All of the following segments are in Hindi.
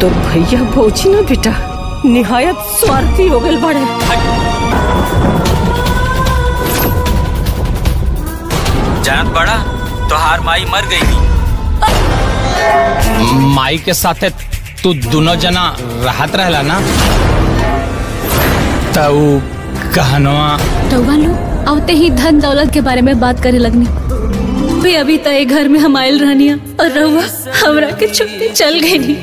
तो भैया भौजी ना बेटा। निहायत स्वार्थी हो गए बड़े। जानत बड़ा तोहार माई मर गई थी। माई के साथे तू दोनों जना राहत रहला ना? तो कहनवा। रउआ लोग आवते ही धन दौलत के बारे में बात करे लगनी। भी अभी तो घर में हम आयल रहनी और रउआ हमरा के छुट्टी चल गई नी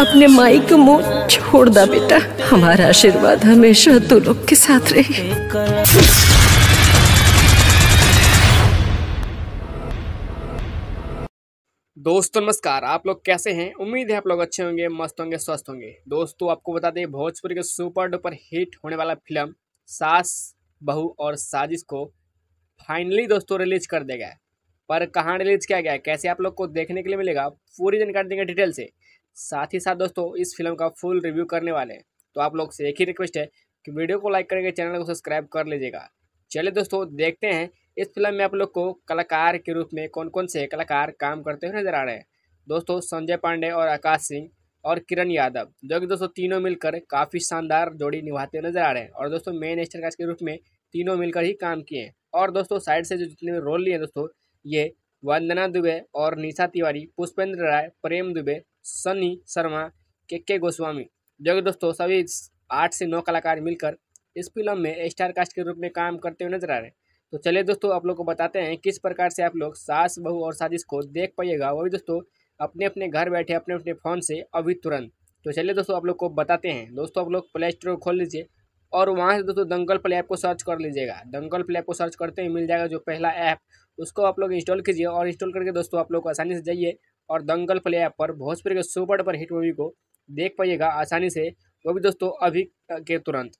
अपने माई को मुँह छोड़ दा बेटा। हमारा आशीर्वाद हमेशा तू लोग के साथ रहे। दोस्तों, नमस्कार। आप लोग कैसे हैं? उम्मीद है आप लोग अच्छे होंगे, मस्त होंगे, स्वस्थ होंगे। दोस्तों, आपको बता दें, भोजपुरी के सुपर डुपर हिट होने वाला फ़िल्म सास, बहू और साजिश को फाइनली दोस्तों रिलीज़ कर दिया गया पर कहाँ रिलीज़ किया गया है? कैसे आप लोग को देखने के लिए मिलेगा? पूरी जानकारी देंगे डिटेल से। साथ ही साथ दोस्तों, इस फ़िल्म का फुल रिव्यू करने वाले हैं। तो आप लोग से एक ही रिक्वेस्ट है कि वीडियो को लाइक करके चैनल को सब्सक्राइब कर लीजिएगा। चलिए दोस्तों, देखते हैं, इस फ़िल्म में आप लोग को कलाकार के रूप में कौन कौन से कलाकार काम करते हुए नज़र आ रहे हैं। दोस्तों, संजय पांडे और आकाश सिंह और किरण यादव, जो कि दोस्तों तीनों मिलकर काफ़ी शानदार जोड़ी निभाते हुए नज़र आ रहे हैं और दोस्तों मेन स्टार कास्ट के रूप में तीनों मिलकर ही काम किए हैं। और दोस्तों साइड से जो जितने रोल लिए दोस्तों, ये वंदना दुबे और निशा तिवारी, पुष्पेंद्र राय, प्रेम दुबे सनी शर्मा, के के गोस्वामी। जो कि दोस्तों, सभी आठ से नौ कलाकार मिलकर इस फ़िल्म में स्टार कास्ट के रूप में काम करते हुए नज़र आ रहे हैं। तो चलिए दोस्तों, आप लोग को बताते हैं किस प्रकार से आप लोग सास, बहू और साजिश को देख पाइएगा। वो भी दोस्तों अपने अपने घर बैठे अपने अपने फ़ोन से अभी तुरंत। तो चलिए दोस्तों, आप लोग को बताते हैं। दोस्तों, आप लोग प्ले स्टोर खोल लीजिए और वहाँ से दोस्तों दंगल प्ले ऐप को सर्च कर लीजिएगा। दंगल प्ले ऐप को सर्च करते ही मिल जाएगा जो पहला ऐप उसको आप लोग इंस्टॉल कीजिए और इंस्टॉल करके दोस्तों, आप लोग आसानी से जाइए। और दंगल प्ले ऐप पर भोजपुरी के सुपर पर हिट मूवी को देख पाइएगा आसानी से। वो भी दोस्तों, अभी के तुरंत।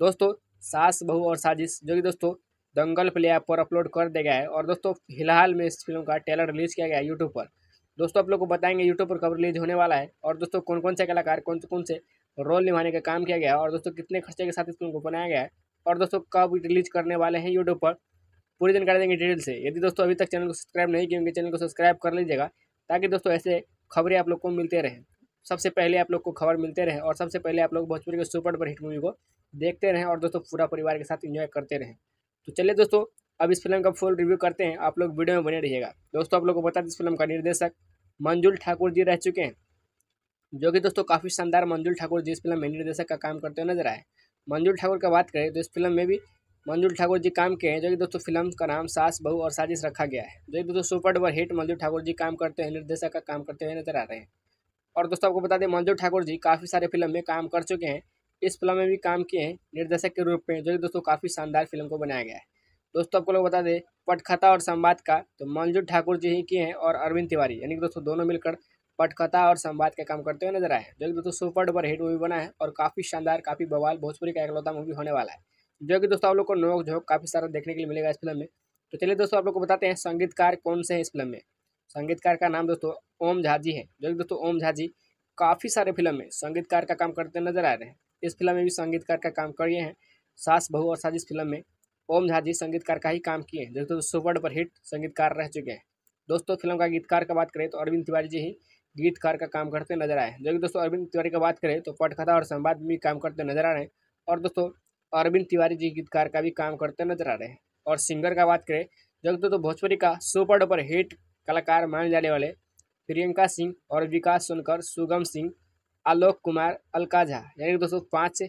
दोस्तों, सास, बहू और साजिश, जो कि दोस्तों, दंगल प्ले ऐप पर अपलोड कर दिया गया है और दोस्तों, फ़िलहाल में इस फ़िल्म का ट्रेलर रिलीज़ किया गया है यूट्यूब पर। दोस्तों, आप लोग को बताएँगे यूट्यूब पर कब रिलीज़ होने वाला है और दोस्तों कौन कौन से कलाकार कौन कौन से रोल निभाने का काम किया गया है और दोस्तों, कितने खर्चे के साथ इस फ़िल्म को बनाया गया है और दोस्तों, कब रिलीज़ करने वाले हैं यूट्यूब पर। पूरी जानकारी देंगे डिटेल से। यदि दोस्तों, अभी तक चैनल को सब्सक्राइब नहीं किए होंगे चैनल को सब्सक्राइब कर लीजिएगा। ताकि दोस्तों ऐसे खबरें आप लोग को मिलते रहें। सबसे पहले आप लोग को खबर मिलते रहे और सबसे पहले आप लोग भोजपुरी के सुपर डुपर हिट मूवी को देखते रहें और दोस्तों पूरा परिवार के साथ एंजॉय करते रहें। तो चलिए दोस्तों, अब इस फ़िल्म का फुल रिव्यू करते हैं। आप लोग वीडियो में बने रहिएगा। दोस्तों, आप लोग को बता दें, इस फ़िल्म का निर्देशक मंजुल ठाकुर जी रह चुके हैं, जो कि दोस्तों काफ़ी शानदार मंजुल ठाकुर जी इस फ़िल्म में निर्देशक का काम करते हुए नज़र आए। मंजुल ठाकुर का बात करें तो इस फ़िल्म में भी मंजुल ठाकुर जी काम किए हैं, जो कि दोस्तों फ़िल्म का नाम सास, बहू और साजिश रखा गया है। जो कि दोस्तों सुपर डुपर हिट मंजुल ठाकुर जी काम करते हैं, निर्देशक का काम करते हुए नज़र आ रहे हैं। और दोस्तों आपको बता दें, मंजूर ठाकुर जी काफ़ी सारे फ़िल्म में काम कर चुके हैं, इस फ़िल्म में भी काम किए हैं, निर्देशक के रूप में, जो कि दोस्तों काफ़ी शानदार फ़िल्म को बनाया गया है। दोस्तों आपको लोग बता दें, पटकथा और संवाद का तो मंजूर ठाकुर जी ही किए हैं और अरविंद तिवारी, यानी कि दोस्तों दोनों मिलकर पटकथा और संवाद का काम करते हुए नज़र आए जो कि दोस्तों सुपर डुपर हिट मूवी बना है और काफ़ी शानदार, काफ़ी बवाल, भोजपुरी का एकलौता मूवी होने वाला है। जो कि दोस्तों आप लोग को नोक झोंक काफ़ी सारा देखने के लिए मिलेगा इस फ़िल्म में। तो चलिए दोस्तों आप लोग को बताते हैं संगीतकार कौन से हैं इस फ़िल्म में। संगीतकार का नाम दोस्तों ओम झा जी है। जो कि दोस्तों ओम झा जी काफ़ी सारे फ़िल्म में संगीतकार का काम करते नज़र आ रहे हैं। इस फ़िल्म में भी संगीतकार का काम किए हैं। सास, बहू और साजिश फ़िल्म में ओम झा जी संगीतकार का ही काम किए हैं। जो दोस्तों सुपर डुपर हिट संगीतकार रह चुके हैं। दोस्तों फ़िल्म का गीतकार का बात करें तो अरविंद तिवारी जी ही गीतकार का काम करते नज़र आए जो कि दोस्तों अरविंद तिवारी का बात करें तो पटकथा और संवाद में भी काम करते नज़र आ रहे हैं। और दोस्तों अरविंद तिवारी जी गीतकार का भी काम करते नज़र आ रहे हैं। और सिंगर का बात करें जो कि दोस्तों भोजपुरी का सुपर डुपर हिट कलाकार माने जाने वाले प्रियंका सिंह और विकास सोनकर, सुगम सिंह, आलोक कुमार, अलका झा। यानी कि दोस्तों, पाँच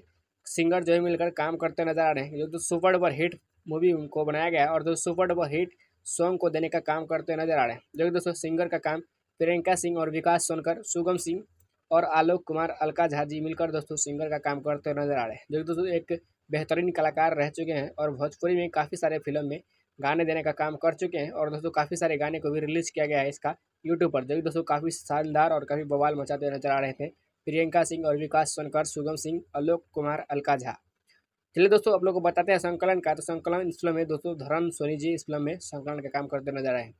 सिंगर जो है मिलकर काम करते नज़र आ रहे हैं। जो तो सुपर डुपर हिट मूवी उनको बनाया गया और दोस्तों, सुपर डुपर हिट सॉन्ग को देने का काम करते नज़र आ रहे हैं। जो दोस्तों, सिंगर का काम प्रियंका सिंह और विकास सोनकर, सुगम सिंह और आलोक कुमार, अलका झा जी मिलकर दोस्तों, सिंगर का काम करते नज़र आ रहे हैं। जो दोस्तों, एक बेहतरीन कलाकार रह चुके हैं और भोजपुरी में काफ़ी सारे फ़िल्म में गाने देने का काम कर चुके हैं और दोस्तों काफ़ी सारे गाने को भी रिलीज़ किया गया है इसका यूट्यूब पर, जो कि दोस्तों काफ़ी शानदार और काफ़ी बवाल मचाते नज़र आ रहे थे। प्रियंका सिंह और विकास सोनकर, सुगम सिंह आलोक कुमार, अलका झा। चलिए दोस्तों, आप लोग को बताते हैं संकलन का। तो संकलन इस फ़िल्म में दोस्तों धर्म सोनी जी इस फ़िल्म में संकलन का काम करते नज़र आए हैं।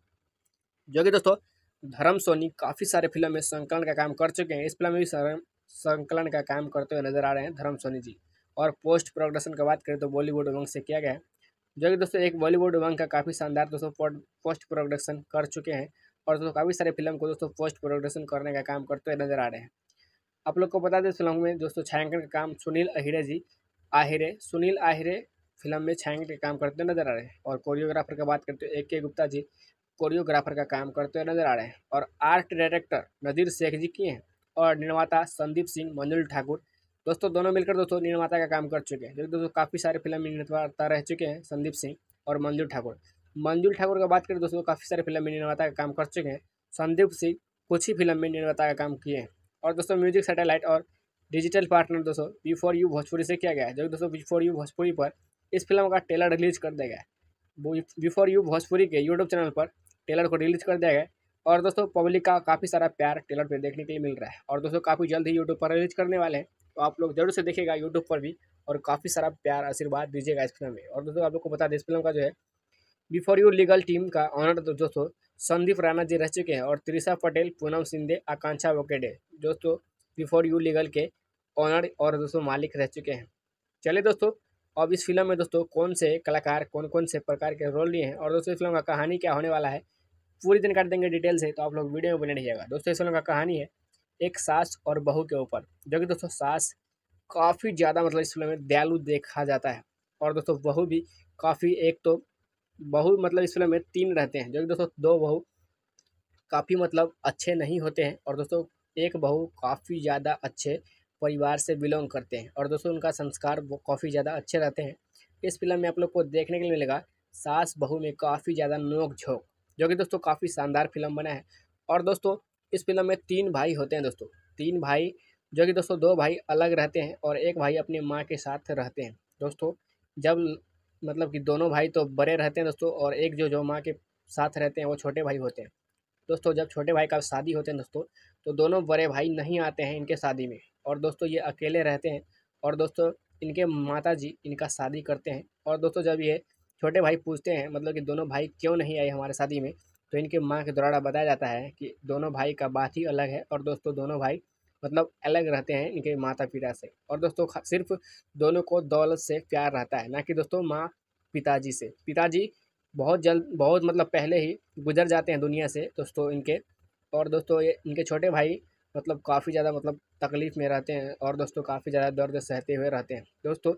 जो कि दोस्तों धर्म सोनी काफ़ी सारे फ़िल्म में संकलन का काम कर चुके हैं। इस फ़िल्म में भी संकलन का काम करते हुए नज़र आ रहे हैं धर्म सोनी जी। और पोस्ट प्रोडक्शन का बात करें तो बॉलीवुड उमंग से किया गया है। जो कि दोस्तों, एक बॉलीवुड उमंग का काफ़ी शानदार दोस्तों पोस्ट प्रोडक्शन कर चुके हैं और दोस्तों, काफ़ी सारे फ़िल्म को दोस्तों, पोस्ट प्रोडक्शन करने का काम करते हुए नज़र आ रहे हैं। आप लोग को बता दें फ़िल्म में दोस्तों, छायांकन का काम सुनील अहिरे जी आहिरे, सुनील आहिरे फ़िल्म में छायांकन का काम करते हुए नज़र आ रहे हैं और कोरियोग्राफर की बात करते हुए ए के गुप्ता जी कोरियोग्राफर का काम करते हुए नज़र आ रहे हैं और आर्ट डायरेक्टर नजीर शेख जी किए हैं और निर्माता संदीप सिंह, मंजुल ठाकुर दोस्तों, दोनों मिलकर दोस्तों निर्माता का काम कर चुके हैं। जो दोस्तों, काफ़ी सारे फ़िल्म निर्माता रह चुके हैं, संदीप सिंह और मंजुल ठाकुर। मंजुल ठाकुर का बात करें दोस्तों, काफ़ी सारे फ़िल्म में निर्माता का काम कर चुके हैं। संदीप सिंह कुछ ही फ़िल्म में निर्माता का काम किए हैं। और दोस्तों, म्यूज़िक सैटेलाइट और डिजिटल पार्टनर दोस्तों बी फॉर यू भोजपुरी से किया गया है। जो दोस्तों बी फॉर यू भोजपुरी पर इस फ़िल्म का टेलर रिलीज़ कर दिया गया है। बी फॉर यू भोजपुरी के यूट्यूब चैनल पर टेलर को रिलीज़ कर दिया गया और दोस्तों पब्लिक का काफ़ी सारा प्यार टेलर पर देखने के लिए मिल रहा है। और दोस्तों, काफ़ी जल्द ही यूट्यूब पर रिलीज़ करने वाले हैं। तो आप लोग ज़रूर से देखेगा यूट्यूब पर भी और काफ़ी सारा प्यार, आशीर्वाद दीजिएगा इस फ़िल्म में। और दोस्तों, आप लोग को बता दें, इस फ़िल्म का जो है बिफोर यू लीगल टीम का ऑनर दोस्तों, संदीप राणा जी रह चुके हैं और त्रिशा पटेल, पूनम सिंधे आकांक्षा वोकेडे दोस्तों बिफोर यू लीगल के ऑनर और दोस्तों, मालिक रह चुके हैं। चले दोस्तों, अब इस फ़िल्म में दोस्तों, कौन से कलाकार कौन कौन से प्रकार के रोल लिए हैं? और दोस्तों, इस फ़िल्म का कहानी क्या होने वाला है? पूरी जानकारी देंगे डिटेल से तो आप लोग वीडियो में बने रहिएगा। दोस्तों, इस फ़िल्म का कहानी है एक सास और बहू के ऊपर। जो कि दोस्तों सास काफ़ी ज़्यादा मतलब इस फ़िल्म में दयालु देखा जाता है। और दोस्तों बहू भी काफ़ी एक तो बहू मतलब इस फ़िल्म में तीन रहते हैं। जो कि दोस्तों दो बहू काफ़ी मतलब अच्छे नहीं होते हैं और दोस्तों एक बहू काफ़ी ज़्यादा अच्छे परिवार से बिलोंग करते हैं। और दोस्तों उनका संस्कार वो काफ़ी ज़्यादा अच्छे रहते हैं। इस फ़िल्म में आप लोग को देखने के लिए मिलेगा सास बहू में काफ़ी ज़्यादा नोक झोंक जो कि दोस्तों काफ़ी शानदार फ़िल्म बना है। और दोस्तों इस फ़िल्म में तीन भाई होते हैं दोस्तों। तीन भाई, जो कि दोस्तों दो भाई अलग रहते हैं और एक भाई अपनी माँ के साथ रहते हैं। दोस्तों, जब मतलब कि दोनों भाई तो बड़े रहते हैं दोस्तों और एक जो जो माँ के साथ रहते हैं वो छोटे भाई होते हैं। दोस्तों, जब छोटे भाई का शादी होते हैं दोस्तों तो दोनों बड़े भाई नहीं आते हैं इनके शादी में और दोस्तों ये अकेले रहते हैं और दोस्तों इनके माता जी इनका शादी करते हैं। और दोस्तों जब ये छोटे भाई पूछते हैं मतलब कि दोनों भाई क्यों नहीं आए हमारे शादी में तो इनके माँ के द्वारा बताया जाता है कि दोनों भाई का बात ही अलग है और दोस्तों दोनों भाई मतलब अलग रहते हैं इनके माता पिता से। और दोस्तों सिर्फ़ दोनों को दौलत से प्यार रहता है, ना कि दोस्तों माँ पिताजी से। पिताजी बहुत जल्द बहुत मतलब पहले ही गुजर जाते हैं दुनिया से दोस्तों इनके। और दोस्तों ये इनके छोटे भाई मतलब काफ़ी ज़्यादा मतलब तकलीफ़ में रहते हैं और दोस्तों काफ़ी ज़्यादा दर्द सहते हुए रहते हैं। दोस्तों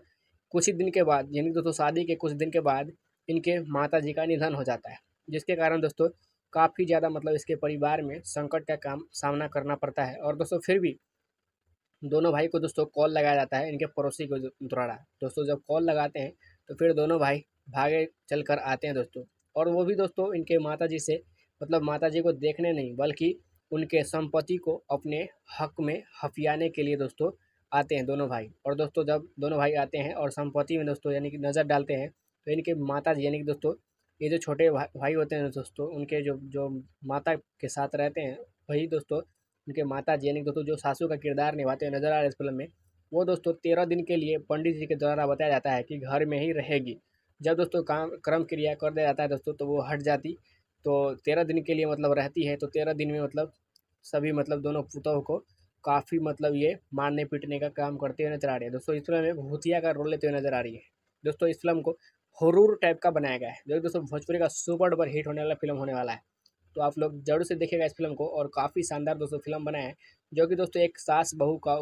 कुछ ही दिन के बाद, यानी दोस्तों शादी के कुछ दिन के बाद इनके माता जी का निधन हो जाता है। जिसके कारण दोस्तों, काफ़ी ज़्यादा मतलब इसके परिवार में संकट का काम सामना करना पड़ता है। और दोस्तों, फिर भी दोनों भाई को दोस्तों कॉल लगाया जाता है इनके पड़ोसी को द्वारा। दोस्तों, जब कॉल लगाते हैं तो फिर दोनों भाई भागे चल कर आते हैं दोस्तों। और वो भी दोस्तों, इनके माता जी से मतलब माता जी को देखने नहीं, बल्कि उनके संपत्ति को अपने हक में हफियाने के लिए दोस्तों आते हैं दोनों भाई। और दोस्तों, जब दोनों भाई आते हैं और संपत्ति में दोस्तों यानी कि नज़र डालते हैं तो इनके माता जी यानी कि दोस्तों ये जो छोटे भाई होते हैं दोस्तों, उनके जो जो माता के साथ रहते हैं, वही दोस्तों, उनके माता जी यानी दोस्तों जो सासू का किरदार निभाते हुए नज़र आ रहे इस फ़िल्म में, वो दोस्तों तेरह दिन के लिए पंडित जी के द्वारा बताया जाता है कि घर में ही रहेगी। जब दोस्तों काम, क्रम क्रिया कर दिया जाता है दोस्तों तो वो हट जाती तो तेरह दिन के लिए मतलब रहती है तो तेरह दिन में मतलब सभी मतलब दोनों पुतों को काफ़ी मतलब ये मारने पीटने का काम करते हुए नज़र आ रही है। दोस्तों, इस फ़िल्म में भूतिया का रोल लेते हुए नज़र आ रही है। दोस्तों, इस फ़िल्म को हरूर टाइप का बनाया गया है। जो दोस्तों भोजपुरी का सुपर डुपर हिट होने वाला फ़िल्म होने वाला है। तो आप लोग ज़रूर से देखेगा इस फ़िल्म को और काफ़ी शानदार दोस्तों फ़िल्म बना है। जो कि दोस्तों एक सास बहू का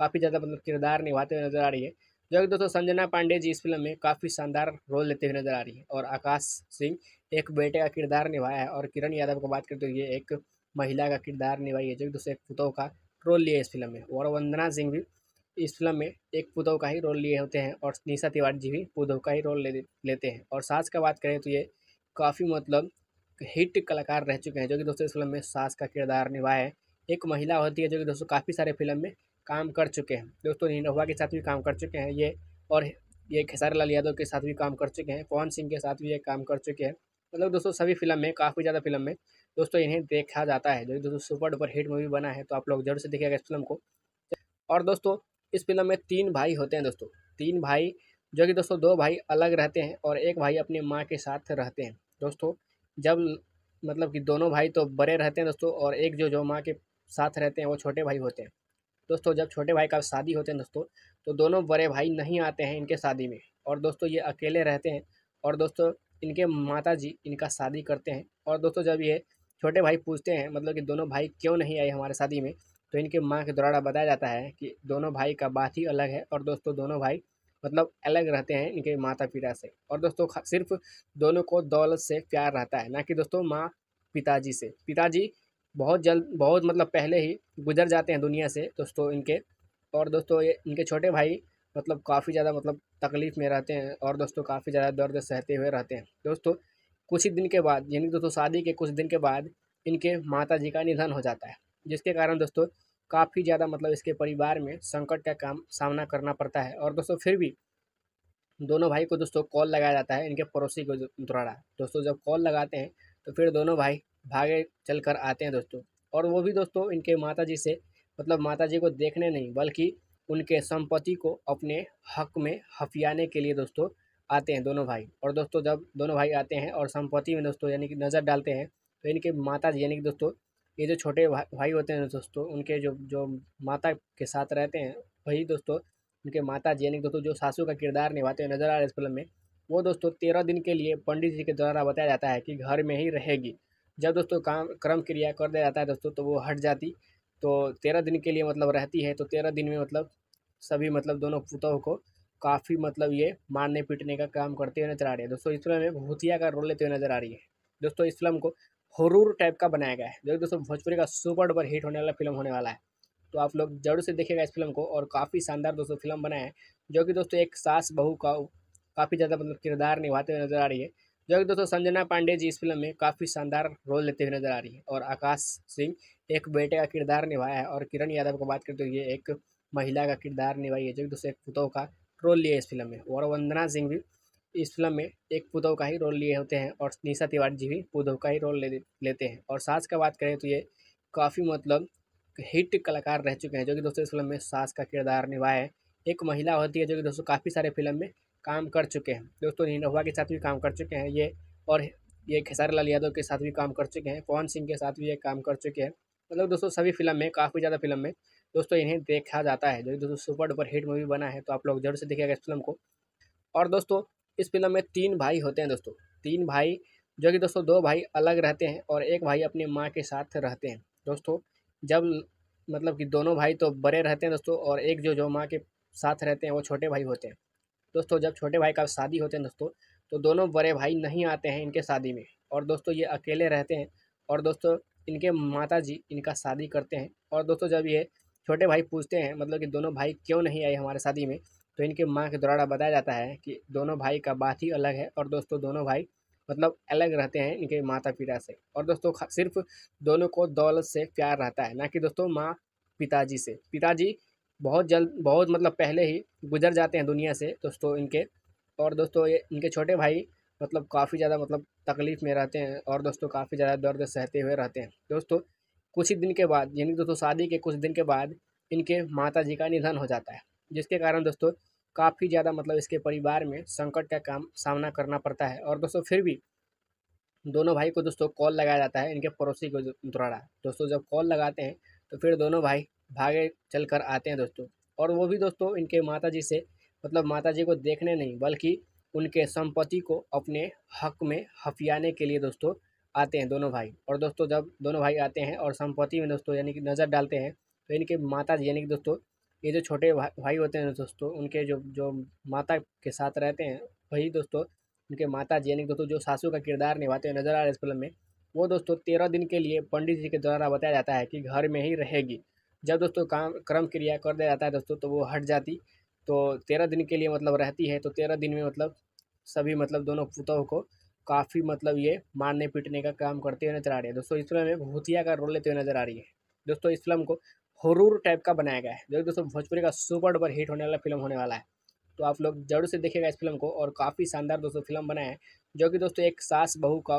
काफ़ी ज़्यादा मतलब किरदार निभाते हुए नज़र आ रही है। जो कि दोस्तों संजना पांडे जी इस फ़िल्म में काफ़ी शानदार रोल लेते हुए नज़र आ रही है और आकाश सिंह एक बेटे का किरदार निभाया है और किरण यादव को बात करते हुए एक महिला का किरदार निभाई है। जो कि दोस्तों एक पुतों का रोल लिया है इस फ़िल्म में। और वंदना सिंह भी इस फ़िल्म में एक पुतों का ही रोल लिए होते हैं और निशा तिवारी जी भी पुतों का ही रोल ले, लेते हैं। और सास का बात करें तो ये काफ़ी मतलब हिट कलाकार रह चुके हैं, जो कि दोस्तों इस फ़िल्म में सास का किरदार निभाए है। एक महिला होती है जो कि दोस्तों काफ़ी सारे फ़िल्म में काम कर चुके हैं। दोस्तों निरहुआ के साथ भी काम कर चुके हैं, ये और ये खेसारी लाल यादव के साथ भी काम कर चुके हैं, पवन सिंह के साथ भी ये काम कर चुके हैं। मतलब दोस्तों सभी फ़िल्म में, काफ़ी ज़्यादा फ़िल्म में दोस्तों इन्हें देखा जाता है, जो दोस्तों सुपर डुपर हिट मूवी बना है तो आप लोग ज़रूर से देखिएगा इस फ़िल्म को। और दोस्तों इस फ़िल्म में तीन भाई होते हैं दोस्तों। तीन भाई, जो कि दोस्तों दो भाई अलग रहते हैं और एक भाई अपनी माँ के साथ रहते हैं। दोस्तों, जब मतलब कि दोनों भाई तो बड़े रहते हैं दोस्तों और एक जो जो माँ के साथ रहते हैं, वो छोटे भाई होते हैं। दोस्तों, जब छोटे भाई का शादी होते हैं दोस्तों तो दोनों बड़े भाई नहीं आते हैं इनके शादी में और दोस्तों ये अकेले रहते हैं और दोस्तों इनके माता जी इनका शादी करते हैं। और दोस्तों जब ये छोटे भाई पूछते हैं मतलब कि दोनों भाई क्यों नहीं आए हमारे शादी में तो इनके माँ के द्वारा बताया जाता है कि दोनों भाई का बात ही अलग है और दोस्तों दोनों भाई मतलब अलग रहते हैं इनके माता पिता से। और दोस्तों सिर्फ़ दोनों को दौलत से प्यार रहता है, ना कि दोस्तों माँ पिताजी से। पिताजी बहुत जल्द, बहुत मतलब पहले ही गुजर जाते हैं दुनिया से दोस्तों इनके। और दोस्तों ये, इनके छोटे भाई मतलब काफ़ी ज़्यादा मतलब तकलीफ़ में रहते हैं और दोस्तों काफ़ी ज़्यादा दर्द सहते हुए रहते हैं। दोस्तों कुछ ही दिन के बाद, यानी दोस्तों शादी के कुछ दिन के बाद इनके माता जी का निधन हो जाता है। जिसके कारण दोस्तों काफ़ी ज़्यादा मतलब इसके परिवार में संकट का काम सामना करना पड़ता है। और दोस्तों फिर भी दोनों भाई को दोस्तों कॉल लगाया जाता है इनके पड़ोसी को द्वारा। दोस्तों जब कॉल लगाते हैं तो फिर दोनों भाई भागे चल कर आते हैं दोस्तों। और वो भी दोस्तों इनके माता जी से मतलब माता जी को देखने नहीं, बल्कि उनके संपत्ति को अपने हक में हफियाने के लिए दोस्तों आते हैं दोनों भाई। और दोस्तों जब दोनों भाई आते हैं और संपत्ति में दोस्तों यानी कि नज़र डालते हैं तो इनके माता जी यानी कि दोस्तों ये जो छोटे भाई होते हैं दोस्तों, उनके जो जो माता के साथ रहते हैं, वही दोस्तों, उनके माता जी यानी दोस्तों, जो सासू का किरदार निभाते हुए नज़र आ रहे हैं इस फ़िल्म में, वो दोस्तों तेरह दिन के लिए पंडित जी के द्वारा बताया जाता है कि घर में ही रहेगी। जब दोस्तों काम, क्रम क्रिया कर दिया जाता है दोस्तों तो वो हट जाती तो तेरह दिन के लिए मतलब रहती है तो तेरह दिन में मतलब सभी मतलब दोनों पुतों को काफ़ी मतलब ये मारने पीटने का काम करते हुए नज़र आ रही है। दोस्तों, इस फ़िल्म में भूतिया का रोल लेते हुए नज़र आ रही है। दोस्तों, इस फ़िल्म को हरूर टाइप का बनाया गया है। जो दोस्तों, भोजपुरी का सुपर डुपर हिट होने वाला फ़िल्म होने वाला है। तो आप लोग ज़रूर से देखिएगा इस फ़िल्म को और काफ़ी शानदार दोस्तों फ़िल्म बना है, जो कि दोस्तों एक सास बहू का काफ़ी ज़्यादा मतलब किरदार निभाते हुए नज़र आ रही है, जो कि दोस्तों संजना पांडे जी इस फ़िल्म में काफ़ी शानदार रोल लेते हुए नज़र आ रही है और आकाश सिंह एक बेटे का किरदार निभाया है और किरण यादव को बात करते हुए एक महिला का किरदार निभाई है, जो कि दोस्तों एक पुतों का रोल लिया है इस फ़िल्म में। और वंदना सिंह भी इस फ़िल्म में एक पुतों का ही रोल लिए होते हैं और निशा तिवारी जी भी पुतों का ही रोल ले लेते हैं। और सास का बात करें तो ये काफ़ी मतलब हिट कलाकार रह चुके हैं, जो कि दोस्तों इस फ़िल्म में सास का किरदार निभाए है। एक महिला होती है जो कि दोस्तों काफ़ी सारे फ़िल्म में काम कर चुके हैं। दोस्तों निनहुआ के साथ भी काम कर चुके हैं, ये और ये खेसारी लाल यादव के साथ भी काम कर चुके हैं, पवन सिंह के साथ भी ये काम कर चुके हैं। मतलब दोस्तों सभी फ़िल्म में, काफ़ी ज़्यादा फ़िल्म में दोस्तों इन्हें देखा जाता है, जो दोस्तों सुपर डुपर हिट मूवी बना है तो आप लोग ज़रूर से देखिएगा इस फ़िल्म को। और दोस्तों इस फ़िल्म में तीन भाई होते हैं दोस्तों। तीन भाई, जो कि दोस्तों दो भाई अलग रहते हैं और एक भाई अपनी माँ के साथ रहते हैं। दोस्तों, जब मतलब कि दोनों भाई तो बड़े रहते हैं दोस्तों और एक जो जो माँ के साथ रहते हैं, वो छोटे भाई होते हैं। दोस्तों, जब छोटे भाई का शादी होते हैं दोस्तों तो दोनों बड़े भाई नहीं आते हैं इनके शादी में और दोस्तों ये अकेले रहते हैं और दोस्तों इनके माता जी इनका शादी करते हैं। और दोस्तों जब ये छोटे भाई पूछते हैं मतलब कि दोनों भाई क्यों नहीं आए हमारे शादी में तो इनके माँ के द्वारा बताया जाता है कि दोनों भाई का बात ही अलग है और दोस्तों दोनों भाई मतलब अलग रहते हैं इनके माता पिता से। और दोस्तों सिर्फ़ दोनों को दौलत से प्यार रहता है, ना कि दोस्तों माँ पिताजी से। पिताजी बहुत जल्द, बहुत मतलब पहले ही गुजर जाते हैं दुनिया से दोस्तों इनके। और दोस्तों ये, इनके छोटे भाई मतलब काफ़ी ज़्यादा मतलब तकलीफ़ में रहते हैं और दोस्तों काफ़ी ज़्यादा दर्द सहते हुए रहते हैं। दोस्तों कुछ ही दिन के बाद, यानी दोस्तों शादी के कुछ दिन के बाद इनके माता जी का निधन हो जाता है। जिसके कारण दोस्तों, काफ़ी ज़्यादा मतलब इसके परिवार में संकट का काम सामना करना पड़ता है। और दोस्तों, फिर भी दोनों भाई को दोस्तों कॉल लगाया जाता है इनके पड़ोसी को द्वारा। दोस्तों, जब कॉल लगाते हैं तो फिर दोनों भाई भागे चल कर आते हैं दोस्तों। और वो भी दोस्तों इनके माता जी से मतलब माता जी को देखने नहीं, बल्कि उनके संपत्ति को अपने हक में हफियाने के लिए दोस्तों आते हैं दोनों भाई। और दोस्तों, जब दोनों भाई आते हैं और संपत्ति में दोस्तों यानी कि नज़र डालते हैं तो इनके माता जी यानी कि दोस्तों ये जो छोटे भाई होते हैं दोस्तों, उनके जो जो माता के साथ रहते हैं, वही दोस्तों, उनके माता जी यानी दोस्तों जो सासू का किरदार निभाते हुए नज़र आ रहे हैं इस फ़िल्म में, वो दोस्तों तेरह दिन के लिए पंडित जी के द्वारा बताया जाता है कि घर में ही रहेगी। जब दोस्तों काम, क्रम क्रिया कर दिया जाता है दोस्तों तो वो हट जाती तो तेरह दिन के लिए मतलब रहती है तो तेरह दिन में मतलब सभी मतलब दोनों पुतों को काफ़ी मतलब ये मारने पीटने का काम करते हुए नज़र आ रही है। दोस्तों, इस फ़िल्म में भूतिया का रोल लेते हुए नज़र आ रही है। दोस्तों, इस फ़िल्म को हरूर टाइप का बनाया गया है, जो दोस्तों भोजपुरी का सुपर डुपर हिट होने वाला फ़िल्म होने वाला है। तो आप लोग ज़रूर से देखिएगा इस फ़िल्म को और काफ़ी शानदार दोस्तों फ़िल्म बना है, जो कि दोस्तों एक सास बहू का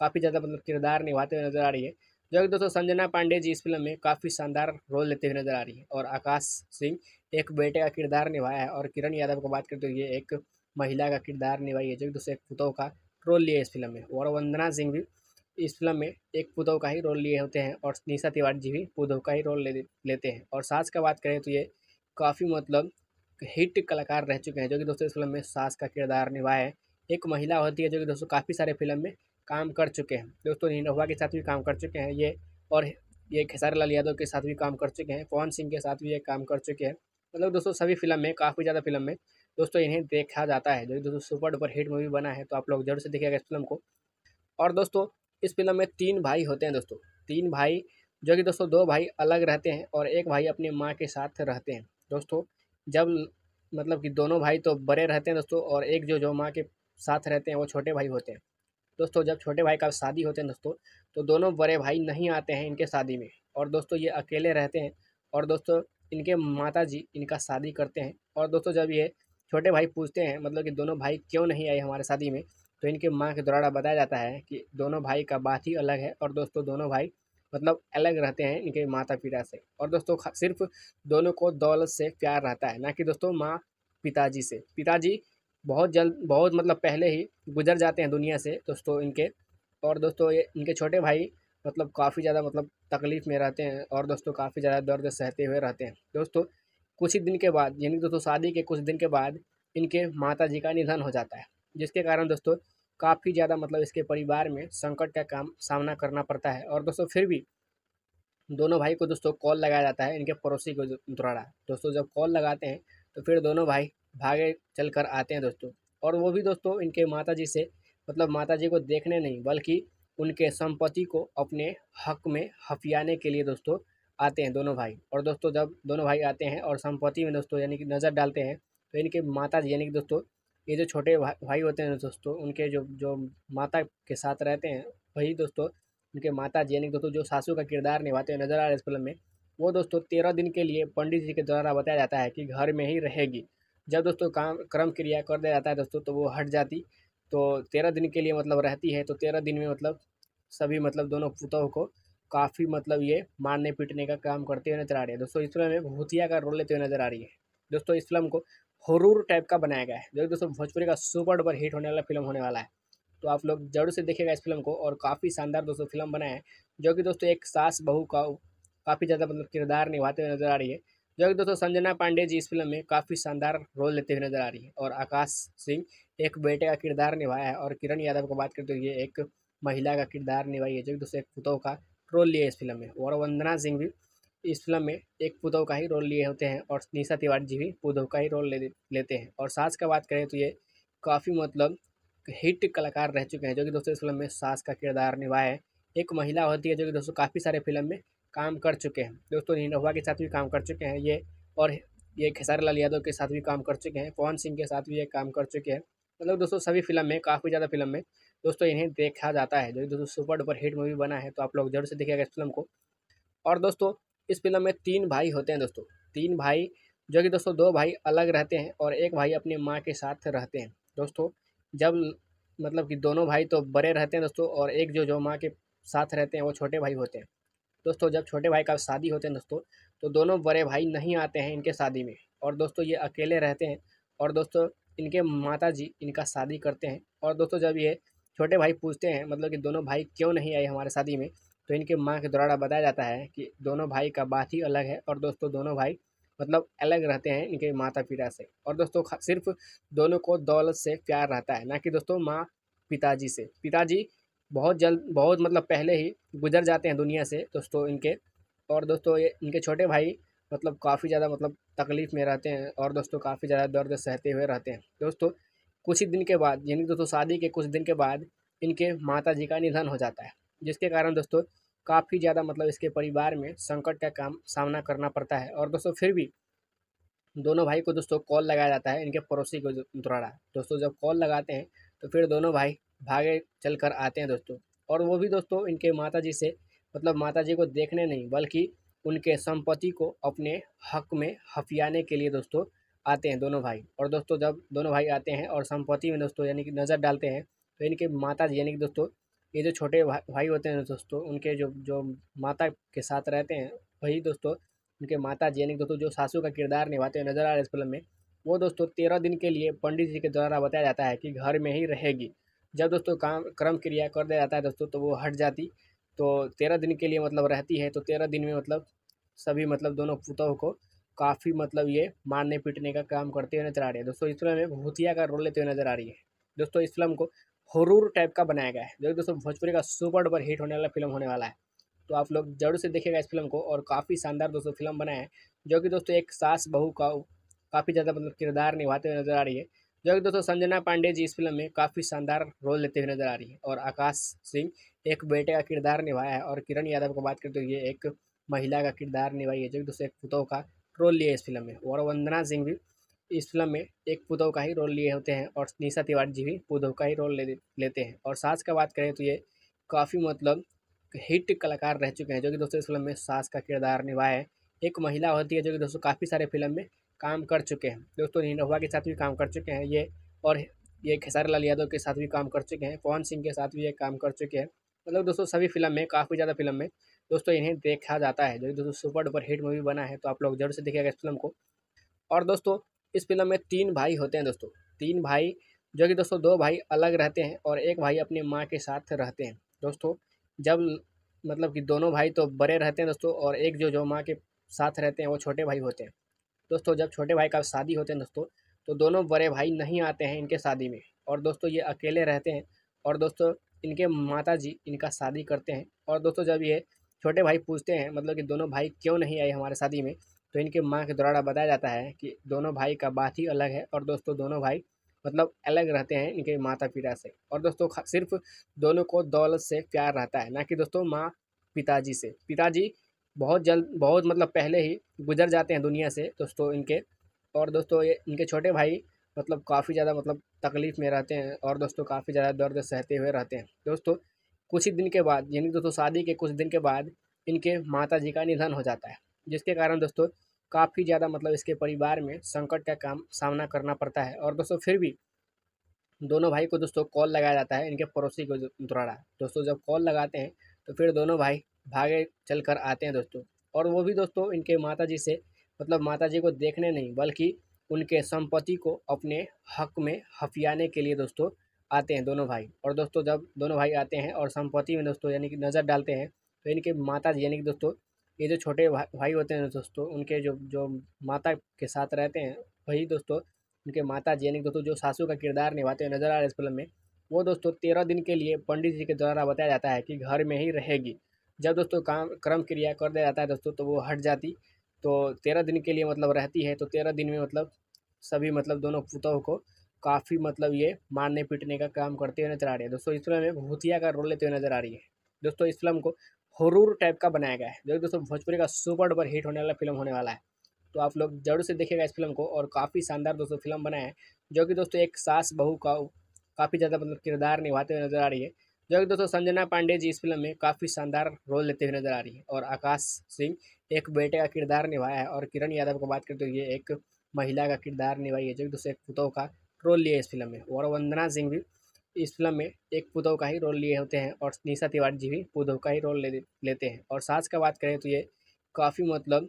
काफ़ी ज़्यादा मतलब किरदार निभाते हुए नज़र आ रही है, जो कि दोस्तों संजना पांडे जी इस फ़िल्म में काफ़ी शानदार रोल लेते हुए नज़र आ रही है और आकाश सिंह एक बेटे का किरदार निभाया है और किरण यादव को बात करते हुए एक महिला का किरदार निभाई है, जो कि दोस्तों एक पुतों का रोल लिया है इस फ़िल्म में। और वंदना सिंह भी इस फ़िल्म में एक पुतों का ही रोल लिए होते हैं और निशा तिवारी जी भी पुतों का ही रोल ले लेते हैं। और सास का बात करें तो ये काफ़ी मतलब हिट कलाकार रह चुके हैं, जो कि दोस्तों इस फ़िल्म में सास का किरदार निभाए है। एक महिला होती है, जो कि दोस्तों काफ़ी सारे फ़िल्म में काम कर चुके हैं। दोस्तों निरहुआ के साथ भी काम कर चुके हैं, ये और ये खेसारी लाल यादव के साथ भी काम कर चुके हैं, पवन सिंह के साथ भी ये काम कर चुके हैं। मतलब दोस्तों सभी फ़िल्म में, काफ़ी ज़्यादा फ़िल्म में दोस्तों इन्हें देखा जाता है, जो कि दोस्तों सुपर डुपर हिट मूवी बना है तो आप लोग ज़रूर से देखिएगा इस फ़िल्म को। और दोस्तों इस फ़िल्म में तीन भाई होते हैं दोस्तों। तीन भाई, जो कि दोस्तों दो भाई अलग रहते हैं और एक भाई अपनी माँ के साथ रहते हैं। दोस्तों, जब मतलब कि दोनों भाई तो बड़े रहते हैं दोस्तों और एक जो जो माँ के साथ रहते हैं वो छोटे भाई होते हैं। दोस्तों, जब छोटे भाई का शादी होते हैं दोस्तों तो दोनों बड़े भाई नहीं आते हैं इनके शादी में और दोस्तों ये अकेले रहते हैं और दोस्तों इनके माता जी इनका शादी करते हैं। और दोस्तों जब ये छोटे भाई पूछते हैं मतलब कि दोनों भाई क्यों नहीं आए हमारे शादी में तो इनके माँ के द्वारा बताया जाता है कि दोनों भाई का बात ही अलग है और दोस्तों दोनों भाई मतलब अलग रहते हैं इनके माता पिता से। और दोस्तों सिर्फ़ दोनों को दौलत से प्यार रहता है, ना कि दोस्तों माँ पिताजी से। पिताजी बहुत जल्द बहुत मतलब पहले ही गुजर जाते हैं दुनिया से दोस्तों इनके। और दोस्तों ये इनके छोटे भाई मतलब काफ़ी ज़्यादा मतलब तकलीफ़ में रहते हैं और दोस्तों काफ़ी ज़्यादा दर्द सहते हुए रहते हैं। दोस्तों कुछ ही दिन के बाद, यानी दोस्तों शादी के कुछ दिन के बाद इनके माता जी का निधन हो जाता है। जिसके कारण दोस्तों, काफ़ी ज़्यादा मतलब इसके परिवार में संकट का काम सामना करना पड़ता है। और दोस्तों, फिर भी दोनों भाई को दोस्तों कॉल लगाया जाता है इनके पड़ोसी को द्वारा। दोस्तों, जब कॉल लगाते हैं तो फिर दोनों भाई भागे चल कर आते हैं दोस्तों। और वो भी दोस्तों इनके माता जी से मतलब माता जी को देखने नहीं, बल्कि उनके संपत्ति को अपने हक में हफियाने के लिए दोस्तों आते हैं दोनों भाई। और दोस्तों, जब दोनों भाई आते हैं और संपत्ति में दोस्तों यानी कि नज़र डालते हैं तो इनके माता जी यानी कि दोस्तों ये जो छोटे भाई होते हैं दोस्तों, उनके जो जो माता के साथ रहते हैं, वही दोस्तों, उनके माता जी यानी दोस्तों जो सासू का किरदार निभाते हुए नज़र आ रहे इस फ़िल्म में, वो दोस्तों तेरह दिन के लिए पंडित जी के द्वारा बताया जाता है कि घर में ही रहेगी। जब दोस्तों काम, क्रम क्रिया कर दिया जाता है दोस्तों तो वो हट जाती तो तेरह दिन के लिए मतलब रहती है तो तेरह दिन में मतलब सभी मतलब दोनों पुतों को काफ़ी मतलब ये मारने पीटने का काम करते हुए नज़र आ रही है। दोस्तों, इस फ़िल्म में भूतिया का रोल लेते हुए नज़र आ रही है। दोस्तों, इस फ़िल्म को हरूर टाइप का बनाया गया है। जो दोस्तों, भोजपुरी का सुपर डुपर हिट होने वाला फ़िल्म होने वाला है। तो आप लोग ज़रूर से देखेगा इस फ़िल्म को और काफ़ी शानदार दोस्तों फ़िल्म बनाया है। जो कि दोस्तों एक सास बहू का काफ़ी ज़्यादा मतलब किरदार निभाते हुए नज़र आ रही है। जो कि दोस्तों संजना पांडे जी इस फ़िल्म में काफ़ी शानदार रोल लेते हुए नज़र आ रही है और आकाश सिंह एक बेटे का किरदार निभाया है और किरण यादव को बात करते हुए एक महिला का किरदार निभाई है। जो कि दोस्तों एक पुतों का रोल लिया है इस फ़िल्म में। और वंदना सिंह भी इस फ़िल्म में एक पुतों का ही रोल लिए होते हैं और निशा तिवारी जी भी पुतों का ही रोल ले लेते हैं। और सास का बात करें तो ये काफ़ी मतलब हिट कलाकार रह चुके हैं, जो कि दोस्तों इस फ़िल्म में सास का किरदार निभाया है। एक महिला होती है, जो कि दोस्तों काफ़ी सारे फ़िल्म में काम कर चुके हैं। दोस्तों निरहुआ के साथ भी काम कर चुके हैं, ये और ये खेसारी लाल यादव के साथ भी काम कर चुके हैं, पवन सिंह के साथ भी ये काम कर चुके हैं। मतलब दोस्तों, सभी फ़िल्म में, काफ़ी ज़्यादा फ़िल्म में दोस्तों इन्हें देखा जाता है, जो दोस्तों सुपर डुपर हिट मूवी बना है तो आप लोग ज़रूर से देखिएगा इस फ़िल्म को। और दोस्तों इस फ़िल्म में तीन भाई होते हैं दोस्तों। तीन भाई, जो कि दोस्तों दो भाई अलग रहते हैं और एक भाई अपनी माँ के साथ रहते हैं। दोस्तों, जब मतलब कि दोनों भाई तो बड़े रहते हैं दोस्तों और एक जो जो माँ के साथ रहते हैं, वो छोटे भाई होते हैं। दोस्तों, जब छोटे भाई का शादी होते हैं दोस्तों तो दोनों बड़े भाई नहीं आते हैं इनके शादी में और दोस्तों ये अकेले रहते हैं और दोस्तों इनके माता जी इनका शादी करते हैं। और दोस्तों जब ये छोटे भाई पूछते हैं मतलब कि दोनों भाई क्यों नहीं आए हमारे शादी में तो इनके माँ के द्वारा बताया जाता है कि दोनों भाई का बात ही अलग है और दोस्तों दोनों भाई मतलब अलग रहते हैं इनके माता पिता से। और दोस्तों सिर्फ़ दोनों को दौलत से प्यार रहता है, ना कि दोस्तों माँ पिताजी से। पिताजी बहुत जल्द, बहुत मतलब पहले ही गुजर जाते हैं दुनिया से दोस्तों इनके। और दोस्तों ये, इनके छोटे भाई मतलब काफ़ी ज़्यादा मतलब तकलीफ़ में रहते हैं और दोस्तों काफ़ी ज़्यादा दर्द सहते हुए रहते हैं। दोस्तों कुछ ही दिन के बाद, यानी दोस्तों शादी के कुछ दिन के बाद इनके माता जी का निधन हो जाता है। जिसके कारण दोस्तों, काफ़ी ज़्यादा मतलब इसके परिवार में संकट का काम सामना करना पड़ता है। और दोस्तों, फिर भी दोनों भाई को दोस्तों कॉल लगाया जाता है इनके पड़ोसी को द्वारा। दोस्तों, जब कॉल लगाते हैं तो फिर दोनों भाई भागे चल कर आते हैं दोस्तों। और वो भी दोस्तों इनके माता जी से मतलब माता जी को देखने नहीं, बल्कि उनके संपत्ति को अपने हक में हफियाने के लिए दोस्तों आते हैं दोनों भाई। और दोस्तों, जब दोनों भाई आते हैं और संपत्ति में दोस्तों यानी कि नज़र डालते हैं तो इनके माता जी यानी कि दोस्तों ये जो छोटे भा, भाई होते हैं दोस्तों उनके जो जो माता के साथ रहते हैं वही दोस्तों उनके माता जी यानी दोस्तों जो सासू का किरदार निभाते हुए नज़र आ रहे इस फ़िल्म में वो दोस्तों तेरह दिन के लिए पंडित जी के द्वारा बताया जाता है कि घर में ही रहेगी। जब दोस्तों काम क्रम क्रिया कर दिया जाता है दोस्तों तो वो हट जाती तो तेरह दिन के लिए मतलब रहती है तो तेरह दिन में मतलब सभी मतलब दोनों पुतों को काफ़ी मतलब ये मारने पीटने का काम करते हुए नज़र आ रही है। दोस्तों इस फ़िल्म में भूतिया का रोल लेते हुए नज़र आ रही है। दोस्तों इस फ़िल्म को हॉरर टाइप का बनाया गया है। जो दोस्तों, भोजपुरी का सुपर डुपर हिट होने वाला फ़िल्म होने वाला है। तो आप लोग ज़रूर से देखिएगा इस फ़िल्म को और काफ़ी शानदार दोस्तों फ़िल्म बना है, जो कि दोस्तों एक सास बहू का काफ़ी ज़्यादा मतलब किरदार निभाते हुए नज़र आ रही है, जो कि दोस्तों संजना पांडे जी इस फ़िल्म में काफ़ी शानदार रोल लेते हुए नज़र आ रही है और आकाश सिंह एक बेटे का किरदार निभाया है और किरण यादव को बात करते हुए एक महिला का किरदार निभाई है, जो कि दोस्तों एक पुतों का रोल लिया है इस फ़िल्म में। और वंदना सिंह भी इस फ़िल्म में एक पुतों का ही रोल लिए होते हैं और निशा तिवारी जी भी पुतों का ही रोल ले लेते हैं। और सास का बात करें तो ये काफ़ी मतलब हिट कलाकार रह चुके हैं, जो कि दोस्तों इस फ़िल्म में सास का किरदार निभाया है। एक महिला होती है, जो कि दोस्तों काफ़ी सारे फ़िल्म में काम कर चुके हैं। दोस्तों निरहुआ के साथ भी काम कर चुके हैं, ये और ये खेसारी लाल यादव के साथ भी काम कर चुके हैं, पवन सिंह के साथ भी ये काम कर चुके हैं। मतलब दोस्तों, सभी फ़िल्म में, काफ़ी ज़्यादा फ़िल्म में दोस्तों इन्हें देखा जाता है, जो कि दोस्तों सुपर डुपर हिट मूवी बना है तो आप लोग ज़रूर से देखिएगा इस फ़िल्म को। और दोस्तों इस फ़िल्म में तीन भाई होते हैं दोस्तों। तीन भाई, जो कि दोस्तों दो भाई अलग रहते हैं और एक भाई अपनी माँ के साथ रहते हैं। दोस्तों, जब मतलब कि दोनों भाई तो बड़े रहते हैं दोस्तों और एक जो जो माँ के साथ रहते हैं वो छोटे भाई होते हैं। दोस्तों, जब छोटे भाई का शादी होते हैं दोस्तों तो दोनों बड़े भाई नहीं आते हैं इनके शादी में और दोस्तों ये अकेले रहते हैं और दोस्तों इनके माता जी इनका शादी करते हैं। और दोस्तों जब ये छोटे भाई पूछते हैं मतलब कि दोनों भाई क्यों नहीं आए हमारे शादी में तो इनके माँ के द्वारा बताया जाता है कि दोनों भाई का बात ही अलग है और दोस्तों दोनों भाई मतलब अलग रहते हैं इनके माता पिता से। और दोस्तों सिर्फ़ दोनों को दौलत से प्यार रहता है, ना कि दोस्तों माँ पिताजी से। पिताजी बहुत जल्द, बहुत मतलब पहले ही गुजर जाते हैं दुनिया से दोस्तों इनके। और दोस्तों ये इनके छोटे भाई मतलब काफ़ी ज़्यादा मतलब तकलीफ़ में रहते हैं और दोस्तों काफ़ी ज़्यादा दर्द सहते हुए रहते हैं। दोस्तों कुछ ही दिन के बाद, यानी दोस्तों शादी के कुछ दिन के बाद इनके माता जी का निधन हो जाता है। जिसके कारण दोस्तों, काफ़ी ज़्यादा मतलब इसके परिवार में संकट का काम सामना करना पड़ता है। और दोस्तों, फिर भी दोनों भाई को दोस्तों कॉल लगाया जाता है इनके पड़ोसी को द्वारा। दोस्तों, जब कॉल लगाते हैं तो फिर दोनों भाई भागे चल कर आते हैं दोस्तों। और वो भी दोस्तों, इनके माता जी से मतलब माता जी को देखने नहीं, बल्कि उनके संपत्ति को अपने हक में हफियाने के लिए दोस्तों आते हैं दोनों भाई। और दोस्तों, जब दोनों भाई आते हैं और संपत्ति में दोस्तों यानी कि नज़र डालते हैं तो इनके माता जी यानी कि दोस्तों ये जो छोटे भाई होते हैं दोस्तों, उनके जो जो माता के साथ रहते हैं, वही दोस्तों, उनके माता जी यानी दोस्तों, जो सासू का किरदार निभाते हुए नज़र आ रहे इस फ़िल्म में, वो दोस्तों तेरह दिन के लिए पंडित जी के द्वारा बताया जाता है कि घर में ही रहेगी। जब दोस्तों काम, क्रम क्रिया कर दिया जाता है दोस्तों तो वो हट जाती तो तेरह दिन के लिए मतलब रहती है तो तेरह दिन में मतलब सभी मतलब दोनों पुतों को काफ़ी मतलब ये मारने पीटने का काम करते हुए नज़र आ रही है। दोस्तों, इस फ़िल्म में भूतिया का रोल लेते हुए नज़र आ रही है। दोस्तों, इस फ़िल्म को हॉरर टाइप का बनाया गया है। जो दोस्तों भोजपुरी का सुपर डुपर हिट होने वाला फ़िल्म होने वाला है। तो आप लोग ज़रूर से देखिएगा इस फ़िल्म को और काफ़ी शानदार दोस्तों फ़िल्म बना है। जो कि दोस्तों एक सास बहू का काफ़ी ज़्यादा मतलब किरदार निभाते हुए नज़र आ रही है। जो कि दोस्तों संजना पांडे जी इस फ़िल्म में काफ़ी शानदार रोल लेते हुए नज़र आ रही है और आकाश सिंह एक बेटे का किरदार निभाया है और किरण यादव को बात करते हुए एक महिला का किरदार निभाई है। जो कि दोस्तों एक पुतों का रोल लिया है इस फ़िल्म में। और वंदना सिंह भी इस फ़िल्म में एक पुतों का ही रोल लिए होते हैं और निशा तिवारी जी भी पुतों का ही रोल ले, लेते हैं। और सास का बात करें तो ये काफ़ी मतलब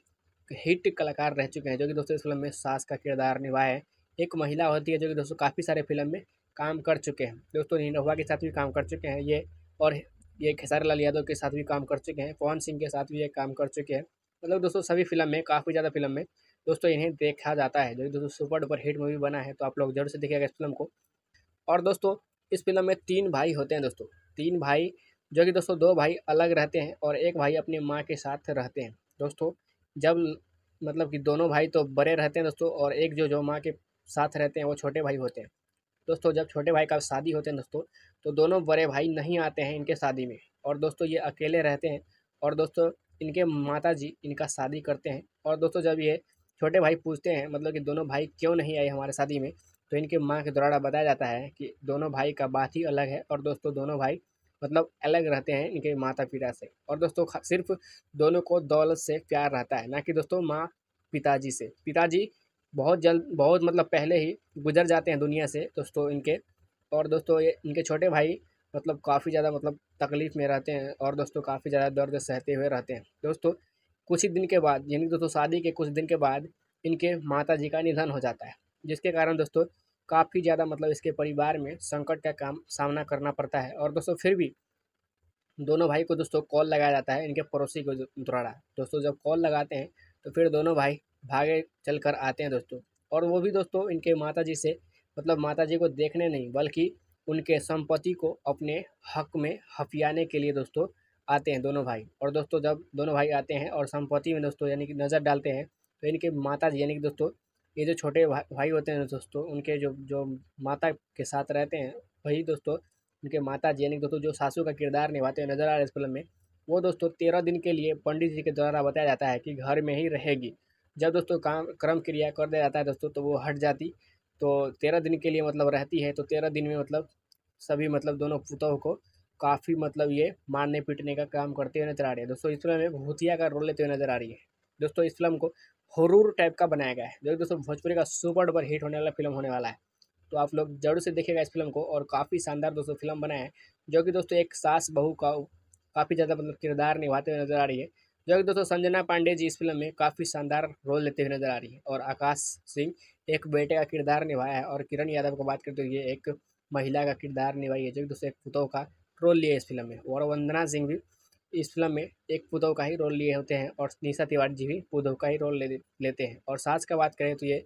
हिट कलाकार रह चुके हैं, जो कि दोस्तों इस फ़िल्म में सास का किरदार निभाया है। एक महिला होती है जो कि दोस्तों काफ़ी सारे फ़िल्म में काम कर चुके हैं। दोस्तों निरहुआ के साथ भी काम कर चुके हैं, ये और ये खेसारी लाल यादव के साथ भी काम कर चुके हैं, पवन सिंह के साथ भी ये काम कर चुके हैं। मतलब दोस्तों सभी फ़िल्म में, काफ़ी ज़्यादा फ़िल्म में दोस्तों इन्हें देखा जाता है, जो कि दोस्तों सुपर डुपर हिट मूवी बना है तो आप लोग ज़रूर से देखिएगा इस फ़िल्म को। और दोस्तों इस फ़िल्म में तीन भाई होते हैं दोस्तों। तीन भाई, जो कि दोस्तों दो भाई अलग रहते हैं और एक भाई अपनी माँ के साथ रहते हैं। दोस्तों, जब मतलब कि दोनों भाई तो बड़े रहते हैं दोस्तों और एक जो जो माँ के साथ रहते हैं, वो छोटे भाई होते हैं। दोस्तों, जब छोटे भाई का शादी होते हैं दोस्तों तो दोनों बड़े भाई नहीं आते हैं इनके शादी में और दोस्तों ये अकेले रहते हैं और दोस्तों इनके माता जी इनका शादी करते हैं। और दोस्तों जब ये छोटे भाई पूछते हैं मतलब कि दोनों भाई क्यों नहीं आए हमारे शादी में तो इनके माँ के द्वारा बताया जाता है कि दोनों भाई का बात ही अलग है और दोस्तों दोनों भाई मतलब अलग रहते हैं इनके माता पिता से। और दोस्तों सिर्फ़ दोनों को दौलत से प्यार रहता है, ना कि दोस्तों माँ पिताजी से। पिताजी बहुत जल्द, बहुत मतलब पहले ही गुजर जाते हैं दुनिया से दोस्तों इनके। और दोस्तों ये, इनके छोटे भाई मतलब काफ़ी ज़्यादा मतलब तकलीफ़ में रहते हैं और दोस्तों काफ़ी ज़्यादा दर्द सहते हुए रहते हैं। दोस्तों कुछ ही दिन के बाद, यानी दोस्तों शादी के कुछ दिन के बाद इनके माता जी का निधन हो जाता है, जिसके कारण दोस्तों काफ़ी ज़्यादा मतलब इसके परिवार में संकट का काम सामना करना पड़ता है। और दोस्तों, फिर भी दोनों भाई को दोस्तों कॉल लगाया जाता है इनके पड़ोसी को द्वारा। दोस्तों, जब कॉल लगाते हैं तो फिर दोनों भाई भागे चल कर आते हैं दोस्तों। और वो भी दोस्तों इनके माता जी से मतलब माता जी को देखने नहीं, बल्कि उनके संपत्ति को अपने हक में हफियाने के लिए दोस्तों आते हैं दोनों भाई। और दोस्तों, जब दोनों भाई आते हैं और संपत्ति में दोस्तों यानी कि नज़र डालते हैं तो इनके माता जी यानी कि दोस्तों ये जो छोटे भाई होते हैं दोस्तों, उनके जो जो माता के साथ रहते हैं, वही दोस्तों, उनके माता जी यानी दोस्तों जो सासू का किरदार निभाते हुए नज़र आ रहे हैं इस फ़िल्म में, वो दोस्तों तेरह दिन के लिए पंडित जी के द्वारा बताया जाता है कि घर में ही रहेगी। जब दोस्तों काम, क्रम क्रिया कर दिया जाता है दोस्तों तो वो हट जाती तो तेरह दिन के लिए मतलब रहती है तो तेरह दिन में मतलब सभी मतलब दोनों पुतों को काफ़ी मतलब ये मारने पीटने का काम करते हुए नज़र आ रही है। दोस्तों, इस फ़िल्म में भूतिया का रोल लेते हुए नज़र आ रही है। दोस्तों, इस फ़िल्म को हरूर टाइप का बनाया गया है। जो दोस्तों, भोजपुरी का सुपर डुपर हिट होने वाला फ़िल्म होने वाला है। तो आप लोग ज़रूर से देखेगा इस फ़िल्म को और काफ़ी शानदार दोस्तों फ़िल्म बना है, जो कि दोस्तों एक सास बहू का काफ़ी ज़्यादा मतलब किरदार निभाते हुए नज़र आ रही है। जो कि दोस्तों संजना पांडे जी इस फ़िल्म में काफ़ी शानदार रोल लेते हुए नज़र आ रही है और आकाश सिंह एक बेटे का किरदार निभाया है और किरण यादव को बात करते हुए एक महिला का किरदार निभाई है, जो कि दोस्तों एक पुतों का रोल लिया है इस फ़िल्म में। और वंदना सिंह भी इस फ़िल्म में एक पुतों का ही रोल लिए होते हैं और निशा तिवारी जी भी पुतों का ही रोल ले, लेते हैं। और सास का बात करें तो ये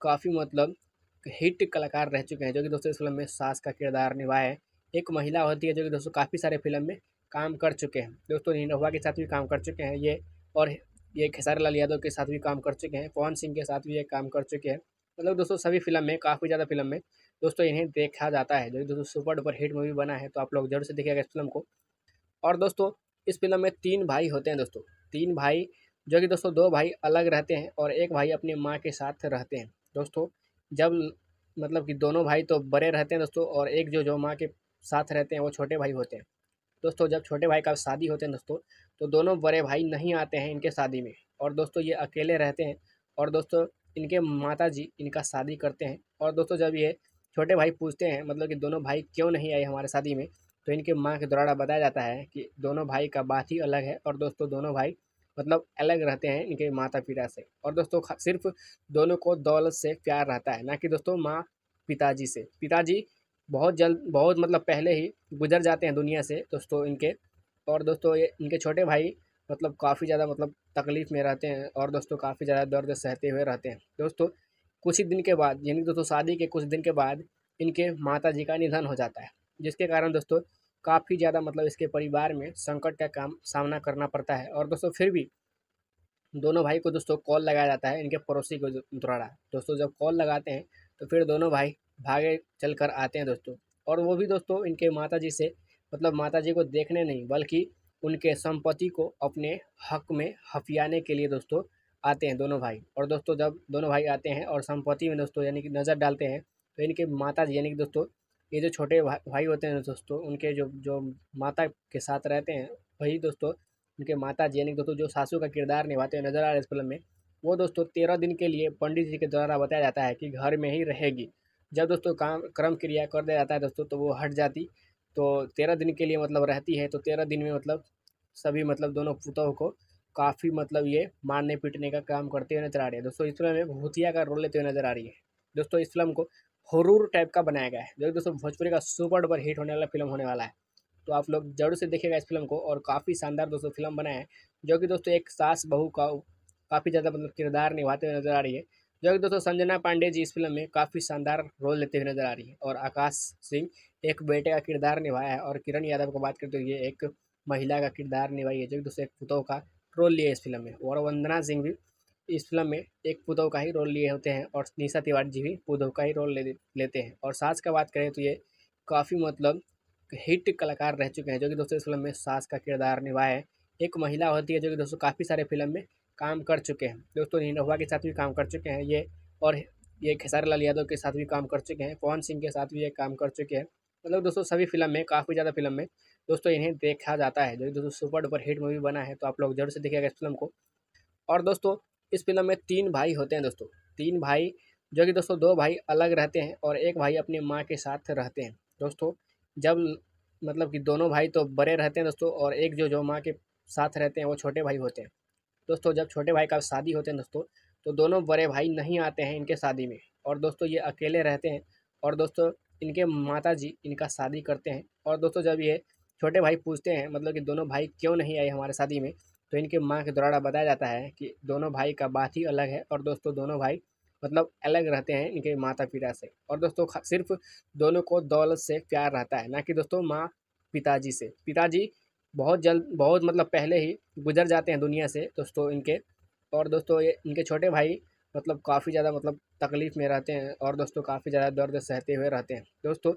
काफ़ी मतलब हिट कलाकार रह चुके हैं, जो कि दोस्तों इस फ़िल्म में सास का किरदार निभाए एक महिला होती है जो कि दोस्तों काफ़ी सारे फ़िल्म में काम कर चुके हैं। दोस्तों निनोवा के साथ भी काम कर चुके हैं, ये और ये खेसारी लाल यादव के साथ भी काम कर चुके हैं, पवन सिंह के साथ भी ये काम कर चुके हैं। मतलब दोस्तों सभी फ़िल्म में, काफ़ी ज़्यादा फ़िल्म में दोस्तों इन्हें देखा जाता है, जो कि दोस्तों सुपर डुपर हिट मूवी बना है तो आप लोग ज़रूर से देखिएगा इस फ़िल्म को। और दोस्तों इस फ़िल्म में तीन भाई होते हैं दोस्तों। तीन भाई, जो कि दोस्तों दो भाई अलग रहते हैं और एक भाई अपनी माँ के साथ रहते हैं। दोस्तों, जब मतलब कि दोनों भाई तो बड़े रहते हैं दोस्तों और एक जो जो माँ के साथ रहते हैं, वो छोटे भाई होते हैं। दोस्तों, जब छोटे भाई का शादी होते हैं दोस्तों तो दोनों बड़े भाई नहीं आते हैं इनके शादी में और दोस्तों ये अकेले रहते हैं और दोस्तों इनके माता जी इनका शादी करते हैं। और दोस्तों जब ये छोटे भाई पूछते हैं मतलब कि दोनों भाई क्यों नहीं आए हमारे शादी में तो इनके माँ के द्वारा बताया जाता है कि दोनों भाई का बात ही अलग है और दोस्तों दोनों भाई मतलब अलग रहते हैं इनके माता पिता से। और दोस्तों सिर्फ़ दोनों को दौलत से प्यार रहता है, ना कि दोस्तों माँ पिताजी से। पिताजी बहुत जल्द, बहुत मतलब पहले ही गुजर जाते हैं दुनिया से दोस्तों इनके। और दोस्तों ये, इनके छोटे भाई मतलब काफ़ी ज़्यादा मतलब तकलीफ़ में रहते हैं और दोस्तों काफ़ी ज़्यादा दर्द सहते हुए रहते हैं। दोस्तों कुछ ही दिन के बाद, यानी दोस्तों शादी के कुछ दिन के बाद इनके माता जी का निधन हो जाता है। जिसके कारण दोस्तों, काफ़ी ज़्यादा मतलब इसके परिवार में संकट का काम सामना करना पड़ता है। और दोस्तों, फिर भी दोनों भाई को दोस्तों कॉल लगाया जाता है इनके पड़ोसी को द्वारा। दोस्तों, जब कॉल लगाते हैं तो फिर दोनों भाई भागे चल कर आते हैं दोस्तों। और वो भी दोस्तों इनके माता जी से मतलब माता जी को देखने नहीं, बल्कि उनके संपत्ति को अपने हक में हफियाने के लिए दोस्तों आते हैं दोनों भाई। और दोस्तों, जब दोनों भाई आते हैं और संपत्ति में दोस्तों यानी कि नज़र डालते हैं तो इनके माता जी यानी कि दोस्तों ये जो छोटे भाई होते हैं दोस्तों, उनके जो जो माता के साथ रहते हैं, वही दोस्तों, उनके माता जी यानी दोस्तों जो सासू का किरदार निभाते हुए नज़र आ रहे इस फ़िल्म में, वो दोस्तों तेरह दिन के लिए पंडित जी के द्वारा बताया जाता है कि घर में ही रहेगी। जब दोस्तों काम, क्रम क्रिया कर दिया जाता है दोस्तों तो वो हट जाती तो तेरह दिन के लिए मतलब रहती है तो तेरह दिन में मतलब सभी मतलब दोनों पुतों को काफ़ी मतलब ये मारने पीटने का काम करते हुए नज़र आ रही है। दोस्तों इस फ़िल्म में भूतिया का रोल लेते हुए नज़र आ रही है। दोस्तों इस फ़िल्म को हरूर टाइप का बनाया गया है, जो कि दोस्तों भोजपुरी का सुपर डुपर हिट होने वाला फ़िल्म होने वाला है। तो आप लोग ज़रूर से देखिएगा इस फ़िल्म को और काफ़ी शानदार दोस्तों फ़िल्म बना है, जो कि दोस्तों एक सास बहू का काफ़ी ज़्यादा मतलब किरदार निभाते हुए नज़र आ रही है, जो कि दोस्तों संजना पांडे जी इस फ़िल्म में काफ़ी शानदार रोल लेते हुए नज़र आ रही है और आकाश सिंह एक बेटे का किरदार निभाया है और किरण यादव को बात करते हुए एक महिला का किरदार निभाई है, जो कि दोस्तों एक पुतों का रोल लिया है इस फ़िल्म में। और वंदना सिंह भी इस फ़िल्म में एक पुदव का ही रोल लिए होते हैं और निशा तिवारी जी भी पुदव का ही रोल ले लेते हैं। और सास का बात करें तो ये काफ़ी मतलब हिट कलाकार रह चुके हैं, जो कि दोस्तों इस फ़िल्म में सास का किरदार निभाए एक महिला होती है, जो कि दोस्तों काफ़ी सारे फ़िल्म में काम कर चुके हैं। दोस्तों निनोवा के साथ भी काम कर चुके हैं, ये और ये खेसारी लाल यादव के साथ भी काम कर चुके हैं, पवन सिंह के साथ भी ये काम कर चुके हैं। मतलब दोस्तों सभी फ़िल्म में, काफ़ी ज़्यादा फ़िल्म में दोस्तों इन्हें देखा जाता है, जो कि दोस्तों सुपर डुपर हिट मूवी बना है तो आप लोग ज़रूर से देखिएगा इस फ़िल्म को। और दोस्तों इस फ़िल्म में तीन भाई होते हैं दोस्तों। तीन भाई, जो कि दोस्तों दो भाई अलग रहते हैं और एक भाई अपनी माँ के साथ रहते हैं। दोस्तों, जब मतलब कि दोनों भाई तो बड़े रहते हैं दोस्तों और एक जो जो माँ के साथ रहते हैं, वो छोटे भाई होते हैं। दोस्तों, जब छोटे भाई का शादी होते हैं दोस्तों तो दोनों बड़े भाई नहीं आते हैं इनके शादी में और दोस्तों ये अकेले रहते हैं और दोस्तों इनके माता जी इनका शादी करते हैं। और दोस्तों जब ये छोटे भाई पूछते हैं मतलब कि दोनों भाई क्यों नहीं आए हमारे शादी में तो इनके माँ के द्वारा बताया जाता है कि दोनों भाई का बात ही अलग है और दोस्तों दोनों भाई मतलब अलग रहते हैं इनके माता पिता से। और दोस्तों सिर्फ़ दोनों को दौलत से प्यार रहता है, ना कि दोस्तों माँ पिताजी से। पिताजी बहुत जल्द बहुत मतलब पहले ही गुजर जाते हैं दुनिया से दोस्तों इनके। और दोस्तों ये इनके छोटे भाई मतलब काफ़ी ज़्यादा मतलब तकलीफ़ में रहते हैं और दोस्तों काफ़ी ज़्यादा दर्द सहते हुए रहते हैं। दोस्तों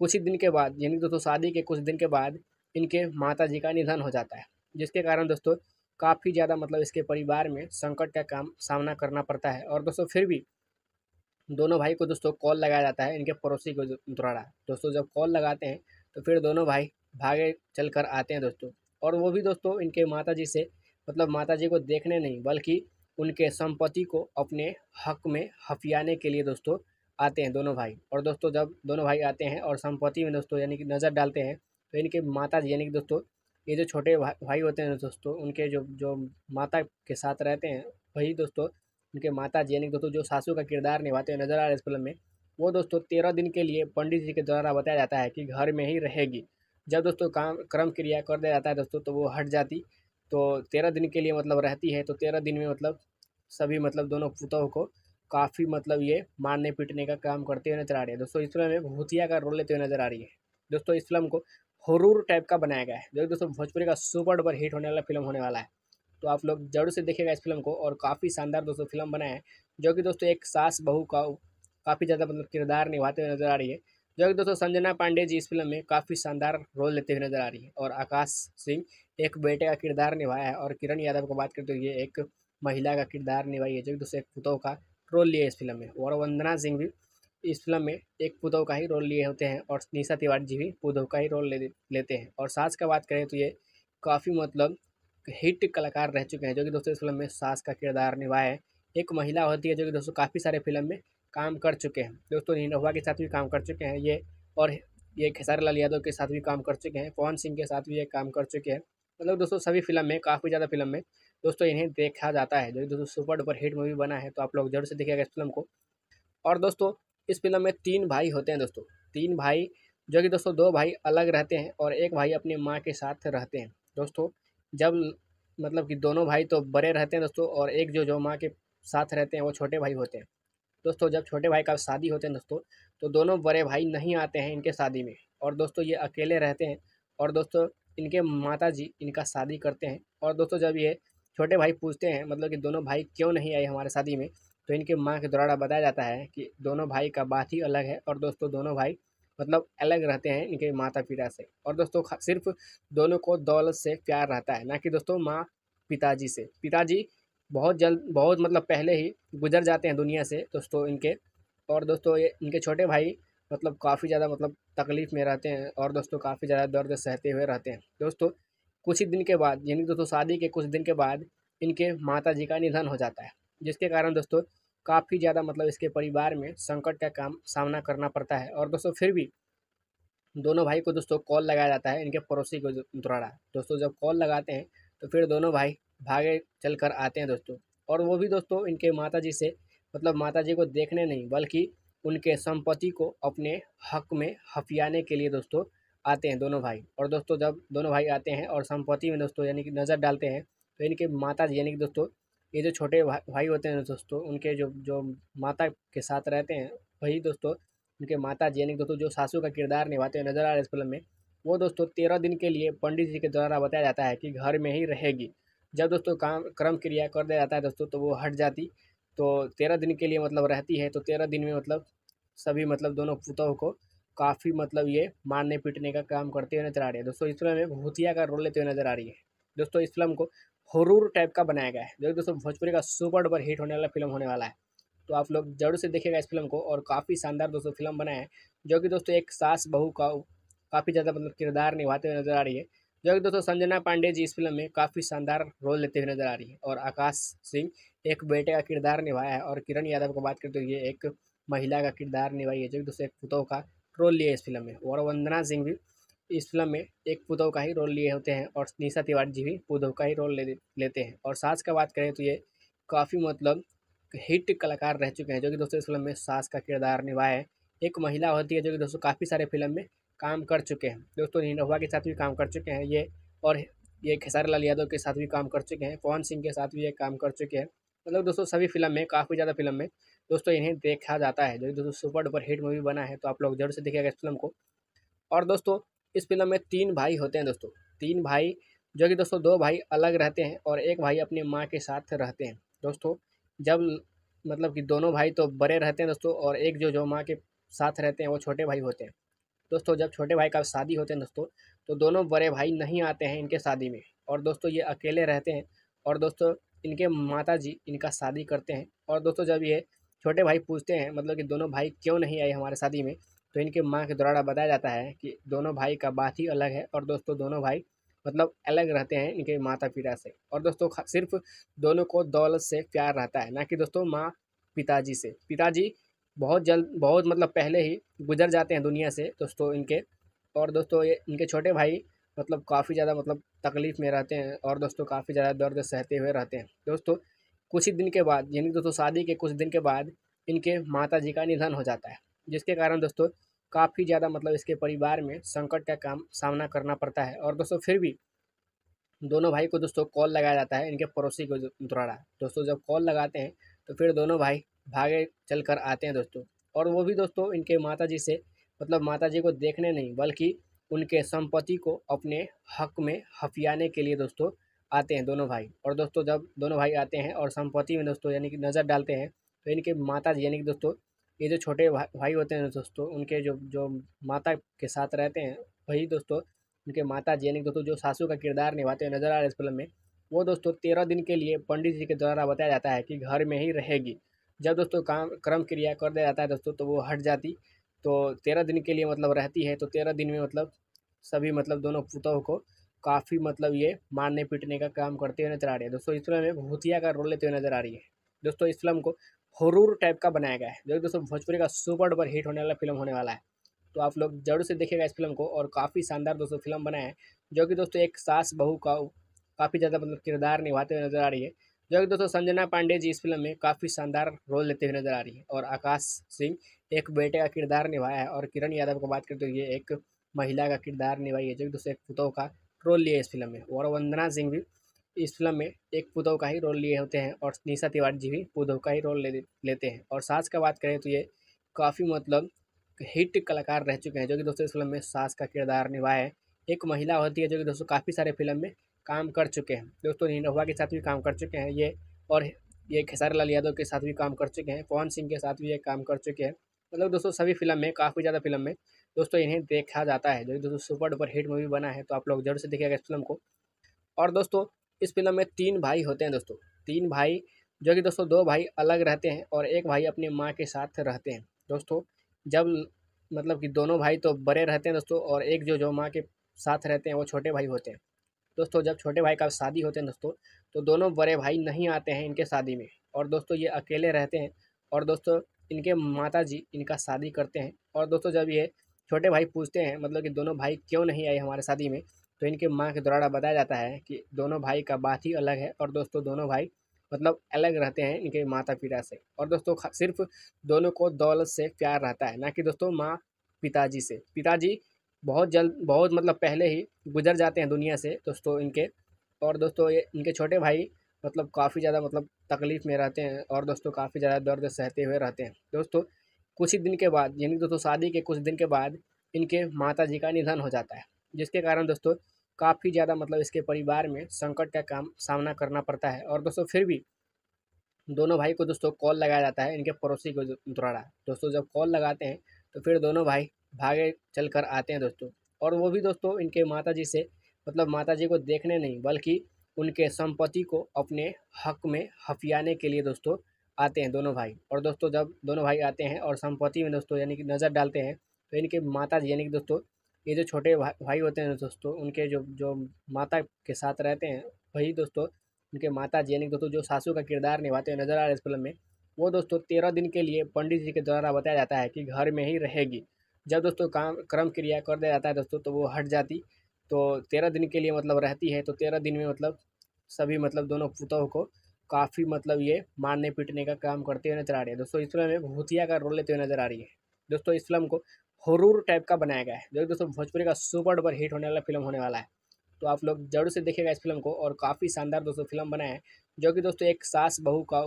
कुछ ही दिन के बाद यानी दोस्तों शादी के कुछ दिन के बाद इनके माता जी का निधन हो जाता है, जिसके कारण दोस्तों काफ़ी ज़्यादा मतलब इसके परिवार में संकट का काम सामना करना पड़ता है। और दोस्तों, फिर भी दोनों भाई को दोस्तों कॉल लगाया जाता है इनके पड़ोसी को द्वारा दोस्तों, जब कॉल लगाते हैं तो फिर दोनों भाई भागे चल कर आते हैं दोस्तों। और वो भी दोस्तों इनके माता जी से मतलब माता जी को देखने नहीं, बल्कि उनके संपत्ति को अपने हक में हफियाने के लिए दोस्तों आते हैं दोनों भाई। और दोस्तों, जब दोनों भाई आते हैं और संपत्ति में दोस्तों यानी कि नज़र डालते हैं तो इनके माता जी यानी कि दोस्तों ये जो छोटे भा, भाई होते हैं दोस्तों उनके जो जो माता के साथ रहते हैं वही दोस्तों उनके माता जी यानी दोस्तों जो सासू का किरदार निभाते हुए नज़र आ रहे इस फ़िल्म में वो दोस्तों तेरह दिन के लिए पंडित जी के द्वारा बताया जाता है कि घर में ही रहेगी। जब दोस्तों काम क्रम क्रिया कर दिया जाता है दोस्तों तो वो हट जाती तो तेरह दिन के लिए मतलब रहती है तो तेरह दिन में मतलब सभी मतलब दोनों पुतों को काफ़ी मतलब ये मारने पीटने का काम करते हुए नज़र आ रही है। दोस्तों इस फ़िल्म में भूतिया का रोल लेते हुए नज़र आ रही है। दोस्तों इस फ़िल्म को हॉरर टाइप का बनाया गया है। जो दोस्तों, भोजपुरी का सुपर डुपर हिट होने वाला फ़िल्म होने वाला है। तो आप लोग ज़रूर से देखेगा इस फ़िल्म को और काफ़ी शानदार दोस्तों फ़िल्म बनाया है। जो कि दोस्तों एक सास बहू का काफ़ी ज़्यादा मतलब किरदार निभाते हुए नज़र आ रही है। जो कि दोस्तों संजना पांडे जी इस फ़िल्म में काफ़ी शानदार रोल लेते हुए नज़र आ रही है और आकाश सिंह एक बेटे का किरदार निभाया है और किरण यादव को बात करते हुए एक महिला का किरदार निभाई है। जो कि दोस्तों एक पुतों का रोल लिया है इस फ़िल्म में। और वंदना सिंह भी इस फ़िल्म में एक पुतों का ही रोल लिए होते हैं और निशा तिवारी जी भी पुतों का ही रोल ले, लेते हैं। और सास का बात करें तो ये काफ़ी मतलब हिट कलाकार रह चुके हैं, जो कि दोस्तों इस फ़िल्म में सास का किरदार निभाया है। एक महिला होती है जो कि दोस्तों काफ़ी सारे फ़िल्म में काम कर चुके हैं। दोस्तों निरहुआ के साथ भी काम कर चुके हैं, ये और ये खेसारी लाल यादव के साथ भी काम कर चुके हैं, पवन सिंह के साथ भी ये काम कर चुके हैं। मतलब दोस्तों सभी फ़िल्म में, काफ़ी ज़्यादा फ़िल्म में दोस्तों इन्हें देखा जाता है, जो दोस्तों सुपर डुपर हिट मूवी बना है तो आप लोग ज़रूर से देखिएगा इस फ़िल्म को। और दोस्तों इस फ़िल्म में तीन भाई होते हैं दोस्तों। तीन भाई, जो कि दोस्तों दो भाई अलग रहते हैं और एक भाई अपनी माँ के साथ रहते हैं। दोस्तों, जब मतलब कि दोनों भाई तो बड़े रहते हैं दोस्तों और एक जो जो माँ के साथ रहते हैं वो छोटे भाई होते हैं। दोस्तों, जब छोटे भाई का शादी होते हैं दोस्तों तो दोनों बड़े भाई नहीं आते हैं इनके शादी में और दोस्तों ये अकेले रहते हैं और दोस्तों इनके माता जी इनका शादी करते हैं। और दोस्तों जब ये छोटे भाई पूछते हैं मतलब कि दोनों भाई क्यों नहीं आए हमारे शादी में तो इनके माँ के द्वारा बताया जाता है कि दोनों भाई का बात ही अलग है और दोस्तों दोनों भाई मतलब अलग रहते हैं इनके माता पिता से। और दोस्तों सिर्फ़ दोनों को दौलत से प्यार रहता है, ना कि दोस्तों माँ पिताजी से। पिताजी बहुत जल्द, बहुत मतलब पहले ही गुजर जाते हैं दुनिया से दोस्तों इनके। और दोस्तों ये, इनके छोटे भाई मतलब काफ़ी ज़्यादा मतलब तकलीफ़ में रहते हैं और दोस्तों काफ़ी ज़्यादा दर्द सहते हुए रहते हैं। दोस्तों कुछ ही दिन के बाद, यानी दोस्तों शादी के कुछ दिन के बाद इनके माता जी का निधन हो जाता है। जिसके कारण दोस्तों, काफ़ी ज़्यादा मतलब इसके परिवार में संकट का काम सामना करना पड़ता है। और दोस्तों, फिर भी दोनों भाई को दोस्तों कॉल लगाया जाता है इनके पड़ोसी को द्वारा। दोस्तों, जब कॉल लगाते हैं तो फिर दोनों भाई भागे चल कर आते हैं दोस्तों। और वो भी दोस्तों इनके माता जी से मतलब माता जी को देखने नहीं, बल्कि उनके संपत्ति को अपने हक में हफियाने के लिए दोस्तों आते हैं दोनों भाई। और दोस्तों, जब दोनों भाई आते हैं और संपत्ति में दोस्तों यानी कि नज़र डालते हैं तो इनके माता जी यानी कि दोस्तों ये जो छोटे भाई होते हैं दोस्तों, उनके जो जो माता के साथ रहते हैं, वही दोस्तों, उनके माता जी यानी दोस्तों जो सासू का किरदार निभाते हुए नज़र आ रहे इस फ़िल्म में, वो दोस्तों तेरह दिन के लिए पंडित जी के द्वारा बताया जाता है कि घर में ही रहेगी। जब दोस्तों काम, क्रम क्रिया कर दिया जाता है दोस्तों तो वो हट जाती तो तेरह दिन के लिए मतलब रहती है तो तेरह दिन में मतलब सभी मतलब दोनों पुतों को काफ़ी मतलब ये मारने पीटने का काम करते हुए नज़र आ रही है। दोस्तों इस फ़िल्म में भूतिया का रोल लेते हुए नज़र आ रही है। दोस्तों इस फ़िल्म को हॉरर टाइप का बनाया गया है। जो दोस्तों भोजपुरी का सुपर डुपर हिट होने वाला फ़िल्म होने वाला है। तो आप लोग ज़रूर से देखेगा इस फ़िल्म को और काफ़ी शानदार दोस्तों फ़िल्म बनाया है, जो कि दोस्तों एक सास बहू का काफ़ी ज़्यादा मतलब किरदार निभाते हुए नज़र आ रही है। जो कि दोस्तों संजना पांडे जी इस फ़िल्म में काफ़ी शानदार रोल लेते हुए नज़र आ रही है और आकाश सिंह एक बेटे का किरदार निभाया है और किरण यादव को बात करते हुए एक महिला का किरदार निभाई है, जो कि दोस्तों एक पुतों का रोल लिया है इस फ़िल्म में। और वंदना सिंह भी इस फ़िल्म में एक पुतों का ही रोल लिए होते हैं और निशा तिवारी जी भी पुतों का ही रोल ले, लेते हैं। और सास का बात करें तो ये काफ़ी मतलब हिट कलाकार रह चुके हैं, जो कि दोस्तों इस फ़िल्म में सास का किरदार निभाया है। एक महिला होती है, जो कि दोस्तों काफ़ी सारे फ़िल्म में काम कर चुके हैं। दोस्तों निरहुआ के साथ भी काम कर चुके हैं, ये और ये खेसारी लाल यादव के साथ भी काम कर चुके हैं, पवन सिंह के साथ भी ये काम कर चुके हैं। मतलब दोस्तों सभी फ़िल्म में, काफ़ी ज़्यादा फ़िल्म में दोस्तों इन्हें देखा जाता है, जो कि दोस्तों सुपर डुपर हिट मूवी बना है तो आप लोग ज़रूर से देखिएगा इस फ़िल्म को। और दोस्तों इस फ़िल्म में तीन भाई होते हैं दोस्तों। तीन भाई, जो कि दोस्तों दो भाई अलग रहते हैं और एक भाई अपनी माँ के साथ रहते हैं। दोस्तों, जब मतलब कि दोनों भाई तो बड़े रहते हैं दोस्तों और एक जो जो माँ के साथ रहते हैं, वो छोटे भाई होते हैं। दोस्तों, जब छोटे भाई का शादी होते हैं दोस्तों तो दोनों बड़े भाई नहीं आते हैं इनके शादी में और दोस्तों ये अकेले रहते हैं और दोस्तों इनके माता जी इनका शादी करते हैं। और दोस्तों जब ये छोटे भाई पूछते हैं मतलब कि दोनों भाई क्यों नहीं आए हमारे शादी में तो इनके माँ के द्वारा बताया जाता है कि दोनों भाई का बात ही अलग है और दोस्तों दोनों भाई मतलब अलग रहते हैं इनके माता पिता से। और दोस्तों सिर्फ़ दोनों को दौलत से प्यार रहता है, ना कि दोस्तों माँ पिताजी से। पिताजी बहुत जल्द, बहुत मतलब पहले ही गुजर जाते हैं दुनिया से दोस्तों इनके। और दोस्तों ये इनके छोटे भाई मतलब काफ़ी ज़्यादा मतलब तकलीफ़ में रहते हैं और दोस्तों काफ़ी ज़्यादा दर्द सहते हुए रहते हैं। दोस्तों कुछ ही दिन के बाद, यानी दोस्तों शादी के कुछ दिन के बाद इनके माता जी का निधन हो जाता है। जिसके कारण दोस्तों, काफ़ी ज़्यादा मतलब इसके परिवार में संकट का काम सामना करना पड़ता है। और दोस्तों, फिर भी दोनों भाई को दोस्तों कॉल लगाया जाता है इनके पड़ोसी को द्वारा। दोस्तों, जब कॉल लगाते हैं तो फिर दोनों भाई भागे चल कर आते हैं दोस्तों। और वो भी दोस्तों, इनके माता जी से मतलब माता जी को देखने नहीं, बल्कि उनके संपत्ति को अपने हक में हफियाने के लिए दोस्तों आते हैं दोनों भाई। और दोस्तों, जब दोनों भाई आते हैं और संपत्ति में दोस्तों यानी कि नज़र डालते हैं तो इनके माता जी यानी कि दोस्तों ये जो छोटे भाई होते हैं दोस्तों, उनके जो जो माता के साथ रहते हैं, वही दोस्तों, उनके माता जी यानी दोस्तों जो सासू का किरदार निभाते हुए नज़र आ रहे इस फ़िल्म में, वो दोस्तों तेरह दिन के लिए पंडित जी के द्वारा बताया जाता है कि घर में ही रहेगी। जब दोस्तों काम, क्रम क्रिया कर दिया जाता है दोस्तों तो वो हट जाती तो तेरह दिन के लिए मतलब रहती है तो तेरह दिन में मतलब सभी मतलब दोनों पुतों को काफ़ी मतलब ये मारने पीटने का काम करते हुए नज़र आ रही है। दोस्तों, इस फ़िल्म में भूतिया का रोल लेते हुए नज़र आ रही है। दोस्तों, इस फ़िल्म को हरूर टाइप का बनाया गया है। जो दोस्तों भोजपुरी का सुपर डुपर हिट होने वाला फ़िल्म होने वाला है। तो आप लोग ज़रूर से देखिएगा इस फ़िल्म को और काफ़ी शानदार दोस्तों फ़िल्म बना है। जो कि दोस्तों एक सास बहू का काफ़ी ज़्यादा मतलब किरदार निभाते हुए नज़र आ रही है। जो कि दोस्तों संजना पांडे जी इस फ़िल्म में काफ़ी शानदार रोल लेते हुए नज़र आ रही है और आकाश सिंह एक बेटे का किरदार निभाया है और किरण यादव को बात करते हुए एक महिला का किरदार निभाई है। जो कि दोस्तों एक पुतों का रोल लिए इस फ़िल्म में। और वंदना सिंह भी इस फ़िल्म में एक पुदव का ही रोल लिए होते हैं और निशा तिवारी जी भी पुदव का ही रोल ले लेते हैं। और सास का बात करें तो ये काफ़ी मतलब हिट कलाकार रह चुके हैं, जो कि दोस्तों इस फ़िल्म में सास का किरदार निभाए। एक महिला होती है, जो कि दोस्तों काफ़ी सारे फ़िल्म में काम कर चुके हैं। दोस्तों निरहुआ के साथ भी काम कर चुके हैं, ये और ये खेसारी लाल यादव के साथ भी काम कर चुके हैं, पवन सिंह के साथ भी ये काम कर चुके हैं। मतलब दोस्तों सभी फ़िल्म में, काफ़ी ज़्यादा फ़िल्म में दोस्तों इन्हें देखा जाता है, जो कि दोस्तों सुपर डुपर हिट मूवी बना है तो आप लोग ज़रूर से देखिएगा इस फ़िल्म को। और दोस्तों इस फ़िल्म में तीन भाई होते हैं दोस्तों। तीन भाई, जो कि दोस्तों दो भाई अलग रहते हैं और एक भाई अपनी माँ के साथ रहते हैं। दोस्तों, जब मतलब कि दोनों भाई तो बड़े रहते हैं दोस्तों और एक जो जो माँ के साथ रहते हैं, वो छोटे भाई होते हैं। दोस्तों, जब छोटे भाई का शादी होते हैं दोस्तों तो दोनों बड़े भाई नहीं आते हैं इनके शादी में और दोस्तों ये अकेले रहते हैं और दोस्तों इनके माता जी इनका शादी करते हैं। और दोस्तों जब ये छोटे भाई पूछते हैं मतलब कि दोनों भाई क्यों नहीं आए हमारे शादी में तो इनके माँ के द्वारा बताया जाता है कि दोनों भाई का बात ही अलग है और दोस्तों दोनों भाई मतलब अलग रहते हैं इनके माता पिता से। और दोस्तों सिर्फ़ दोनों को दौलत से प्यार रहता है, ना कि दोस्तों माँ पिताजी से। पिताजी बहुत जल्द, बहुत मतलब पहले ही गुजर जाते हैं दुनिया से दोस्तों इनके। और दोस्तों ये, इनके छोटे भाई मतलब काफ़ी ज़्यादा मतलब तकलीफ़ में रहते हैं और दोस्तों काफ़ी ज़्यादा दर्द सहते हुए रहते हैं। दोस्तों कुछ ही दिन के बाद, यानी दोस्तों शादी के कुछ दिन के बाद इनके माता जी का निधन हो जाता है, जिसके कारण दोस्तों काफ़ी ज़्यादा मतलब इसके परिवार में संकट का काम सामना करना पड़ता है। और दोस्तों, फिर भी दोनों भाई को दोस्तों कॉल लगाया जाता है इनके पड़ोसी को द्वारा दोस्तों, जब कॉल लगाते हैं तो फिर दोनों भाई भागे चल कर आते हैं दोस्तों। और वो भी दोस्तों इनके माता जी से मतलब माता जी को देखने नहीं, बल्कि उनके संपत्ति को अपने हक में हफियाने के लिए दोस्तों आते हैं दोनों भाई। और दोस्तों, जब दोनों भाई आते हैं और संपत्ति में दोस्तों यानी कि नज़र डालते हैं तो इनके माता जी यानी कि दोस्तों ये जो छोटे भाई होते हैं दोस्तों, उनके जो जो माता के साथ रहते हैं, वही दोस्तों, उनके माता जी यानी दोस्तों जो सासू का किरदार निभाते हुए नज़र आ रहे हैं इस फ़िल्म में, वो दोस्तों तेरह दिन के लिए पंडित जी के द्वारा बताया जाता है कि घर में ही रहेगी। जब दोस्तों काम, क्रम क्रिया कर दिया जाता है दोस्तों तो वो हट जाती तो तेरह दिन के लिए मतलब रहती है तो तेरह दिन में मतलब सभी मतलब दोनों पुतों को काफ़ी मतलब ये मारने पीटने का काम करते हुए नज़र आ रही है। दोस्तों इस फ़िल्म में भूतिया का रोल लेते हुए नज़र आ रही है। दोस्तों इस फ़िल्म को हरूर टाइप का बनाया गया है। जो दोस्तों, भोजपुरी का सुपर डुपर हिट होने वाला फ़िल्म होने वाला है। तो आप लोग ज़रूर से देखेगा इस फ़िल्म को और काफ़ी शानदार दोस्तों फ़िल्म बना है, जो कि दोस्तों एक सास बहू का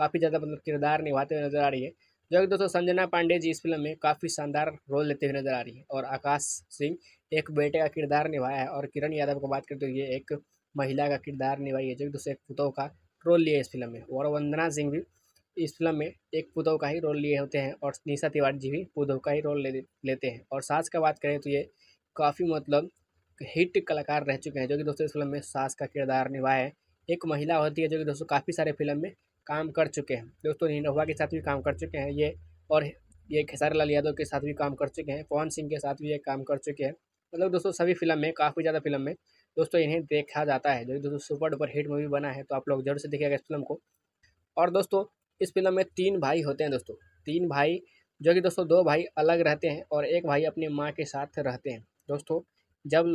काफ़ी ज़्यादा मतलब किरदार निभाते हुए नज़र आ रही है। जो कि दोस्तों संजना पांडे जी इस फ़िल्म में काफ़ी शानदार रोल लेते हुए नज़र आ रही है और आकाश सिंह एक बेटे का किरदार निभाया है और किरण यादव को बात करते हुए एक महिला का किरदार निभाई है, जो कि दोस्तों एक पुतों का रोल लिया है इस फ़िल्म में। और वंदना सिंह भी इस फ़िल्म में एक पुतों का ही रोल लिए होते हैं और निशा तिवारी जी भी पुतों का ही रोल ले, लेते हैं। और सास का बात करें तो ये काफ़ी मतलब हिट कलाकार रह चुके हैं, जो कि दोस्तों इस फ़िल्म में सास का किरदार निभाया है। एक महिला होती है जो कि दोस्तों काफ़ी सारे फ़िल्म में काम कर चुके हैं। दोस्तों निनोवा के साथ भी काम कर चुके हैं, ये और ये खेसारी लाल यादव के साथ भी काम कर चुके हैं, पवन सिंह के साथ भी ये काम कर चुके हैं। मतलब दोस्तों सभी फ़िल्म में, काफ़ी ज़्यादा फ़िल्म में दोस्तों इन्हें देखा जाता है, जो दोस्तों सुपर डुपर हिट मूवी बना है तो आप लोग ज़रूर से देखिएगा इस फ़िल्म को। और दोस्तों इस फ़िल्म में तीन भाई होते हैं दोस्तों। तीन भाई, जो कि दोस्तों दो भाई अलग रहते हैं और एक भाई अपनी माँ के साथ रहते हैं। दोस्तों, जब